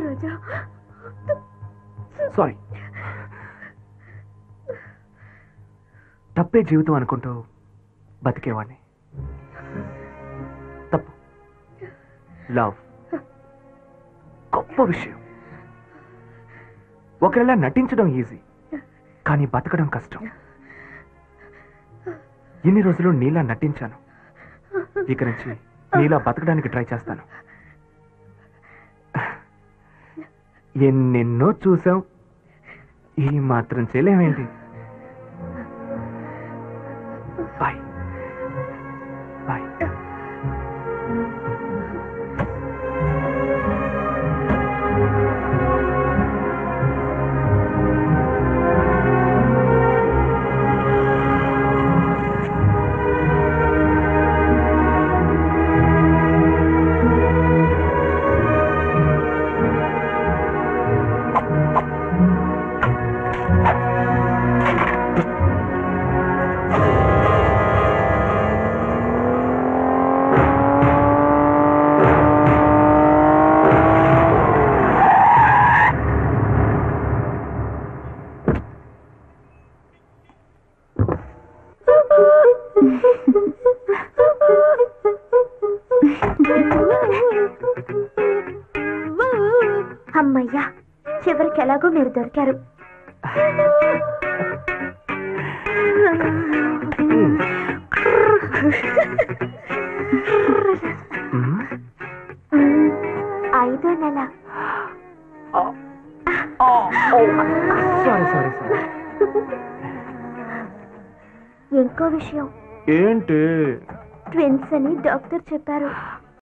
Raja. Sorry. తప్పే జీవితం అనుకుంటూ బతికేవాడిని. తప్పు. లవ్. గొప్ప విషయం. ఒకరిలా నటించడం ఈజీ కానీ బతకడం కష్టం. ఇన్ని రోజులు నీలా నటించాను. ఇక నుంచి నీలా బతకడానికి ట్రై చేస్తాను. ఎన్నెన్నో చూసాం ఈ మాత్రం చేయలేమేంటి? చెప్పారు